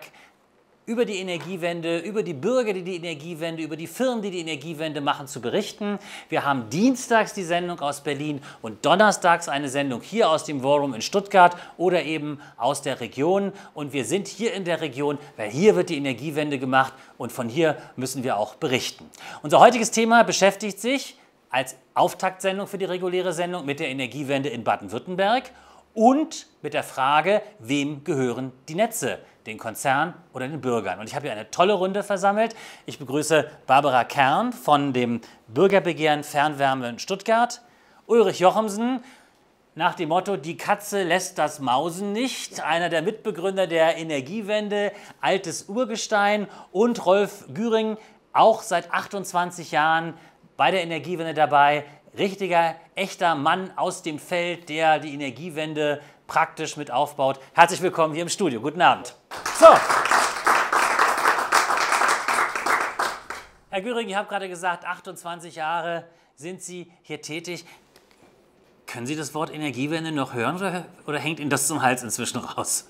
über die Energiewende, über die Bürger, die die Energiewende, über die Firmen, die die Energiewende machen, zu berichten. Wir haben dienstags die Sendung aus Berlin und donnerstags eine Sendung hier aus dem Forum in Stuttgart oder eben aus der Region. Und wir sind hier in der Region, weil hier wird die Energiewende gemacht und von hier müssen wir auch berichten. Unser heutiges Thema beschäftigt sich als Auftaktsendung für die reguläre Sendung mit der Energiewende in Baden-Württemberg und mit der Frage, wem gehören die Netze? den Konzern oder den Bürgern. Und ich habe hier eine tolle Runde versammelt. Ich begrüße Barbara Kern von dem Bürgerbegehren Fernwärme in Stuttgart, Ulrich Jochemsen nach dem Motto Die Katze lässt das Mausen nicht, einer der Mitbegründer der Energiewende, altes Urgestein und Rolf Güring, auch seit 28 Jahren bei der Energiewende dabei, richtiger, echter Mann aus dem Feld, der die Energiewende praktisch mit aufbaut. Herzlich willkommen hier im Studio. Guten Abend. So. Herr Göring, ich habe gerade gesagt, 28 Jahre sind Sie hier tätig. Können Sie das Wort Energiewende noch hören oder, oder hängt Ihnen das zum Hals inzwischen raus?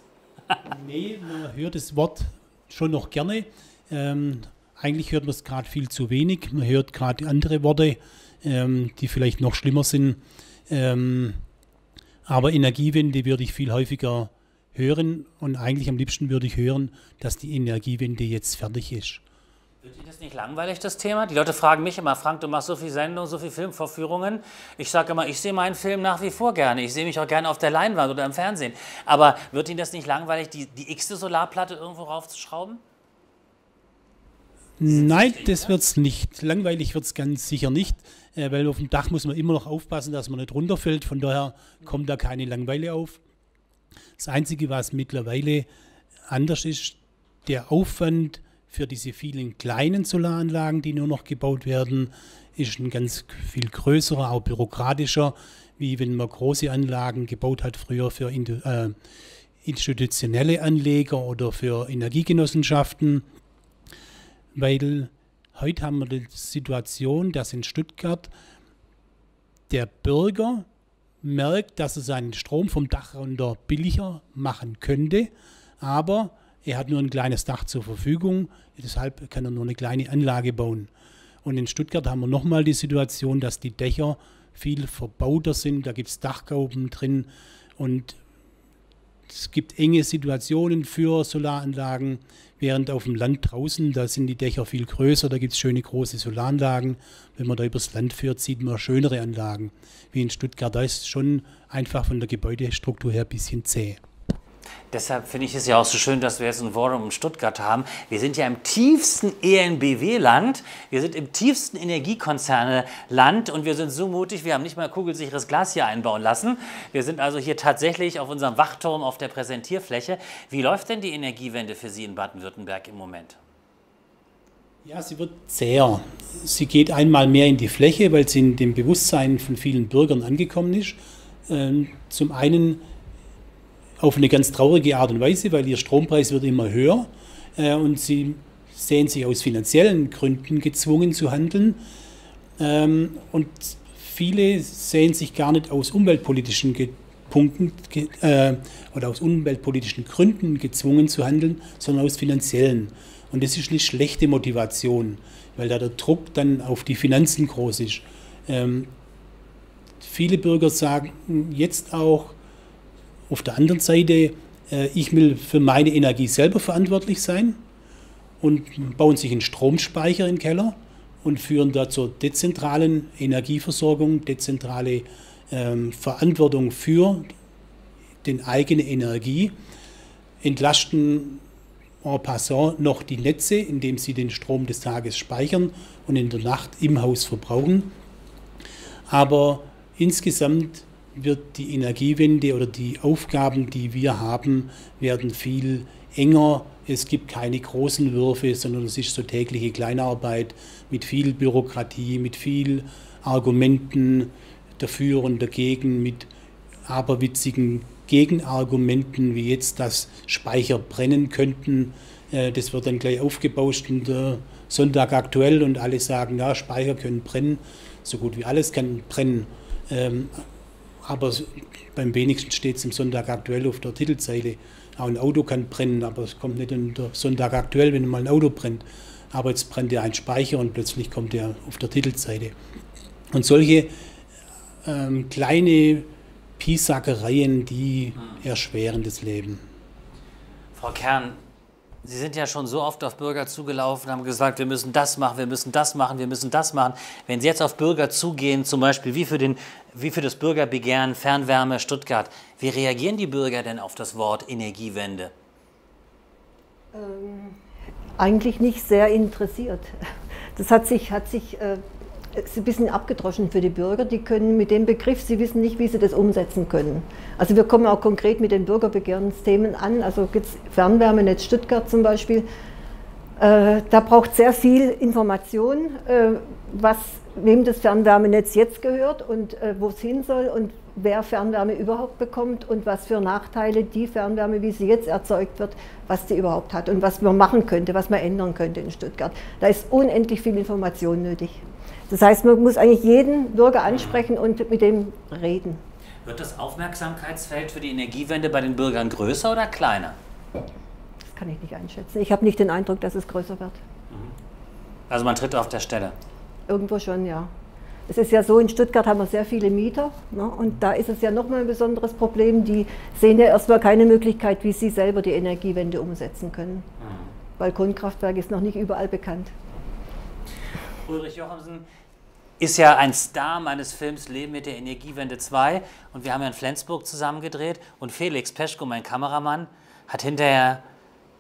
nee, man hört das Wort schon noch gerne. Ähm, eigentlich hört man es gerade viel zu wenig. Man hört gerade andere Worte, ähm, die vielleicht noch schlimmer sind. Ähm, aber Energiewende würde ich viel häufiger hören und eigentlich am liebsten würde ich hören, dass die Energiewende jetzt fertig ist. Wird Ihnen das nicht langweilig, das Thema? Die Leute fragen mich immer, Frank, du machst so viel Sendungen, so viele Filmvorführungen. Ich sage immer, ich sehe meinen Film nach wie vor gerne. Ich sehe mich auch gerne auf der Leinwand oder im Fernsehen. Aber wird Ihnen das nicht langweilig, die, die x-te Solarplatte irgendwo raufzuschrauben? Nein, das wird es nicht. Langweilig wird es ganz sicher nicht, äh, weil auf dem Dach muss man immer noch aufpassen, dass man nicht runterfällt. Von daher kommt da keine Langeweile auf. Das Einzige, was mittlerweile anders ist, der Aufwand für diese vielen kleinen Solaranlagen, die nur noch gebaut werden, ist ein ganz viel größerer, auch bürokratischer, wie wenn man große Anlagen gebaut hat, früher für äh, institutionelle Anleger oder für Energiegenossenschaften weil heute haben wir die Situation, dass in Stuttgart der Bürger merkt, dass er seinen Strom vom Dach runter billiger machen könnte, aber er hat nur ein kleines Dach zur Verfügung, deshalb kann er nur eine kleine Anlage bauen. Und in Stuttgart haben wir nochmal die Situation, dass die Dächer viel verbauter sind, da gibt es Dachgauben drin und es gibt enge Situationen für Solaranlagen, während auf dem Land draußen, da sind die Dächer viel größer, da gibt es schöne große Solaranlagen. Wenn man da übers Land führt, sieht man schönere Anlagen. Wie in Stuttgart, da ist schon einfach von der Gebäudestruktur her ein bisschen zäh. Deshalb finde ich es ja auch so schön, dass wir jetzt ein Forum in Stuttgart haben. Wir sind ja im tiefsten ENBW-Land, wir sind im tiefsten Energiekonzerne-Land und wir sind so mutig, wir haben nicht mal kugelsicheres Glas hier einbauen lassen. Wir sind also hier tatsächlich auf unserem Wachturm auf der Präsentierfläche. Wie läuft denn die Energiewende für Sie in Baden-Württemberg im Moment? Ja, sie wird zäher. Sie geht einmal mehr in die Fläche, weil sie in dem Bewusstsein von vielen Bürgern angekommen ist. Ähm, zum einen auf eine ganz traurige Art und Weise, weil ihr Strompreis wird immer höher äh, und sie sehen sich aus finanziellen Gründen gezwungen zu handeln. Ähm, und viele sehen sich gar nicht aus umweltpolitischen Punkten äh, oder aus umweltpolitischen Gründen gezwungen zu handeln, sondern aus finanziellen. Und das ist eine schlechte Motivation, weil da der Druck dann auf die Finanzen groß ist. Ähm, viele Bürger sagen jetzt auch, auf der anderen Seite, äh, ich will für meine Energie selber verantwortlich sein und bauen sich einen Stromspeicher den Keller und führen da zur dezentralen Energieversorgung, dezentrale ähm, Verantwortung für den eigene Energie, entlasten en passant noch die Netze, indem sie den Strom des Tages speichern und in der Nacht im Haus verbrauchen. Aber insgesamt wird die Energiewende oder die Aufgaben, die wir haben, werden viel enger. Es gibt keine großen Würfe, sondern es ist so tägliche Kleinarbeit mit viel Bürokratie, mit viel Argumenten dafür und dagegen, mit aberwitzigen Gegenargumenten, wie jetzt, dass Speicher brennen könnten. Äh, das wird dann gleich aufgebauscht und der Sonntag aktuell und alle sagen, ja, Speicher können brennen. So gut wie alles kann brennen. Aber beim wenigsten steht es im Sonntag aktuell auf der Titelseite. Auch ein Auto kann brennen, aber es kommt nicht in der Sonntag aktuell, wenn mal ein Auto brennt. Aber jetzt brennt ja ein Speicher und plötzlich kommt er auf der Titelseite. Und solche ähm, kleine Piesackereien, die erschweren das Leben. Frau Kern, Sie sind ja schon so oft auf Bürger zugelaufen, haben gesagt, wir müssen das machen, wir müssen das machen, wir müssen das machen. Wenn Sie jetzt auf Bürger zugehen, zum Beispiel wie für, den, wie für das Bürgerbegehren Fernwärme Stuttgart, wie reagieren die Bürger denn auf das Wort Energiewende? Ähm, eigentlich nicht sehr interessiert. Das hat sich, hat sich äh, ist ein bisschen abgedroschen für die Bürger. Die können mit dem Begriff, sie wissen nicht, wie sie das umsetzen können. Also wir kommen auch konkret mit den Bürgerbegehrensthemen an. Also gibt es Fernwärmenetz Stuttgart zum Beispiel. Äh, da braucht sehr viel Information, äh, was, wem das Fernwärmenetz jetzt gehört und äh, wo es hin soll und wer Fernwärme überhaupt bekommt und was für Nachteile die Fernwärme, wie sie jetzt erzeugt wird, was die überhaupt hat und was man machen könnte, was man ändern könnte in Stuttgart. Da ist unendlich viel Information nötig. Das heißt, man muss eigentlich jeden Bürger ansprechen und mit dem reden. Wird das Aufmerksamkeitsfeld für die Energiewende bei den Bürgern größer oder kleiner? Das kann ich nicht einschätzen. Ich habe nicht den Eindruck, dass es größer wird. Mhm. Also man tritt auf der Stelle? Irgendwo schon, ja. Es ist ja so, in Stuttgart haben wir sehr viele Mieter ne, und da ist es ja nochmal ein besonderes Problem. Die sehen ja erstmal keine Möglichkeit, wie sie selber die Energiewende umsetzen können. Mhm. Balkonkraftwerk ist noch nicht überall bekannt. Ulrich Jochamsen, ist ja ein Star meines Films Leben mit der Energiewende 2 und wir haben ja in Flensburg zusammen gedreht und Felix Peschko, mein Kameramann, hat hinterher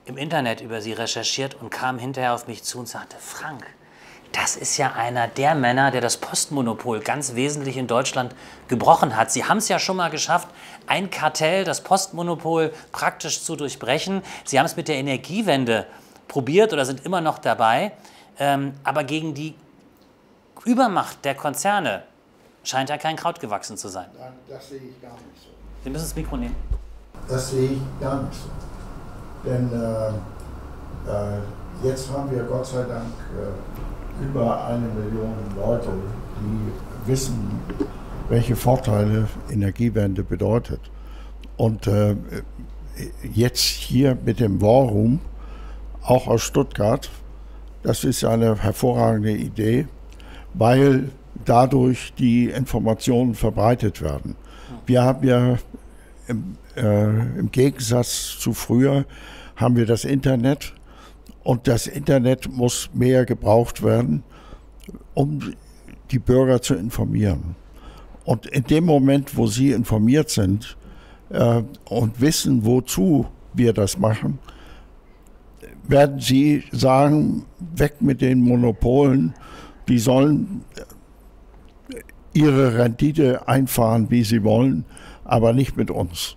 im Internet über sie recherchiert und kam hinterher auf mich zu und sagte, Frank, das ist ja einer der Männer, der das Postmonopol ganz wesentlich in Deutschland gebrochen hat. Sie haben es ja schon mal geschafft, ein Kartell, das Postmonopol praktisch zu durchbrechen. Sie haben es mit der Energiewende probiert oder sind immer noch dabei. Ähm, aber gegen die Übermacht der Konzerne scheint ja kein Kraut gewachsen zu sein. Das sehe ich gar nicht so. Sie müssen das Mikro nehmen. Das sehe ich gar nicht so. Denn äh, äh, jetzt haben wir Gott sei Dank äh, über eine Million Leute, die wissen, welche Vorteile Energiewende bedeutet. Und äh, jetzt hier mit dem War Room, auch aus Stuttgart, das ist eine hervorragende Idee, weil dadurch die Informationen verbreitet werden. Wir haben ja im, äh, im Gegensatz zu früher haben wir das Internet und das Internet muss mehr gebraucht werden, um die Bürger zu informieren. Und in dem Moment, wo sie informiert sind äh, und wissen, wozu wir das machen, werden sie sagen, weg mit den Monopolen, die sollen ihre Rendite einfahren, wie sie wollen, aber nicht mit uns.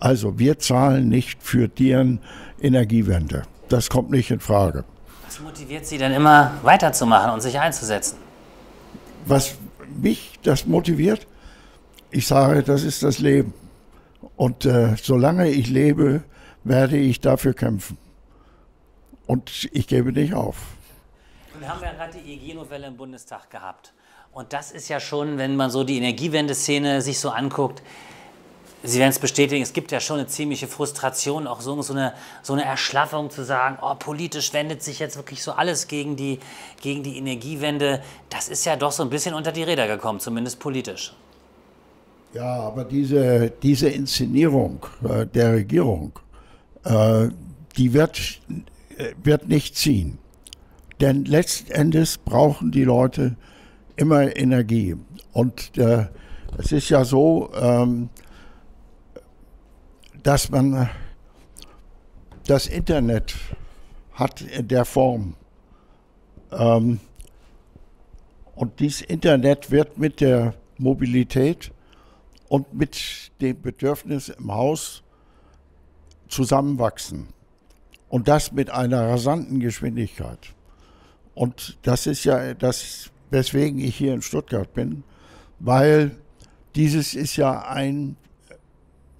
Also wir zahlen nicht für deren Energiewende. Das kommt nicht in Frage. Was motiviert Sie denn immer weiterzumachen und sich einzusetzen? Was mich das motiviert, ich sage, das ist das Leben. Und äh, solange ich lebe, werde ich dafür kämpfen. Und ich gebe nicht auf. Wir haben ja gerade die EEG-Novelle im Bundestag gehabt. Und das ist ja schon, wenn man so die Energiewende-Szene sich so anguckt, Sie werden es bestätigen, es gibt ja schon eine ziemliche Frustration, auch so, so, eine, so eine Erschlaffung zu sagen, oh, politisch wendet sich jetzt wirklich so alles gegen die, gegen die Energiewende. Das ist ja doch so ein bisschen unter die Räder gekommen, zumindest politisch. Ja, aber diese, diese Inszenierung äh, der Regierung, äh, die wird, wird nicht ziehen. Denn letzten Endes brauchen die Leute immer Energie. Und äh, es ist ja so, ähm, dass man das Internet hat in der Form. Ähm, und dieses Internet wird mit der Mobilität und mit dem Bedürfnis im Haus zusammenwachsen. Und das mit einer rasanten Geschwindigkeit. Und das ist ja das, weswegen ich hier in Stuttgart bin, weil dieses ist ja ein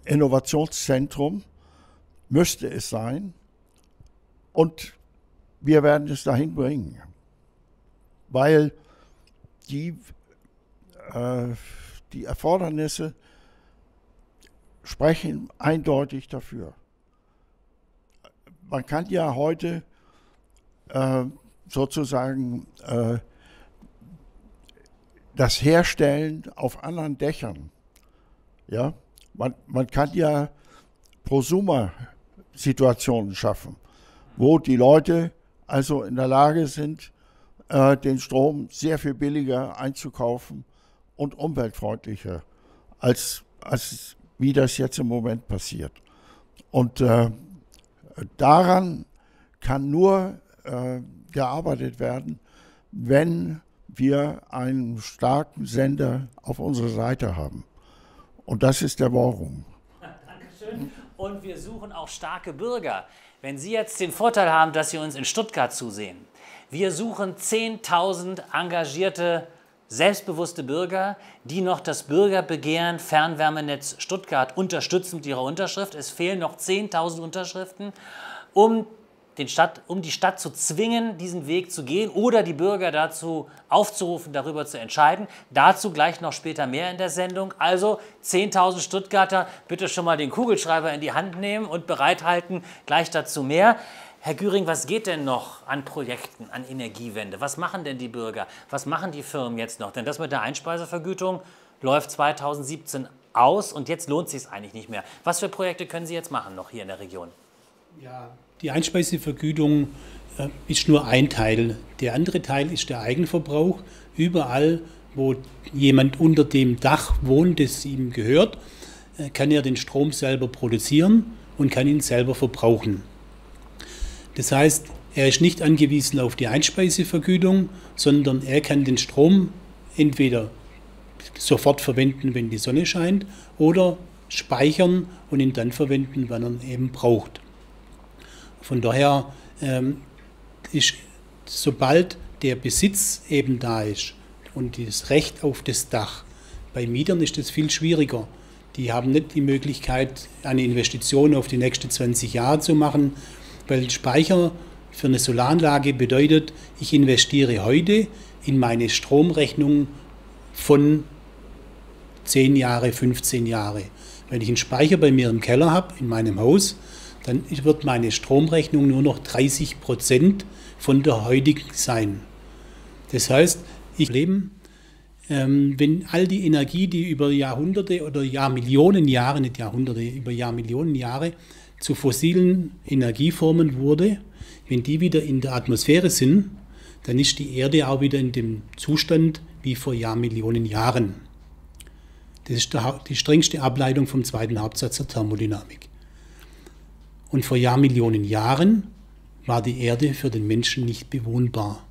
Innovationszentrum, müsste es sein. Und wir werden es dahin bringen, weil die, äh, die Erfordernisse sprechen eindeutig dafür. Man kann ja heute äh, sozusagen äh, das Herstellen auf anderen Dächern, ja, man, man kann ja Prosumer-Situationen schaffen, wo die Leute also in der Lage sind, äh, den Strom sehr viel billiger einzukaufen und umweltfreundlicher, als, als wie das jetzt im Moment passiert. Und äh, daran kann nur äh, gearbeitet werden, wenn wir einen starken Sender auf unserer Seite haben. Und das ist der Warum. Dankeschön. Und wir suchen auch starke Bürger. Wenn Sie jetzt den Vorteil haben, dass Sie uns in Stuttgart zusehen, wir suchen 10.000 engagierte, selbstbewusste Bürger, die noch das Bürgerbegehren Fernwärmenetz Stuttgart unterstützen mit ihrer Unterschrift. Es fehlen noch 10.000 Unterschriften, um den Stadt, um die Stadt zu zwingen, diesen Weg zu gehen oder die Bürger dazu aufzurufen, darüber zu entscheiden. Dazu gleich noch später mehr in der Sendung. Also 10.000 Stuttgarter bitte schon mal den Kugelschreiber in die Hand nehmen und bereithalten, gleich dazu mehr. Herr Güring, was geht denn noch an Projekten, an Energiewende? Was machen denn die Bürger? Was machen die Firmen jetzt noch? Denn das mit der Einspeisevergütung läuft 2017 aus und jetzt lohnt sich es eigentlich nicht mehr. Was für Projekte können Sie jetzt machen noch hier in der Region? Ja, die Einspeisevergütung äh, ist nur ein Teil. Der andere Teil ist der Eigenverbrauch. Überall, wo jemand unter dem Dach wohnt, das ihm gehört, äh, kann er den Strom selber produzieren und kann ihn selber verbrauchen. Das heißt, er ist nicht angewiesen auf die Einspeisevergütung, sondern er kann den Strom entweder sofort verwenden, wenn die Sonne scheint, oder speichern und ihn dann verwenden, wann er ihn eben braucht. Von daher ähm, ist, sobald der Besitz eben da ist und das Recht auf das Dach, bei Mietern ist das viel schwieriger. Die haben nicht die Möglichkeit, eine Investition auf die nächsten 20 Jahre zu machen, weil Speicher für eine Solaranlage bedeutet, ich investiere heute in meine Stromrechnung von 10 Jahre, 15 Jahre. Wenn ich einen Speicher bei mir im Keller habe, in meinem Haus, dann wird meine Stromrechnung nur noch 30 Prozent von der heutigen sein. Das heißt, ich lebe, ähm, wenn all die Energie, die über Jahrhunderte oder Jahrmillionen Jahre, nicht Jahrhunderte, über Jahrmillionen Jahre zu fossilen Energieformen wurde, wenn die wieder in der Atmosphäre sind, dann ist die Erde auch wieder in dem Zustand wie vor Jahrmillionen Jahren. Das ist die strengste Ableitung vom zweiten Hauptsatz der Thermodynamik. Und vor Jahrmillionen Jahren war die Erde für den Menschen nicht bewohnbar.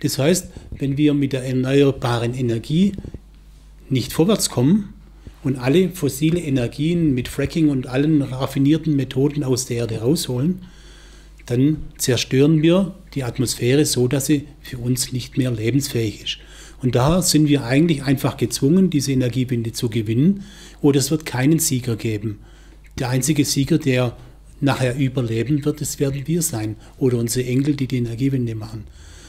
Das heißt, wenn wir mit der erneuerbaren Energie nicht vorwärts kommen und alle fossile Energien mit Fracking und allen raffinierten Methoden aus der Erde rausholen, dann zerstören wir die Atmosphäre so, dass sie für uns nicht mehr lebensfähig ist. Und da sind wir eigentlich einfach gezwungen, diese Energiewende zu gewinnen, oder es wird keinen Sieger geben. Der einzige Sieger, der nachher überleben wird, das werden wir sein oder unsere Enkel, die die Energiewende machen.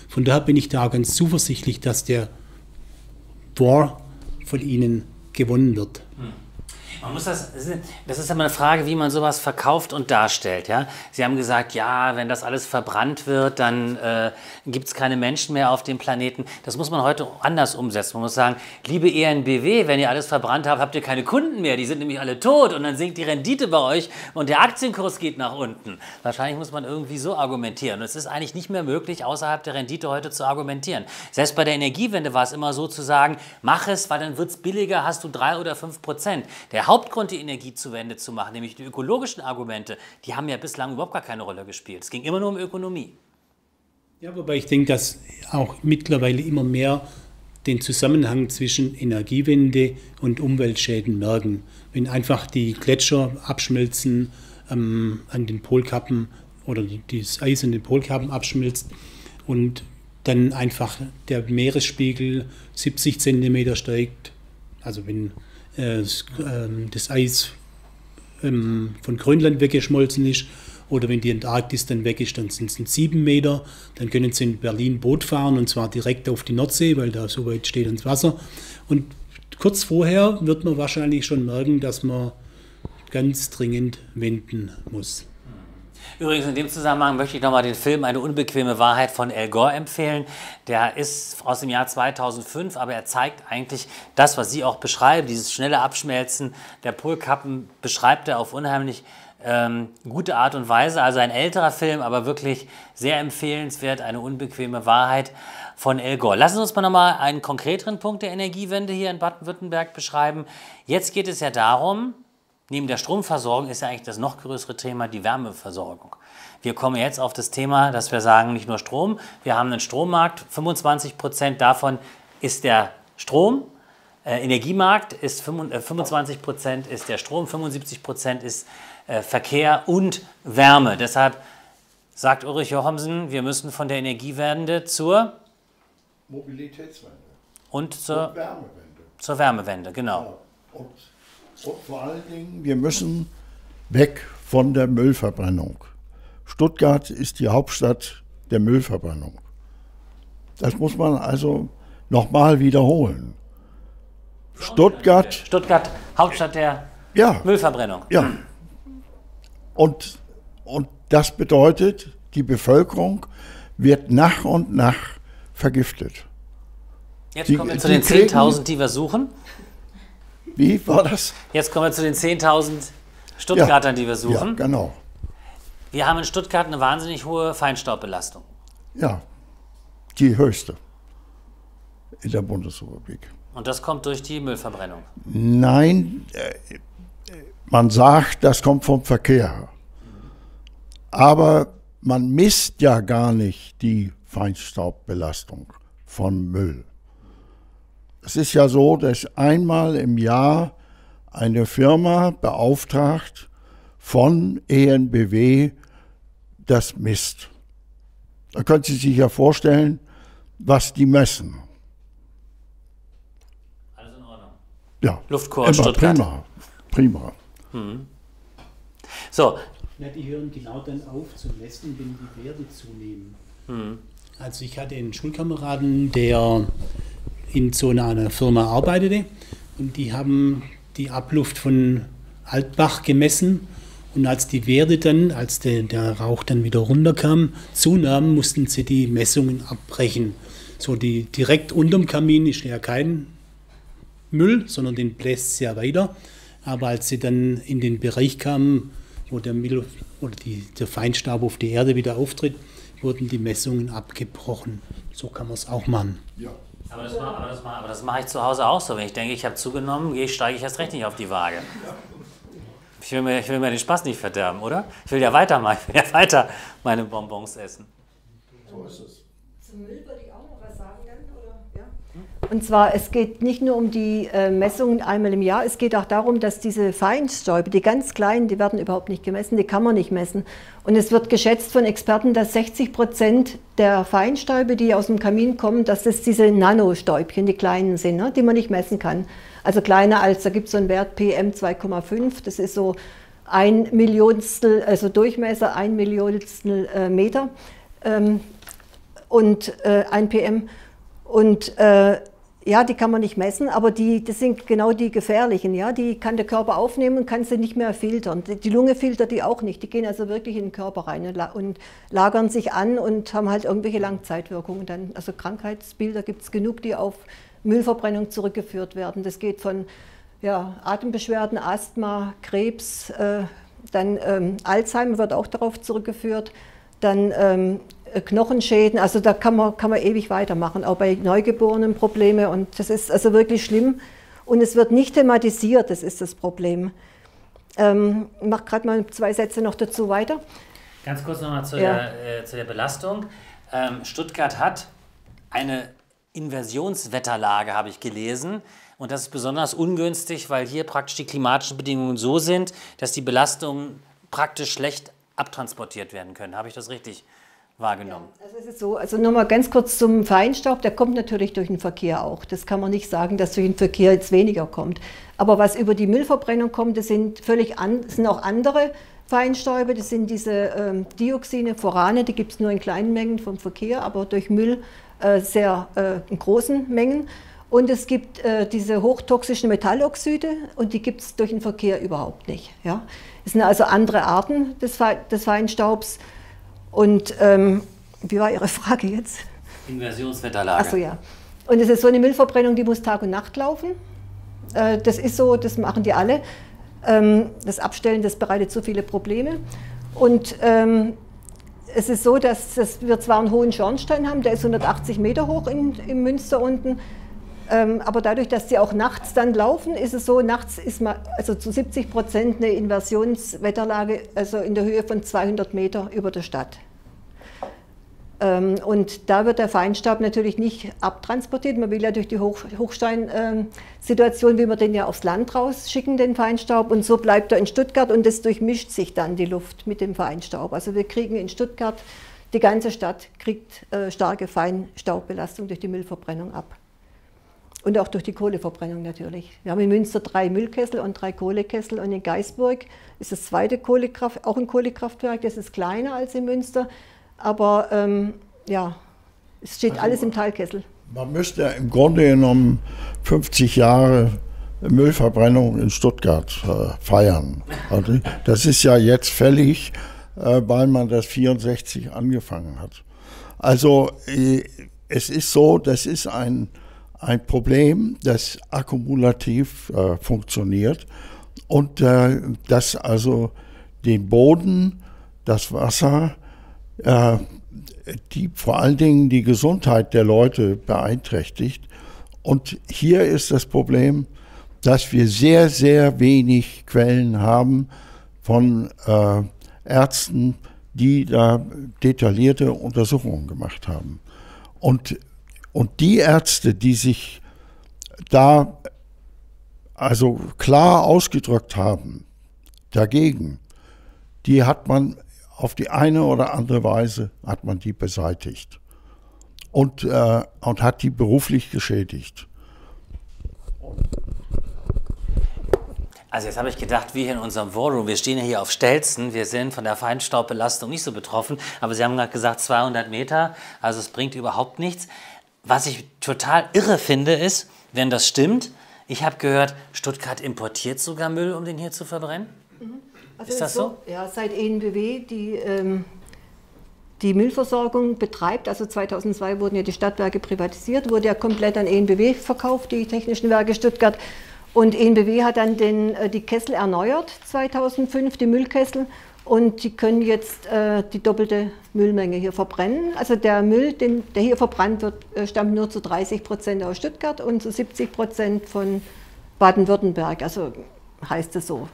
Von daher bin ich da ganz zuversichtlich, dass der War von ihnen gewonnen wird. Man muss das, das ist immer eine Frage, wie man sowas verkauft und darstellt. Ja? Sie haben gesagt, ja, wenn das alles verbrannt wird, dann äh, gibt es keine Menschen mehr auf dem Planeten. Das muss man heute anders umsetzen. Man muss sagen, liebe ENBW, wenn ihr alles verbrannt habt, habt ihr keine Kunden mehr. Die sind nämlich alle tot und dann sinkt die Rendite bei euch und der Aktienkurs geht nach unten. Wahrscheinlich muss man irgendwie so argumentieren. Und es ist eigentlich nicht mehr möglich, außerhalb der Rendite heute zu argumentieren. Selbst bei der Energiewende war es immer so zu sagen, mach es, weil dann wird es billiger, hast du drei oder fünf Prozent. Der Hauptgrund, die Energiezuwende zu machen, nämlich die ökologischen Argumente, die haben ja bislang überhaupt gar keine Rolle gespielt. Es ging immer nur um Ökonomie. Ja, wobei ich denke, dass auch mittlerweile immer mehr den Zusammenhang zwischen Energiewende und Umweltschäden merken. Wenn einfach die Gletscher abschmelzen ähm, an den Polkappen oder das Eis an den Polkappen abschmilzt und dann einfach der Meeresspiegel 70 Zentimeter steigt, also wenn das Eis ähm, von Grönland weggeschmolzen ist oder wenn die Antarktis dann weg ist, dann sind es sieben Meter. Dann können sie in Berlin Boot fahren und zwar direkt auf die Nordsee, weil da so weit steht ins Wasser. Und kurz vorher wird man wahrscheinlich schon merken, dass man ganz dringend wenden muss. Übrigens, in dem Zusammenhang möchte ich nochmal den Film Eine unbequeme Wahrheit von Al Gore empfehlen. Der ist aus dem Jahr 2005, aber er zeigt eigentlich das, was Sie auch beschreiben, dieses schnelle Abschmelzen der Polkappen, beschreibt er auf unheimlich ähm, gute Art und Weise. Also ein älterer Film, aber wirklich sehr empfehlenswert, eine unbequeme Wahrheit von El Gore. Lassen Sie uns mal nochmal einen konkreteren Punkt der Energiewende hier in Baden-Württemberg beschreiben. Jetzt geht es ja darum, Neben der Stromversorgung ist ja eigentlich das noch größere Thema die Wärmeversorgung. Wir kommen jetzt auf das Thema, dass wir sagen, nicht nur Strom, wir haben einen Strommarkt, 25 Prozent davon ist der Strom, äh, Energiemarkt ist 25 äh, Prozent ist der Strom, 75 Prozent ist äh, Verkehr und Wärme. Deshalb sagt Ulrich Jochamsen, wir müssen von der Energiewende zur Mobilitätswende und zur und Wärmewende. Zur Wärmewende, genau. Ja, und vor allen Dingen, wir müssen weg von der Müllverbrennung. Stuttgart ist die Hauptstadt der Müllverbrennung. Das muss man also nochmal wiederholen. Stuttgart. Stuttgart, Hauptstadt der ja, Müllverbrennung. Ja. Und, und das bedeutet, die Bevölkerung wird nach und nach vergiftet. Jetzt kommen wir zu den 10.000, die wir suchen. Wie war das? Jetzt kommen wir zu den 10.000 Stuttgartern, ja, die wir suchen. Ja, genau. Wir haben in Stuttgart eine wahnsinnig hohe Feinstaubbelastung. Ja, die höchste in der Bundesrepublik. Und das kommt durch die Müllverbrennung? Nein, äh, man sagt, das kommt vom Verkehr. Aber man misst ja gar nicht die Feinstaubbelastung von Müll. Es ist ja so, dass einmal im Jahr eine Firma beauftragt von ENBW das misst. Da können Sie sich ja vorstellen, was die messen. Alles in Ordnung. Ja. Luftkorps Stuttgart. Prima. Prima. Hm. So. Ja, die hören genau dann auf zu messen, wenn die Werte zunehmen. Hm. Also ich hatte einen Schulkameraden, der in so einer Firma arbeitete und die haben die Abluft von Altbach gemessen. Und als die Werte dann, als der, der Rauch dann wieder runterkam, zunahmen, mussten sie die Messungen abbrechen. So die direkt unterm Kamin ist ja kein Müll, sondern den bläst es ja weiter. Aber als sie dann in den Bereich kamen, wo der Müll oder die, der Feinstaub auf die Erde wieder auftritt, wurden die Messungen abgebrochen. So kann man es auch machen. Ja. Aber das, mache, aber, das mache, aber das mache ich zu Hause auch so. Wenn ich denke, ich habe zugenommen, gehe ich, steige ich erst recht nicht auf die Waage. Ich will, mir, ich will mir den Spaß nicht verderben, oder? Ich will ja weitermachen, ich will ja weiter meine Bonbons essen. So ist es. Zum Müll würde ich auch noch was sagen dann, oder? Ja. Und zwar, es geht nicht nur um die äh, Messungen einmal im Jahr, es geht auch darum, dass diese Feinstäube, die ganz kleinen, die werden überhaupt nicht gemessen, die kann man nicht messen. Und es wird geschätzt von Experten, dass 60 Prozent der Feinstäube, die aus dem Kamin kommen, dass das diese Nanostäubchen, die kleinen sind, ne, die man nicht messen kann. Also kleiner als, da gibt es so einen Wert PM 2,5, das ist so ein Millionstel, also Durchmesser ein Millionstel äh, Meter ähm, und äh, ein PM. Und äh, ja, die kann man nicht messen, aber die, das sind genau die gefährlichen. Ja? Die kann der Körper aufnehmen und kann sie nicht mehr filtern. Die Lunge filtert die auch nicht. Die gehen also wirklich in den Körper rein und, la und lagern sich an und haben halt irgendwelche Langzeitwirkungen. Dann, also Krankheitsbilder gibt es genug, die auf Müllverbrennung zurückgeführt werden. Das geht von ja, Atembeschwerden, Asthma, Krebs, äh, dann ähm, Alzheimer wird auch darauf zurückgeführt, dann ähm, Knochenschäden, also da kann man, kann man ewig weitermachen, auch bei Neugeborenen Probleme und das ist also wirklich schlimm und es wird nicht thematisiert, das ist das Problem. Ähm, ich mache gerade mal zwei Sätze noch dazu weiter. Ganz kurz nochmal zu, Ja. der, äh, zu der Belastung. Ähm, Stuttgart hat eine Inversionswetterlage, habe ich gelesen. Und das ist besonders ungünstig, weil hier praktisch die klimatischen Bedingungen so sind, dass die Belastungen praktisch schlecht abtransportiert werden können. Habe ich das richtig wahrgenommen? Also es ist so, also nochmal ganz kurz zum Feinstaub, der kommt natürlich durch den Verkehr auch. Das kann man nicht sagen, dass durch den Verkehr jetzt weniger kommt. Aber was über die Müllverbrennung kommt, das sind völlig an, das sind auch andere Feinstäube, das sind diese ähm, Dioxine, Furane, die gibt es nur in kleinen Mengen vom Verkehr, aber durch Müll äh, sehr äh, in großen Mengen. Und es gibt äh, diese hochtoxischen Metalloxide und die gibt es durch den Verkehr überhaupt nicht. Ja? Es sind also andere Arten des, Fe des Feinstaubs. Und ähm, wie war Ihre Frage jetzt? Inversionswetterlage. Achso, ja. Und es ist so eine Müllverbrennung, die muss Tag und Nacht laufen. Äh, Das ist so, das machen die alle. Ähm, Das Abstellen, das bereitet so viele Probleme. Und ähm, es ist so, dass, dass wir zwar einen hohen Schornstein haben, der ist 180 Meter hoch in, im Münster unten. Ähm, aber dadurch, dass die auch nachts dann laufen, ist es so, nachts ist mal, also zu 70 Prozent eine Inversionswetterlage, also in der Höhe von 200 Meter über der Stadt. Ähm, und da wird der Feinstaub natürlich nicht abtransportiert. Man will ja durch die Hoch Hochstein-Situation, will man den ja aufs Land rausschicken, den Feinstaub. Und so bleibt er in Stuttgart und das durchmischt sich dann die Luft mit dem Feinstaub. Also wir kriegen in Stuttgart, die ganze Stadt kriegt äh, starke Feinstaubbelastung durch die Müllverbrennung ab. Und auch durch die Kohleverbrennung natürlich. Wir haben in Münster drei Müllkessel und drei Kohlekessel und in Geisburg ist das zweite Kohlekraft, auch ein Kohlekraftwerk, das ist kleiner als in Münster, aber ähm, ja, es steht Also alles im Talkessel. Man müsste im Grunde genommen 50 Jahre Müllverbrennung in Stuttgart äh, feiern. Also das ist ja jetzt fällig, äh, weil man das 64 angefangen hat. Also äh, es ist so, das ist ein, ein Problem, das akkumulativ äh, funktioniert und äh, das also den Boden, das Wasser, äh, die vor allen Dingen die Gesundheit der Leute beeinträchtigt. Und hier ist das Problem, dass wir sehr, sehr wenig Quellen haben von äh, Ärzten, die da detaillierte Untersuchungen gemacht haben. Und, und die Ärzte, die sich da also klar ausgedrückt haben dagegen, die hat man auf die eine oder andere Weise hat man die beseitigt und, äh, und hat die beruflich geschädigt. Also jetzt habe ich gedacht, wir hier in unserem Warroom, wir stehen hier auf Stelzen, wir sind von der Feinstaubbelastung nicht so betroffen, aber Sie haben gerade gesagt 200 Meter, also es bringt überhaupt nichts. Was ich total irre finde ist, wenn das stimmt, Ich habe gehört, Stuttgart importiert sogar Müll, um den hier zu verbrennen. Also Ist das so? Ja, seit ENBW die, ähm, die Müllversorgung betreibt, also 2002 wurden ja die Stadtwerke privatisiert, wurde ja komplett an ENBW verkauft, die Technischen Werke Stuttgart. Und ENBW hat dann den, äh, die Kessel erneuert, 2005, die Müllkessel. Und die können jetzt äh, die doppelte Müllmenge hier verbrennen. Also der Müll, den, der hier verbrannt wird, äh, stammt nur zu 30 Prozent aus Stuttgart und zu 70 Prozent von Baden-Württemberg. Also heißt es so.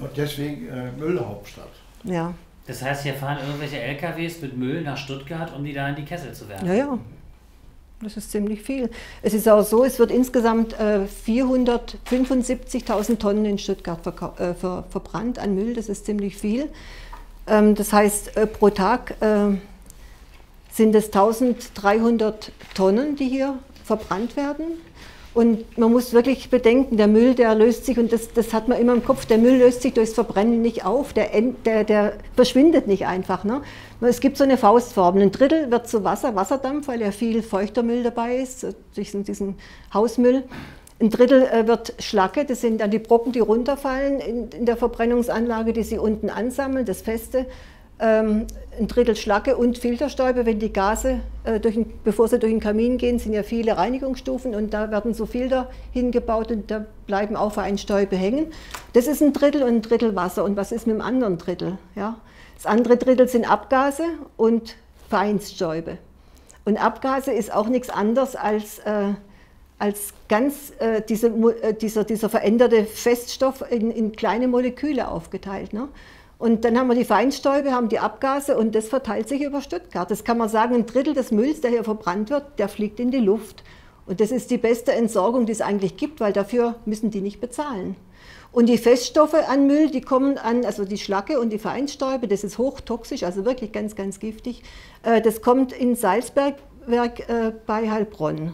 Und deswegen äh, Müllhauptstadt. Ja. Das heißt, hier fahren irgendwelche LKWs mit Müll nach Stuttgart, um die da in die Kessel zu werfen. Ja, ja. Das ist ziemlich viel. Es ist auch so, es wird insgesamt äh, 475.000 Tonnen in Stuttgart äh, ver verbrannt an Müll. Das ist ziemlich viel. Ähm, das heißt, äh, pro Tag äh, sind es 1300 Tonnen, die hier verbrannt werden. Und man muss wirklich bedenken, der Müll, der löst sich, und das, das hat man immer im Kopf, der Müll löst sich durchs Verbrennen nicht auf, der, der, der verschwindet nicht einfach. Ne? Es gibt so eine Faustformel, ein Drittel wird zu Wasser, Wasserdampf, weil ja viel feuchter Müll dabei ist, diesen, diesen Hausmüll. Ein Drittel äh, wird Schlacke, das sind dann die Brocken, die runterfallen in, in der Verbrennungsanlage, die sie unten ansammeln, das Feste ähm, ein Drittel Schlacke und Filterstäube, wenn die Gase, äh, durch bevor sie durch den Kamin gehen, sind ja viele Reinigungsstufen und da werden so Filter hingebaut und da bleiben auch Feinstäube hängen. Das ist ein Drittel und ein Drittel Wasser. Und was ist mit dem anderen Drittel? Ja? Das andere Drittel sind Abgase und Feinstäube. Und Abgase ist auch nichts anderes als, äh, als ganz äh, diese, äh, dieser, dieser veränderte Feststoff in, in kleine Moleküle aufgeteilt. Ne? Und dann haben wir die Feinstäube, haben die Abgase und das verteilt sich über Stuttgart. Das kann man sagen, ein Drittel des Mülls, der hier verbrannt wird, der fliegt in die Luft. Und das ist die beste Entsorgung, die es eigentlich gibt, weil dafür müssen die nicht bezahlen. Und die Feststoffe an Müll, die kommen an, also die Schlacke und die Feinstäube, das ist hochtoxisch, also wirklich ganz, ganz giftig. Äh, das kommt in Salzbergwerk äh, bei Heilbronn.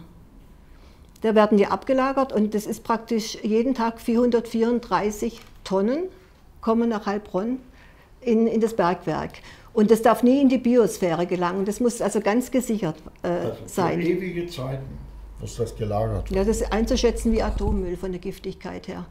Da werden die abgelagert und das ist praktisch jeden Tag 434 Tonnen kommen nach Heilbronn in, in das Bergwerk. Und das darf nie in die Biosphäre gelangen. Das muss also ganz gesichert äh, also sein. Ewige Zeiten muss das gelagert werden. Ja, das ist einzuschätzen wie Atommüll von der Giftigkeit her.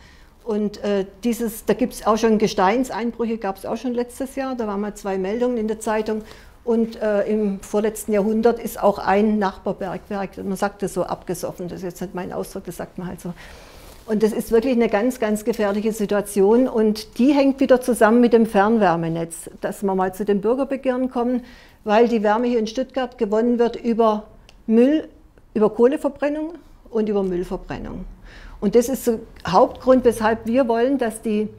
Und äh, dieses, da gibt es auch schon Gesteinseinbrüche, gab es auch schon letztes Jahr. Da waren mal zwei Meldungen in der Zeitung. Und äh, im vorletzten Jahrhundert ist auch ein Nachbarbergwerk, man sagt das so abgesoffen, das ist jetzt nicht mein Ausdruck, das sagt man halt so, und das ist wirklich eine ganz, ganz gefährliche Situation. Und die hängt wieder zusammen mit dem Fernwärmenetz, dass wir mal zu den Bürgerbegehren kommen, weil die Wärme hier in Stuttgart gewonnen wird über Müll, über Kohleverbrennung und über Müllverbrennung. Und das ist der Hauptgrund, weshalb wir wollen, dass die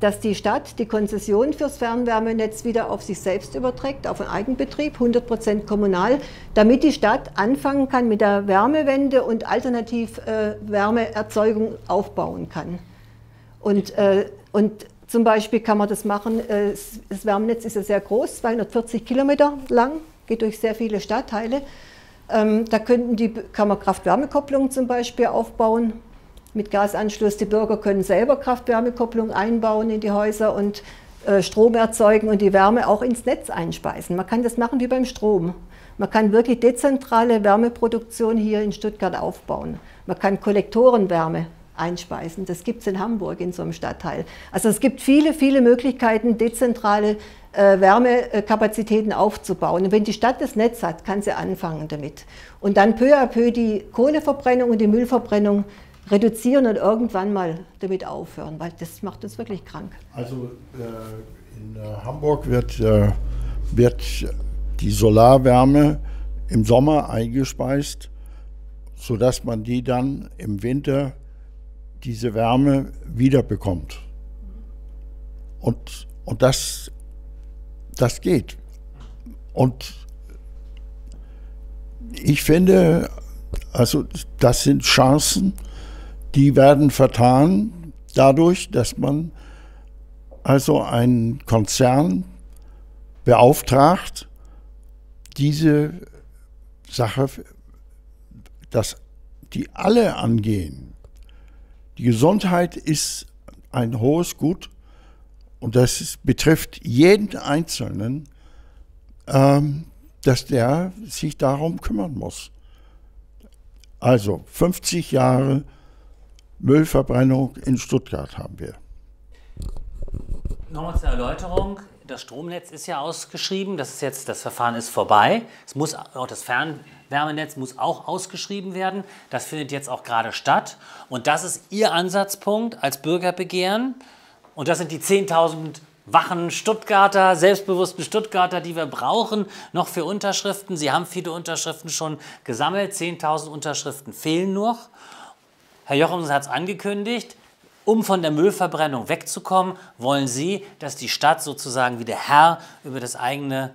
dass die Stadt die Konzession fürs Fernwärmenetz wieder auf sich selbst überträgt, auf einen Eigenbetrieb, 100 Prozent kommunal, damit die Stadt anfangen kann mit der Wärmewende und alternativ äh, Wärmeerzeugung aufbauen kann. Und, äh, und zum Beispiel kann man das machen, äh, das Wärmenetz ist ja sehr groß, 240 Kilometer lang, geht durch sehr viele Stadtteile. Ähm, da könnten die, kann man Kraft-Wärme-Kopplungen zum Beispiel aufbauen, mit Gasanschluss. Die Bürger können selber Kraft-Wärme-Kopplung einbauen in die Häuser und äh, Strom erzeugen und die Wärme auch ins Netz einspeisen. Man kann das machen wie beim Strom. Man kann wirklich dezentrale Wärmeproduktion hier in Stuttgart aufbauen. Man kann Kollektorenwärme einspeisen. Das gibt es in Hamburg in so einem Stadtteil. Also es gibt viele, viele Möglichkeiten, dezentrale äh, Wärmekapazitäten aufzubauen. Und wenn die Stadt das Netz hat, kann sie anfangen damit. Und dann peu à peu die Kohleverbrennung und die Müllverbrennung reduzieren und irgendwann mal damit aufhören, weil das macht uns wirklich krank. Also äh, in äh, Hamburg wird, äh, wird die Solarwärme im Sommer eingespeist, sodass man die dann im Winter diese Wärme wiederbekommt. Und, und das, das geht. Und ich finde, also das sind Chancen, die werden vertan dadurch, dass man also einen Konzern beauftragt, diese Sache, dass die alle angehen. Die Gesundheit ist ein hohes Gut und das ist, betrifft jeden Einzelnen, ähm, dass der sich darum kümmern muss. Also 50 Jahre Müllverbrennung in Stuttgart haben wir. Nochmal zur Erläuterung. Das Stromnetz ist ja ausgeschrieben. Das ist jetzt, das Verfahren ist vorbei. Es muss auch das Fernwärmenetz muss auch ausgeschrieben werden. Das findet jetzt auch gerade statt. Und das ist Ihr Ansatzpunkt als Bürgerbegehren. Und das sind die 10.000 wachen Stuttgarter, selbstbewussten Stuttgarter, die wir brauchen, noch für Unterschriften. Sie haben viele Unterschriften schon gesammelt. 10.000 Unterschriften fehlen noch. Herr Jochums hat es angekündigt. Um von der Müllverbrennung wegzukommen, wollen Sie, dass die Stadt sozusagen wieder Herr über das eigene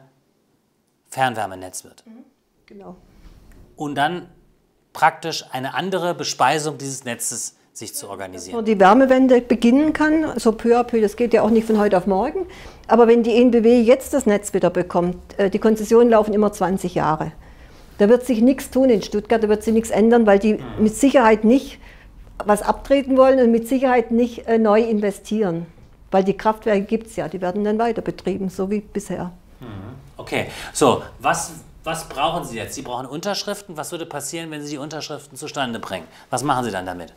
Fernwärmenetz wird. Mhm, genau. Und dann praktisch eine andere Bespeisung dieses Netzes sich zu organisieren. Dass die Wärmewende beginnen kann, so peu à peu, das geht ja auch nicht von heute auf morgen. Aber wenn die ENBW jetzt das Netz wieder bekommt, äh, die Konzessionen laufen immer 20 Jahre. Da wird sich nichts tun in Stuttgart, da wird sich nichts ändern, weil die mhm. mit Sicherheit nicht was abtreten wollen und mit Sicherheit nicht äh, neu investieren. Weil die Kraftwerke gibt es ja, die werden dann weiter betrieben, so wie bisher. Mhm. Okay, so, was, was brauchen Sie jetzt? Sie brauchen Unterschriften. Was würde passieren, wenn Sie die Unterschriften zustande bringen? Was machen Sie dann damit?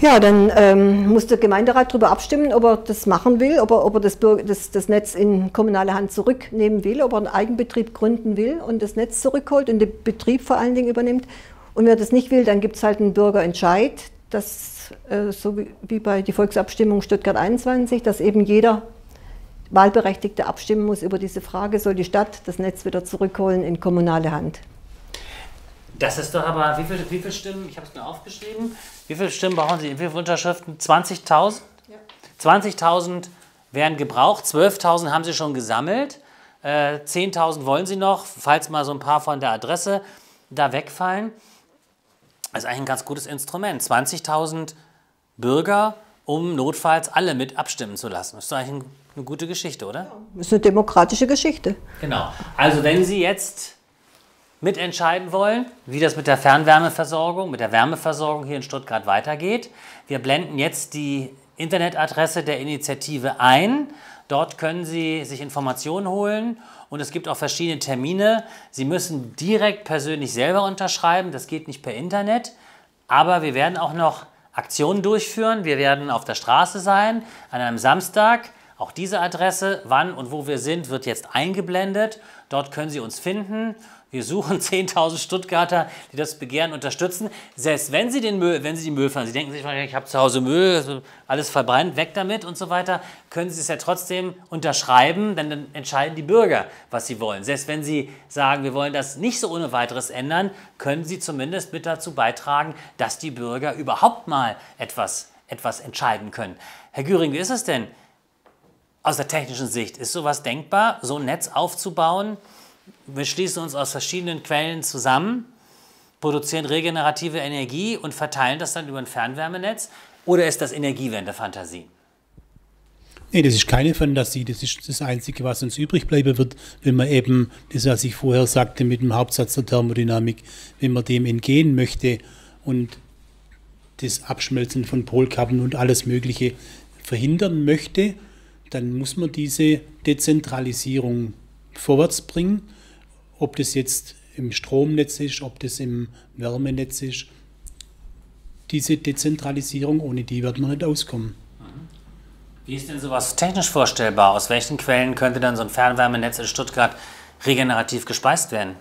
Ja, dann ähm, muss der Gemeinderat darüber abstimmen, ob er das machen will, ob er, ob er das, das, das, Netz in kommunale Hand zurücknehmen will, ob er einen Eigenbetrieb gründen will und das Netz zurückholt und den Betrieb vor allen Dingen übernimmt. Und wer das nicht will, dann gibt es halt einen Bürgerentscheid, das, äh, so wie, wie bei der Volksabstimmung Stuttgart 21, dass eben jeder Wahlberechtigte abstimmen muss über diese Frage, soll die Stadt das Netz wieder zurückholen in kommunale Hand. Das ist doch aber, wie viele wie viel Stimmen, ich habe es mir aufgeschrieben, wie viele Stimmen brauchen Sie, wie viele Unterschriften? 20.000? Ja. 20.000 werden gebraucht, 12.000 haben Sie schon gesammelt, äh, 10.000 wollen Sie noch, falls mal so ein paar von der Adresse da wegfallen. Das ist eigentlich ein ganz gutes Instrument. 20.000 Bürger, um notfalls alle mit abstimmen zu lassen. Das ist eigentlich eine gute Geschichte, oder? Das ist eine demokratische Geschichte. Genau. Also wenn Sie jetzt mitentscheiden wollen, wie das mit der Fernwärmeversorgung, mit der Wärmeversorgung hier in Stuttgart weitergeht. Wir blenden jetzt die Internetadresse der Initiative ein. Dort können Sie sich Informationen holen und es gibt auch verschiedene Termine. Sie müssen direkt persönlich selber unterschreiben, das geht nicht per Internet. Aber wir werden auch noch Aktionen durchführen. Wir werden auf der Straße sein an einem Samstag. Auch diese Adresse, wann und wo wir sind, wird jetzt eingeblendet. Dort können Sie uns finden wir suchen 10.000 Stuttgarter, die das Begehren unterstützen. Selbst wenn sie den Müll, wenn sie die Müll fahren, sie denken sich, ich habe zu Hause Müll, alles verbrannt, weg damit und so weiter, können sie es ja trotzdem unterschreiben, denn dann entscheiden die Bürger, was sie wollen. Selbst wenn sie sagen, wir wollen das nicht so ohne weiteres ändern, können sie zumindest mit dazu beitragen, dass die Bürger überhaupt mal etwas, etwas entscheiden können. Herr Güring, wie ist es denn aus der technischen Sicht? Ist sowas denkbar, so ein Netz aufzubauen? Wir schließen uns aus verschiedenen Quellen zusammen, produzieren regenerative Energie und verteilen das dann über ein Fernwärmenetz? Oder ist das Energiewende-Fantasie? Nee, das ist keine Fantasie. Das ist das Einzige, was uns übrig bleiben wird, wenn man eben, das was ich vorher sagte mit dem Hauptsatz der Thermodynamik, wenn man dem entgehen möchte und das Abschmelzen von Polkappen und alles Mögliche verhindern möchte, dann muss man diese Dezentralisierung vorwärts bringen ob das jetzt im Stromnetz ist, ob das im Wärmenetz ist. Diese Dezentralisierung, ohne die wird man nicht auskommen. Wie ist denn sowas technisch vorstellbar? Aus welchen Quellen könnte dann so ein Fernwärmenetz in Stuttgart regenerativ gespeist werden?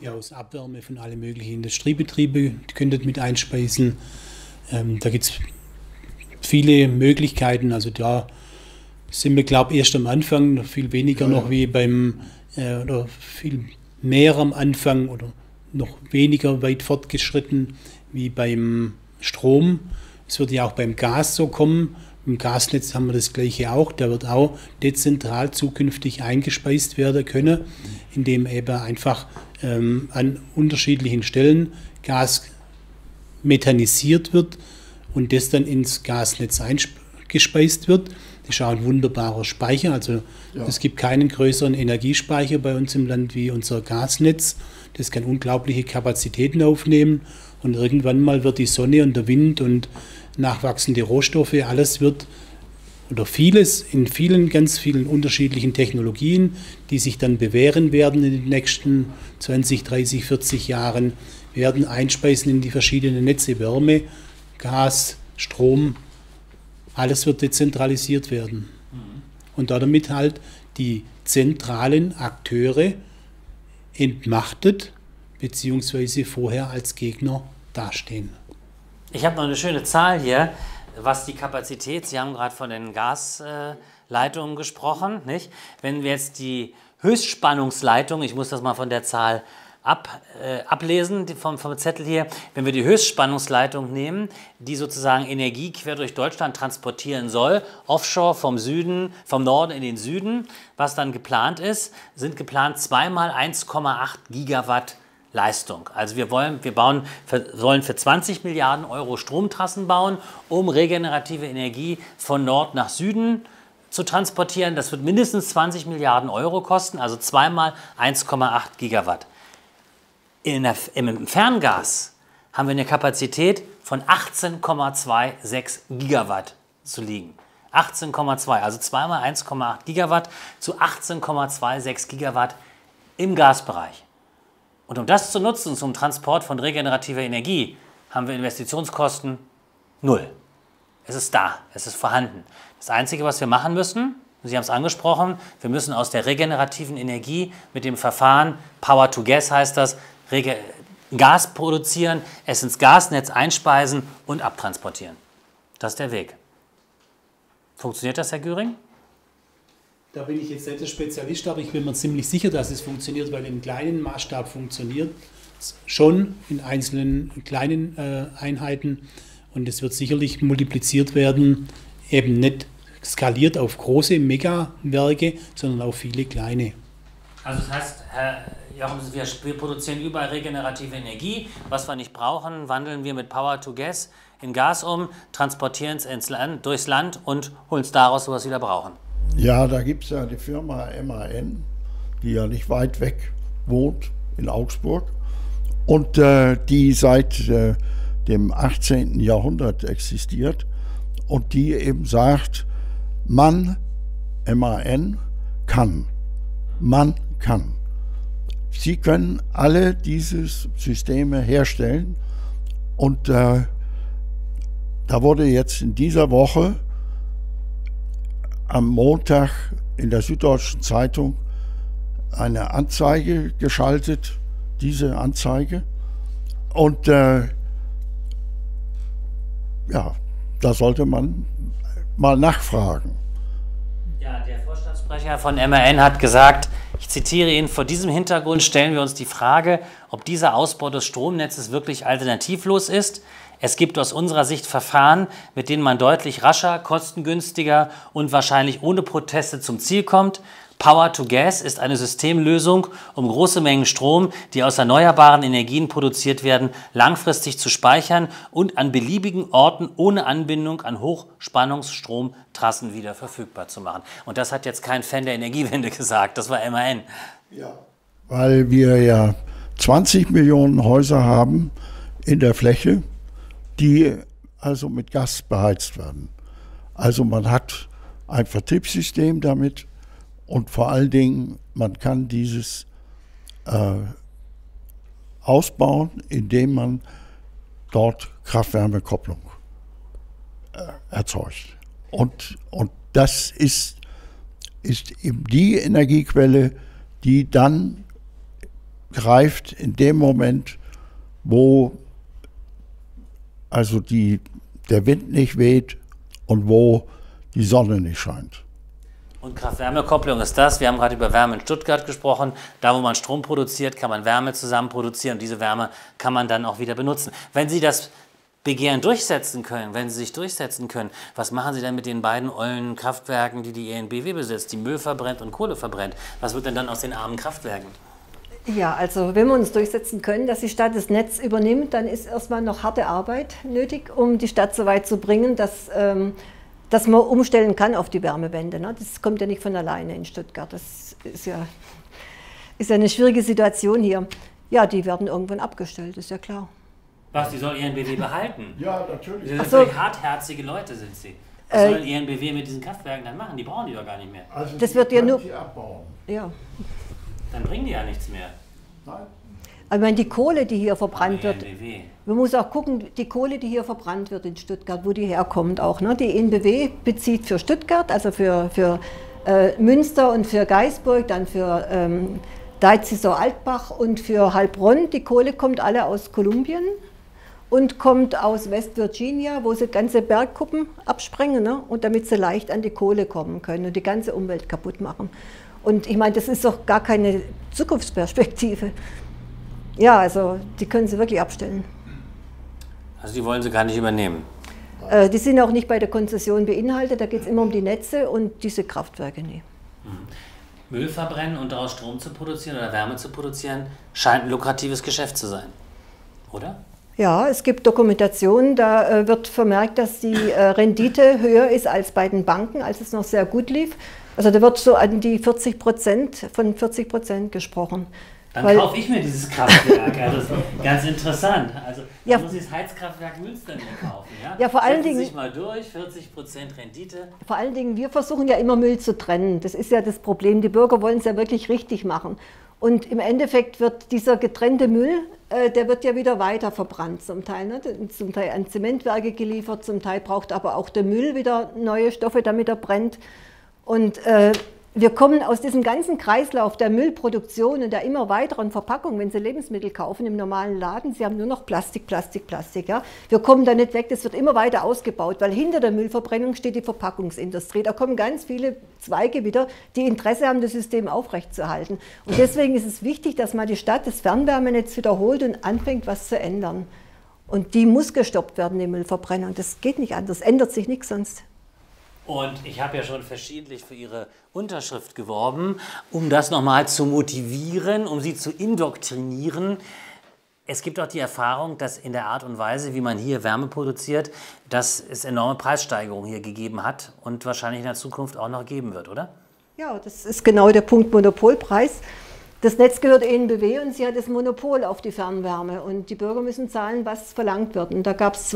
Ja, aus Abwärme von allen möglichen Industriebetrieben könntet mit einspeisen. Ähm, da gibt es viele Möglichkeiten. Also da sind wir, glaube ich, erst am Anfang, viel weniger ja. noch wie beim äh, oder viel mehr am Anfang oder noch weniger weit fortgeschritten wie beim Strom. Es wird ja auch beim Gas so kommen. Im Gasnetz haben wir das gleiche auch. Der wird auch dezentral zukünftig eingespeist werden können, indem eben einfach ähm, an unterschiedlichen Stellen Gas methanisiert wird und das dann ins Gasnetz eingespeist wird. Ist auch ein wunderbarer Speicher. Also ja. es gibt keinen größeren Energiespeicher bei uns im Land wie unser Gasnetz. Das kann unglaubliche Kapazitäten aufnehmen. Und irgendwann mal wird die Sonne und der Wind und nachwachsende Rohstoffe, alles wird oder vieles in vielen, ganz vielen unterschiedlichen Technologien, die sich dann bewähren werden in den nächsten 20, 30, 40 Jahren, werden einspeisen in die verschiedenen Netze Wärme, Gas, Strom, alles wird dezentralisiert werden. Und damit halt die zentralen Akteure entmachtet beziehungsweise vorher als Gegner dastehen. Ich habe noch eine schöne Zahl hier, was die Kapazität, Sie haben gerade von den Gasleitungen gesprochen, nicht? Wenn wir jetzt die Höchstspannungsleitung, ich muss das mal von der Zahl ab, äh, ablesen vom, vom Zettel hier, wenn wir die Höchstspannungsleitung nehmen, die sozusagen Energie quer durch Deutschland transportieren soll, offshore vom Süden, vom Norden in den Süden, was dann geplant ist, sind geplant zweimal 1,8 Gigawatt Leistung. Also wir wollen, wir bauen, sollen für 20 Milliarden Euro Stromtrassen bauen, um regenerative Energie von Nord nach Süden zu transportieren. Das wird mindestens 20 Milliarden Euro kosten, also zweimal 1,8 Gigawatt. In der, Im Ferngas haben wir eine Kapazität von 18,26 Gigawatt zu liegen. 18,2, also zweimal 1,8 Gigawatt zu 18,26 Gigawatt im Gasbereich. Und um das zu nutzen zum Transport von regenerativer Energie, haben wir Investitionskosten null. Es ist da, es ist vorhanden. Das Einzige, was wir machen müssen, Sie haben es angesprochen, wir müssen aus der regenerativen Energie mit dem Verfahren Power to Gas heißt das, Gas produzieren, es ins Gasnetz einspeisen und abtransportieren. Das ist der Weg. Funktioniert das, Herr Göring? Da bin ich jetzt nicht der Spezialist, aber ich bin mir ziemlich sicher, dass es funktioniert, weil im kleinen Maßstab funktioniert es schon in einzelnen kleinen äh, Einheiten und es wird sicherlich multipliziert werden, eben nicht skaliert auf große Megawerke, sondern auf viele kleine. Also das heißt, Herr Jochen, wir, wir produzieren überall regenerative Energie. Was wir nicht brauchen, wandeln wir mit Power to Gas in Gas um, transportieren es ins Land, durchs Land und holen es daraus, was wir wieder brauchen. Ja, da gibt es ja die Firma MAN, die ja nicht weit weg wohnt, in Augsburg, und äh, die seit äh, dem 18. Jahrhundert existiert und die eben sagt, man, MAN, kann. Man kann. Sie können alle diese Systeme herstellen und äh, da wurde jetzt in dieser Woche am Montag in der Süddeutschen Zeitung eine Anzeige geschaltet, diese Anzeige. Und äh, ja, da sollte man mal nachfragen. Ja, der Vorstandssprecher von MRN hat gesagt, ich zitiere ihn, vor diesem Hintergrund stellen wir uns die Frage, ob dieser Ausbau des Stromnetzes wirklich alternativlos ist. Es gibt aus unserer Sicht Verfahren, mit denen man deutlich rascher, kostengünstiger und wahrscheinlich ohne Proteste zum Ziel kommt. Power to Gas ist eine Systemlösung, um große Mengen Strom, die aus erneuerbaren Energien produziert werden, langfristig zu speichern und an beliebigen Orten ohne Anbindung an Hochspannungsstromtrassen wieder verfügbar zu machen. Und das hat jetzt kein Fan der Energiewende gesagt, das war MAN. Ja. Weil wir ja 20 Millionen Häuser haben in der Fläche die also mit Gas beheizt werden. Also man hat ein Vertriebssystem damit und vor allen Dingen, man kann dieses äh, ausbauen, indem man dort Kraft-Wärme-Kopplung äh, erzeugt. Und, und das ist, ist eben die Energiequelle, die dann greift in dem Moment, wo also die, der Wind nicht weht und wo die Sonne nicht scheint. Und Kraft-Wärme-Kopplung ist das. Wir haben gerade über Wärme in Stuttgart gesprochen. Da, wo man Strom produziert, kann man Wärme zusammen produzieren und diese Wärme kann man dann auch wieder benutzen. Wenn Sie das Begehren durchsetzen können, wenn Sie sich durchsetzen können, was machen Sie dann mit den beiden ollen Kraftwerken, die die ENBW besitzt, die Müll verbrennt und Kohle verbrennt? Was wird denn dann aus den armen Kraftwerken? Ja, also wenn wir uns durchsetzen können, dass die Stadt das Netz übernimmt, dann ist erstmal noch harte Arbeit nötig, um die Stadt so weit zu bringen, dass, ähm, dass man umstellen kann auf die Wärmewende. Ne? Das kommt ja nicht von alleine in Stuttgart. Das ist ja, ist ja eine schwierige Situation hier. Ja, die werden irgendwann abgestellt, ist ja klar. Was, die soll ENBW behalten? Ja, natürlich. Sie sind so. hartherzige Leute, sind sie. Was äh, soll ENBW mit diesen Kraftwerken dann machen? Die brauchen die doch gar nicht mehr. Also das wird ja nur. abbauen. Ja. Dann bringen die ja nichts mehr. Nein. Ich meine, die Kohle, die hier verbrannt wird, man muss auch gucken, die Kohle, die hier verbrannt wird in Stuttgart, wo die herkommt auch. Ne? Die NBW bezieht für Stuttgart, also für, für äh, Münster und für Geisburg, dann für ähm, Deizisau-Altbach und für Heilbronn. Die Kohle kommt alle aus Kolumbien und kommt aus West Virginia, wo sie ganze Bergkuppen absprengen ne? und damit sie leicht an die Kohle kommen können und die ganze Umwelt kaputt machen. Und ich meine, das ist doch gar keine Zukunftsperspektive. Ja, also die können sie wirklich abstellen. Also die wollen sie gar nicht übernehmen. Äh, die sind auch nicht bei der Konzession beinhaltet, da geht es immer um die Netze und diese Kraftwerke nie. Müll verbrennen und daraus Strom zu produzieren oder Wärme zu produzieren, scheint ein lukratives Geschäft zu sein. Oder? Ja, es gibt Dokumentationen, da äh, wird vermerkt, dass die äh, Rendite höher ist als bei den Banken, als es noch sehr gut lief. Also da wird so an die 40 Prozent, von 40 Prozent gesprochen. Dann Weil- kaufe ich mir dieses Kraftwerk. Also das ist ganz interessant. Also Ja. muss ich das Heizkraftwerk Münster mir kaufen. Ja, Ja, vor allen Dingen- sich mal durch, 40% Rendite. Vor allen Dingen, wir versuchen ja immer Müll zu trennen. Das ist ja das Problem. Die Bürger wollen es ja wirklich richtig machen. Und im Endeffekt wird dieser getrennte Müll, äh, der wird ja wieder weiter verbrannt zum Teil. Ne? Zum Teil an Zementwerke geliefert, zum Teil braucht aber auch der Müll wieder neue Stoffe, damit er brennt. Und äh, wir kommen aus diesem ganzen Kreislauf der Müllproduktion und der immer weiteren Verpackung, wenn Sie Lebensmittel kaufen im normalen Laden, Sie haben nur noch Plastik, Plastik, Plastik. Ja? Wir kommen da nicht weg, das wird immer weiter ausgebaut, weil hinter der Müllverbrennung steht die Verpackungsindustrie. Da kommen ganz viele Zweige wieder, die Interesse haben, das System aufrechtzuerhalten. Und deswegen ist es wichtig, dass mal die Stadt das Fernwärmenetz wiederholt und anfängt, was zu ändern. Und die muss gestoppt werden, die Müllverbrennung. Das geht nicht anders, ändert sich nichts sonst. Und ich habe ja schon verschiedentlich für Ihre Unterschrift geworben, um das nochmal zu motivieren, um Sie zu indoktrinieren. Es gibt auch die Erfahrung, dass in der Art und Weise, wie man hier Wärme produziert, dass es enorme Preissteigerungen hier gegeben hat und wahrscheinlich in der Zukunft auch noch geben wird, oder? Ja, das ist genau der Punkt Monopolpreis. Das Netz gehört ENBW und sie hat das Monopol auf die Fernwärme und die Bürger müssen zahlen, was verlangt wird. Und da gab es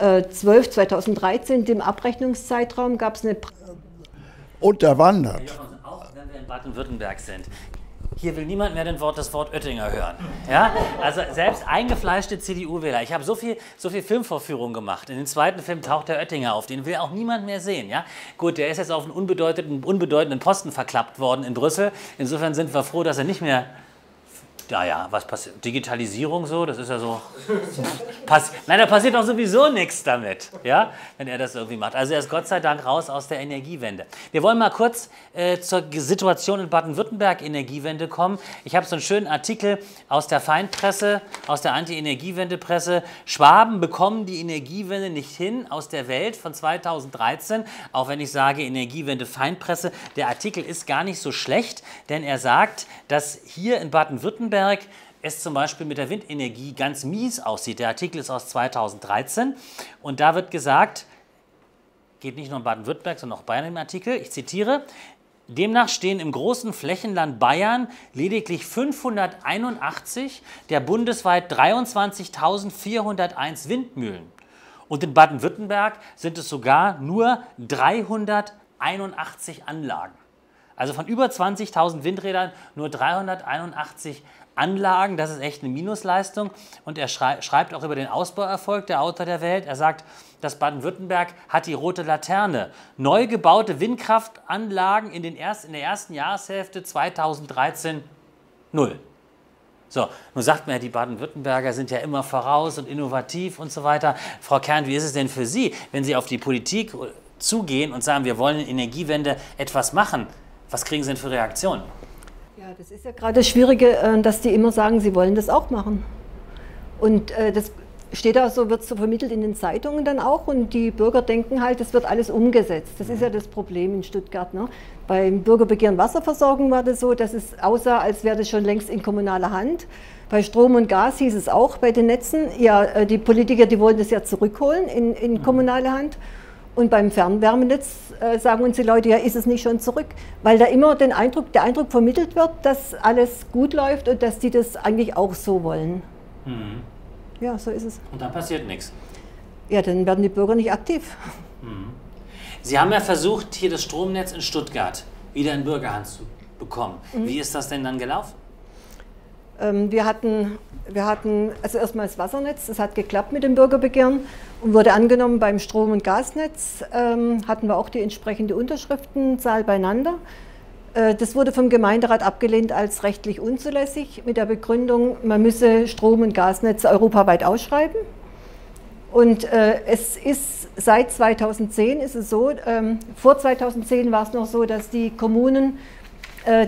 2012, 2013, dem Abrechnungszeitraum, gab es eine Pre- Unterwandert. Auch wenn wir in Baden-Württemberg sind. Hier will niemand mehr den Wort, das Wort Oettinger hören. Ja? Also selbst eingefleischte CDU-Wähler. Ich habe so viel, so viel Filmvorführungen gemacht. In dem zweiten Film taucht der Oettinger auf. Den will auch niemand mehr sehen. Ja? Gut, der ist jetzt auf einen unbedeutenden, unbedeutenden Posten verklappt worden in Brüssel. Insofern sind wir froh, dass er nicht mehr ja, ja, was passiert? Digitalisierung so, das ist ja so. Pass Nein, da passiert doch sowieso nichts damit, ja, wenn er das irgendwie macht. Also er ist Gott sei Dank raus aus der Energiewende. Wir wollen mal kurz äh, zur Situation in Baden-Württemberg Energiewende kommen. Ich habe so einen schönen Artikel aus der Feindpresse, aus der Anti-Energiewende-Presse. Schwaben bekommen die Energiewende nicht hin aus der Welt von 2013. Auch wenn ich sage Energiewende Feindpresse, der Artikel ist gar nicht so schlecht, denn er sagt, dass hier in Baden-Württemberg es zum Beispiel mit der Windenergie ganz mies aussieht. Der Artikel ist aus 2013 und da wird gesagt, geht nicht nur in Baden-Württemberg, sondern auch Bayern im Artikel, ich zitiere, Demnach stehen im großen Flächenland Bayern lediglich 581 der bundesweit 23.401 Windmühlen. Und in Baden-Württemberg sind es sogar nur 381 Anlagen. Also von über 20.000 Windrädern nur 381 Anlagen, das ist echt eine Minusleistung. Und er schrei schreibt auch über den Ausbauerfolg der Autor der Welt. Er sagt, dass Baden-Württemberg hat die rote Laterne. Neu gebaute Windkraftanlagen in, den erst, in der ersten Jahreshälfte 2013 null. So, nun sagt man ja, die Baden-Württemberger sind ja immer voraus und innovativ und so weiter. Frau Kern, wie ist es denn für Sie, wenn Sie auf die Politik zugehen und sagen, wir wollen in Energiewende etwas machen? Was kriegen Sie denn für Reaktionen? Ja, das ist ja gerade das Schwierige, äh, dass die immer sagen, sie wollen das auch machen. Und äh, das steht da so, wird so vermittelt in den Zeitungen dann auch und die Bürger denken halt, es wird alles umgesetzt. Das ist ja das Problem in Stuttgart. Ne? Beim Bürgerbegehren Wasserversorgung war das so, dass es aussah, als wäre das schon längst in kommunaler Hand. Bei Strom und Gas hieß es auch bei den Netzen, ja, äh, die Politiker, die wollen das ja zurückholen in, in kommunale Hand. Und beim Fernwärmenetz äh, sagen uns die Leute, ja, ist es nicht schon zurück? Weil da immer den Eindruck, der Eindruck vermittelt wird, dass alles gut läuft und dass die das eigentlich auch so wollen. Ja, so ist es. Und dann passiert nichts. Ja, dann werden die Bürger nicht aktiv. Sie haben ja versucht, hier das Stromnetz in Stuttgart wieder in Bürgerhand zu bekommen. Wie ist das denn dann gelaufen? Ähm, wir hatten, wir hatten also erstmal das Wassernetz, das hat geklappt mit dem Bürgerbegehren und wurde angenommen beim Strom- und Gasnetz. Ähm, hatten wir auch die entsprechende Unterschriftenzahl beieinander. Äh, das wurde vom Gemeinderat abgelehnt als rechtlich unzulässig mit der Begründung, man müsse Strom- und Gasnetze europaweit ausschreiben. Und äh, es ist seit 2010 ist es so, ähm, vor 2010 war es noch so, dass die Kommunen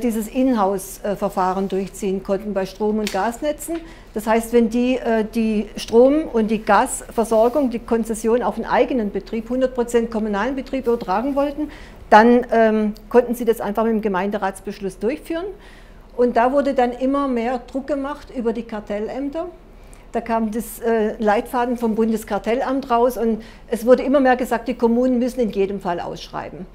dieses Inhouse-Verfahren durchziehen konnten bei Strom- und Gasnetzen. Das heißt, wenn die äh, die Strom- und die Gasversorgung, die Konzession auf einen eigenen Betrieb, 100% kommunalen Betrieb übertragen wollten, dann ähm, konnten sie das einfach mit dem Gemeinderatsbeschluss durchführen. Und da wurde dann immer mehr Druck gemacht über die Kartellämter. Da kam das äh, Leitfaden vom Bundeskartellamt raus und es wurde immer mehr gesagt, die Kommunen müssen in jedem Fall ausschreiben.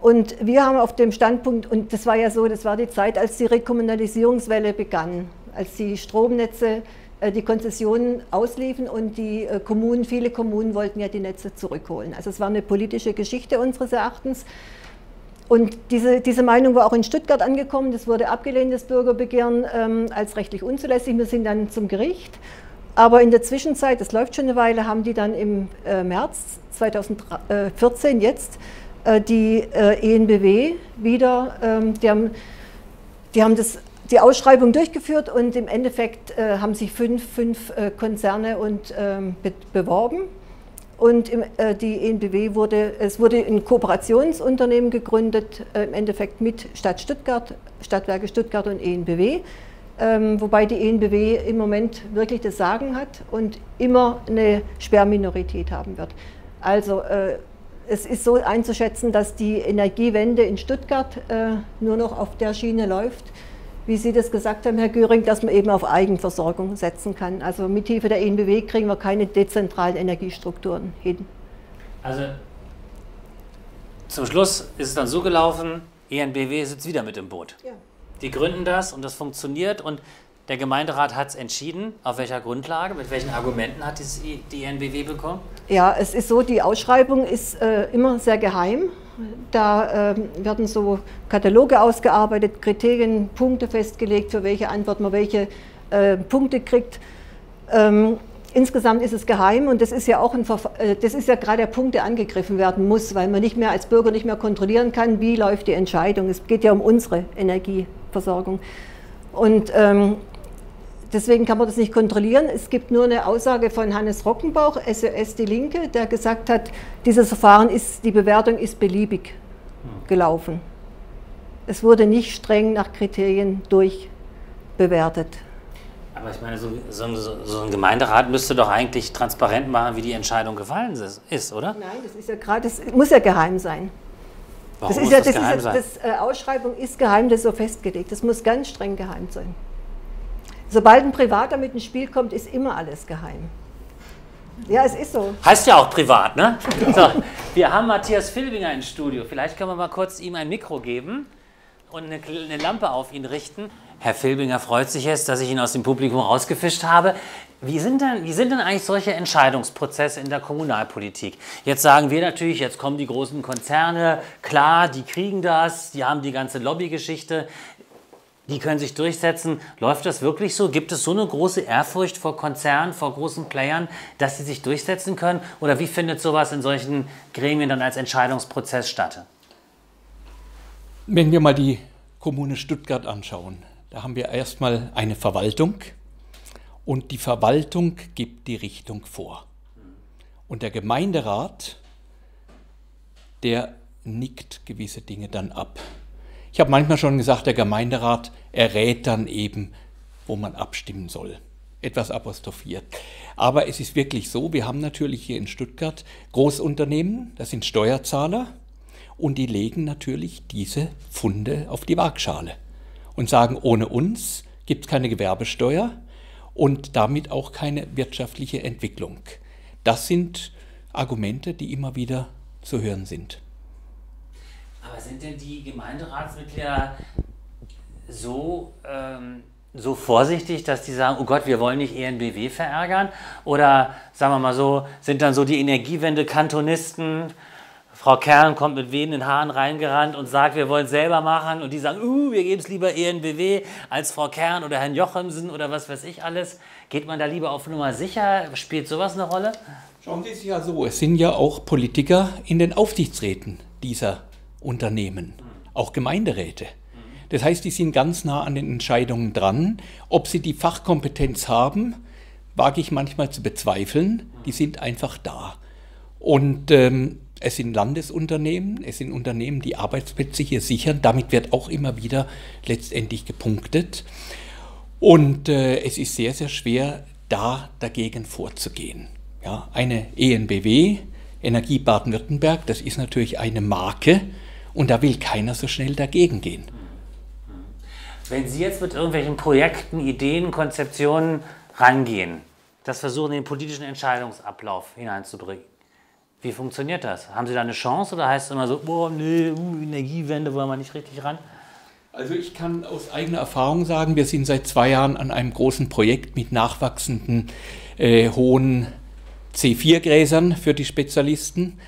Und wir haben auf dem Standpunkt, und das war ja so, das war die Zeit, als die Rekommunalisierungswelle begann, als die Stromnetze äh, die Konzessionen ausliefen und die äh, Kommunen, viele Kommunen wollten ja die Netze zurückholen. Also es war eine politische Geschichte unseres Erachtens. Und diese, diese Meinung war auch in Stuttgart angekommen. Das wurde abgelehnt, das Bürgerbegehren, ähm, als rechtlich unzulässig. Wir sind dann zum Gericht. Aber in der Zwischenzeit, das läuft schon eine Weile, haben die dann im äh, März 2014 jetzt äh, die äh, ENBW wieder, ähm, die haben, die haben das, die Ausschreibung durchgeführt und im Endeffekt äh, haben sich fünf, fünf äh, Konzerne und, ähm, be beworben. Und im, äh, die ENBW wurde, es wurde ein Kooperationsunternehmen gegründet, äh, im Endeffekt mit Stadt Stuttgart, Stadtwerke Stuttgart und ENBW, ähm, wobei die ENBW im Moment wirklich das Sagen hat und immer eine Sperrminorität haben wird. Also äh, es ist so einzuschätzen, dass die Energiewende in Stuttgart äh, nur noch auf der Schiene läuft, wie Sie das gesagt haben, Herr Göring, dass man eben auf Eigenversorgung setzen kann. Also mit Hilfe der ENBW kriegen wir keine dezentralen Energiestrukturen hin. Also zum Schluss ist es dann so gelaufen, ENBW sitzt wieder mit im Boot. Ja. Die gründen das und das funktioniert und der Gemeinderat hat es entschieden. Auf welcher Grundlage, mit welchen Argumenten hat die ENBW bekommen? Ja, es ist so, die Ausschreibung ist äh, immer sehr geheim. Da äh, werden so Kataloge ausgearbeitet, Kriterien, Punkte festgelegt, für welche Antwort man welche äh, Punkte kriegt. Ähm, insgesamt ist es geheim und das ist ja auch ein äh, das ist ja gerade der Punkt, der angegriffen werden muss, weil man nicht mehr als Bürger nicht mehr kontrollieren kann, wie läuft die Entscheidung. Es geht ja um unsere Energieversorgung. Und ähm, deswegen kann man das nicht kontrollieren. Es gibt nur eine Aussage von Hannes Rockenbauch, SOS Die Linke, der gesagt hat, dieses Verfahren ist, die Bewertung ist beliebig gelaufen. Es wurde nicht streng nach Kriterien durchbewertet. Aber ich meine, so, so, so, ein Gemeinderat müsste doch eigentlich transparent machen, wie die Entscheidung gefallen ist, oder? Nein, das ist ja gerade, das muss ja geheim sein. Warum das ist muss ja, das, das geheim ist sein? das äh, Ausschreibung ist geheim, das ist so festgelegt. Das muss ganz streng geheim sein. Sobald ein Privater mit ins Spiel kommt, ist immer alles geheim. Ja, es ist so. Heißt ja auch privat, ne? So, wir haben Matthias Filbinger ins Studio. Vielleicht können wir mal kurz ihm ein Mikro geben und eine, eine Lampe auf ihn richten. Herr Filbinger freut sich jetzt, dass ich ihn aus dem Publikum rausgefischt habe. Wie sind, denn, wie sind denn eigentlich solche Entscheidungsprozesse in der Kommunalpolitik? Jetzt sagen wir natürlich, jetzt kommen die großen Konzerne, klar, die kriegen das, die haben die ganze Lobbygeschichte die können sich durchsetzen. Läuft das wirklich so? Gibt es so eine große Ehrfurcht vor Konzernen, vor großen Playern, dass sie sich durchsetzen können? Oder wie findet sowas in solchen Gremien dann als Entscheidungsprozess statt? Wenn wir mal die Kommune Stuttgart anschauen, da haben wir erstmal eine Verwaltung und die Verwaltung gibt die Richtung vor. Und der Gemeinderat, der nickt gewisse Dinge dann ab. Ich habe manchmal schon gesagt, der Gemeinderat errät dann eben, wo man abstimmen soll. Etwas apostrophiert. Aber es ist wirklich so, wir haben natürlich hier in Stuttgart Großunternehmen, das sind Steuerzahler, und die legen natürlich diese Funde auf die Waagschale und sagen, ohne uns gibt es keine Gewerbesteuer und damit auch keine wirtschaftliche Entwicklung. Das sind Argumente, die immer wieder zu hören sind. Aber sind denn die Gemeinderatsmitglieder so, ähm, so vorsichtig, dass die sagen, oh Gott, wir wollen nicht ENBW verärgern? Oder sagen wir mal so, sind dann so die Energiewende-Kantonisten Frau Kern kommt mit wehenden Haaren reingerannt und sagt, wir wollen es selber machen. Und die sagen, uh, wir geben es lieber ENBW als Frau Kern oder Herrn Jochemsen oder was weiß ich alles. Geht man da lieber auf Nummer sicher? Spielt sowas eine Rolle? Schauen Sie es ja so, es sind ja auch Politiker in den Aufsichtsräten dieser Unternehmen, auch Gemeinderäte. Das heißt, die sind ganz nah an den Entscheidungen dran. Ob sie die Fachkompetenz haben, wage ich manchmal zu bezweifeln. Die sind einfach da. Und ähm, es sind Landesunternehmen, es sind Unternehmen, die Arbeitsplätze hier sichern. Damit wird auch immer wieder letztendlich gepunktet. Und äh, es ist sehr, sehr schwer, da dagegen vorzugehen. Ja, eine ENBW, Energie Baden-Württemberg, das ist natürlich eine Marke und da will keiner so schnell dagegen gehen. Wenn Sie jetzt mit irgendwelchen Projekten, Ideen, Konzeptionen rangehen, das versuchen, in den politischen Entscheidungsablauf hineinzubringen, wie funktioniert das? Haben Sie da eine Chance oder heißt es immer so, boah, nee, uh, Energiewende wollen wir nicht richtig ran? Also ich kann aus eigener Erfahrung sagen, wir sind seit zwei Jahren an einem großen Projekt mit nachwachsenden äh, hohen C4-Gräsern für die Spezialisten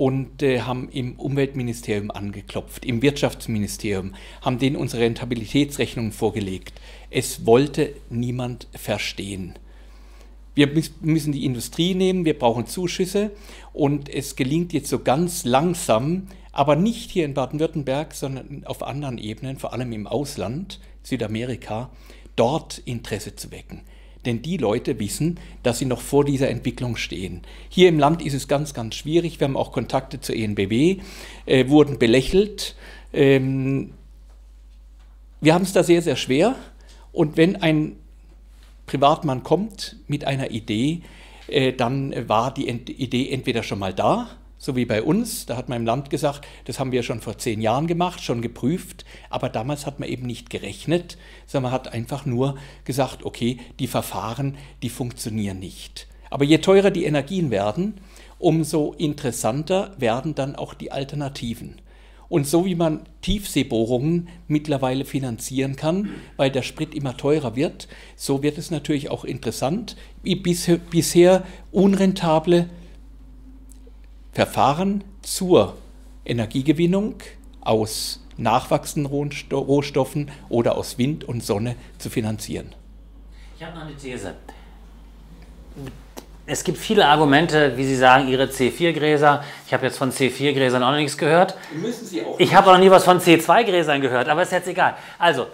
und äh, haben im Umweltministerium angeklopft, im Wirtschaftsministerium, haben denen unsere Rentabilitätsrechnungen vorgelegt. Es wollte niemand verstehen. Wir müssen die Industrie nehmen, wir brauchen Zuschüsse und es gelingt jetzt so ganz langsam, aber nicht hier in Baden-Württemberg, sondern auf anderen Ebenen, vor allem im Ausland, Südamerika, dort Interesse zu wecken. Denn die Leute wissen, dass sie noch vor dieser Entwicklung stehen. Hier im Land ist es ganz, ganz schwierig. Wir haben auch Kontakte zur ENBW, äh, wurden belächelt. Ähm, wir haben es da sehr, sehr schwer. Und wenn ein Privatmann kommt mit einer Idee, äh, dann war die Idee entweder schon mal da so wie bei uns. Da hat man im Land gesagt, das haben wir schon vor zehn Jahren gemacht, schon geprüft, aber damals hat man eben nicht gerechnet, sondern man hat einfach nur gesagt, okay, die Verfahren, die funktionieren nicht. Aber je teurer die Energien werden, umso interessanter werden dann auch die Alternativen. Und so wie man Tiefseebohrungen mittlerweile finanzieren kann, weil der Sprit immer teurer wird, so wird es natürlich auch interessant, wie bisher, bisher unrentable Verfahren zur Energiegewinnung aus nachwachsenden Rohstoffen oder aus Wind und Sonne zu finanzieren. Ich habe noch eine These. Es gibt viele Argumente, wie Sie sagen, Ihre C4-Gräser. Ich habe jetzt von C4-Gräsern auch noch nichts gehört. Müssen Sie auch. Ich habe auch noch nie was von C2-Gräsern gehört, aber ist jetzt egal. Also,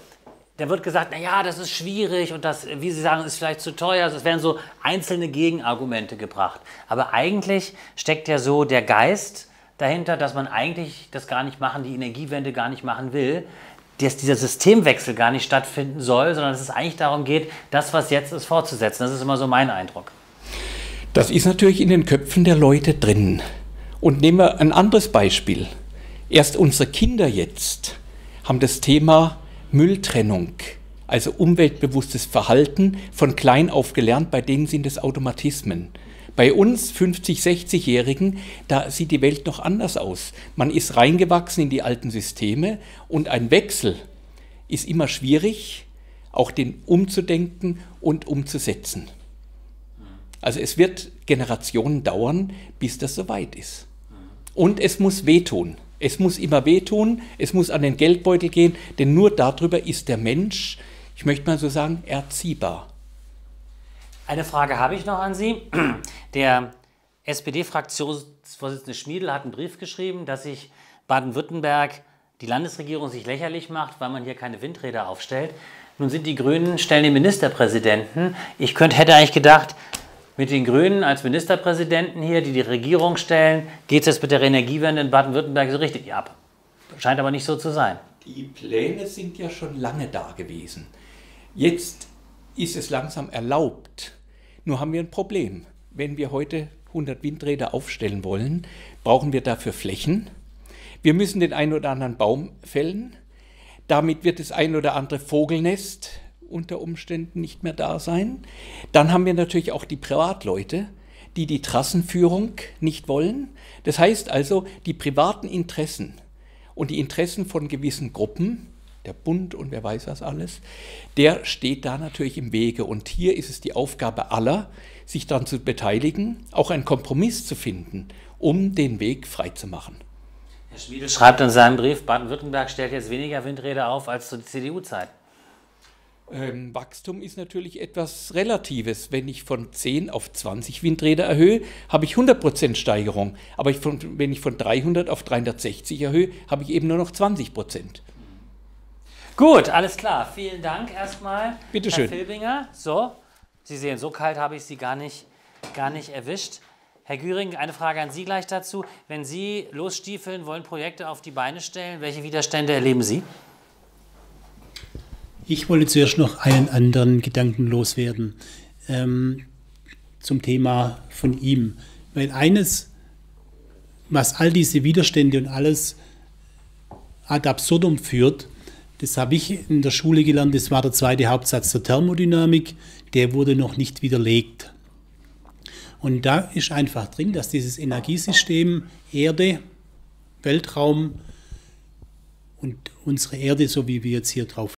da wird gesagt, naja, das ist schwierig und das, wie Sie sagen, ist vielleicht zu teuer. Also es werden so einzelne Gegenargumente gebracht. Aber eigentlich steckt ja so der Geist dahinter, dass man eigentlich das gar nicht machen, die Energiewende gar nicht machen will, dass dieser Systemwechsel gar nicht stattfinden soll, sondern dass es eigentlich darum geht, das, was jetzt ist, fortzusetzen. Das ist immer so mein Eindruck. Das ist natürlich in den Köpfen der Leute drin. Und nehmen wir ein anderes Beispiel. Erst unsere Kinder jetzt haben das Thema Mülltrennung, also umweltbewusstes Verhalten, von klein auf gelernt, bei denen sind es Automatismen. Bei uns 50, 60-Jährigen, da sieht die Welt noch anders aus. Man ist reingewachsen in die alten Systeme und ein Wechsel ist immer schwierig, auch den umzudenken und umzusetzen. Also es wird Generationen dauern, bis das soweit ist. Und es muss wehtun. Es muss immer wehtun, es muss an den Geldbeutel gehen, denn nur darüber ist der Mensch, ich möchte mal so sagen, erziehbar. Eine Frage habe ich noch an Sie. Der SPD-Fraktionsvorsitzende Schmiedel hat einen Brief geschrieben, dass sich Baden-Württemberg, die Landesregierung sich lächerlich macht, weil man hier keine Windräder aufstellt. Nun sind die Grünen, stellen den Ministerpräsidenten. Ich könnte, hätte eigentlich gedacht, mit den Grünen als Ministerpräsidenten hier, die die Regierung stellen, geht es mit der Energiewende in Baden-Württemberg so richtig ab. Scheint aber nicht so zu sein. Die Pläne sind ja schon lange da gewesen. Jetzt ist es langsam erlaubt. Nur haben wir ein Problem. Wenn wir heute 100 Windräder aufstellen wollen, brauchen wir dafür Flächen. Wir müssen den einen oder anderen Baum fällen. Damit wird das ein oder andere Vogelnest unter Umständen nicht mehr da sein. Dann haben wir natürlich auch die Privatleute, die die Trassenführung nicht wollen. Das heißt also, die privaten Interessen und die Interessen von gewissen Gruppen, der Bund und wer weiß was alles, der steht da natürlich im Wege. Und hier ist es die Aufgabe aller, sich daran zu beteiligen, auch einen Kompromiss zu finden um den Weg freizumachen. Herr Schmiedel schreibt in seinem Brief, Baden-Württemberg stellt jetzt weniger Windräder auf als zur CDU-Zeit. Ähm, Wachstum ist natürlich etwas Relatives. Wenn ich von 10 auf 20 Windräder erhöhe, habe ich 100% Steigerung. Aber ich von, wenn ich von 300 auf 360 erhöhe, habe ich eben nur noch 20%. Gut, alles klar. Vielen Dank erstmal. Bitte Herr schön. Filbinger. So, Sie sehen, so kalt habe ich Sie gar nicht, gar nicht erwischt. Herr Güring, eine Frage an Sie gleich dazu. Wenn Sie losstiefeln, wollen Projekte auf die Beine stellen, welche Widerstände erleben Sie? Ich wollte zuerst noch einen anderen Gedanken loswerden ähm, zum Thema von ihm. Weil eines, was all diese Widerstände und alles ad absurdum führt, das habe ich in der Schule gelernt, das war der zweite Hauptsatz der Thermodynamik, der wurde noch nicht widerlegt. Und da ist einfach drin, dass dieses Energiesystem Erde, Weltraum und unsere Erde, so wie wir jetzt hier drauf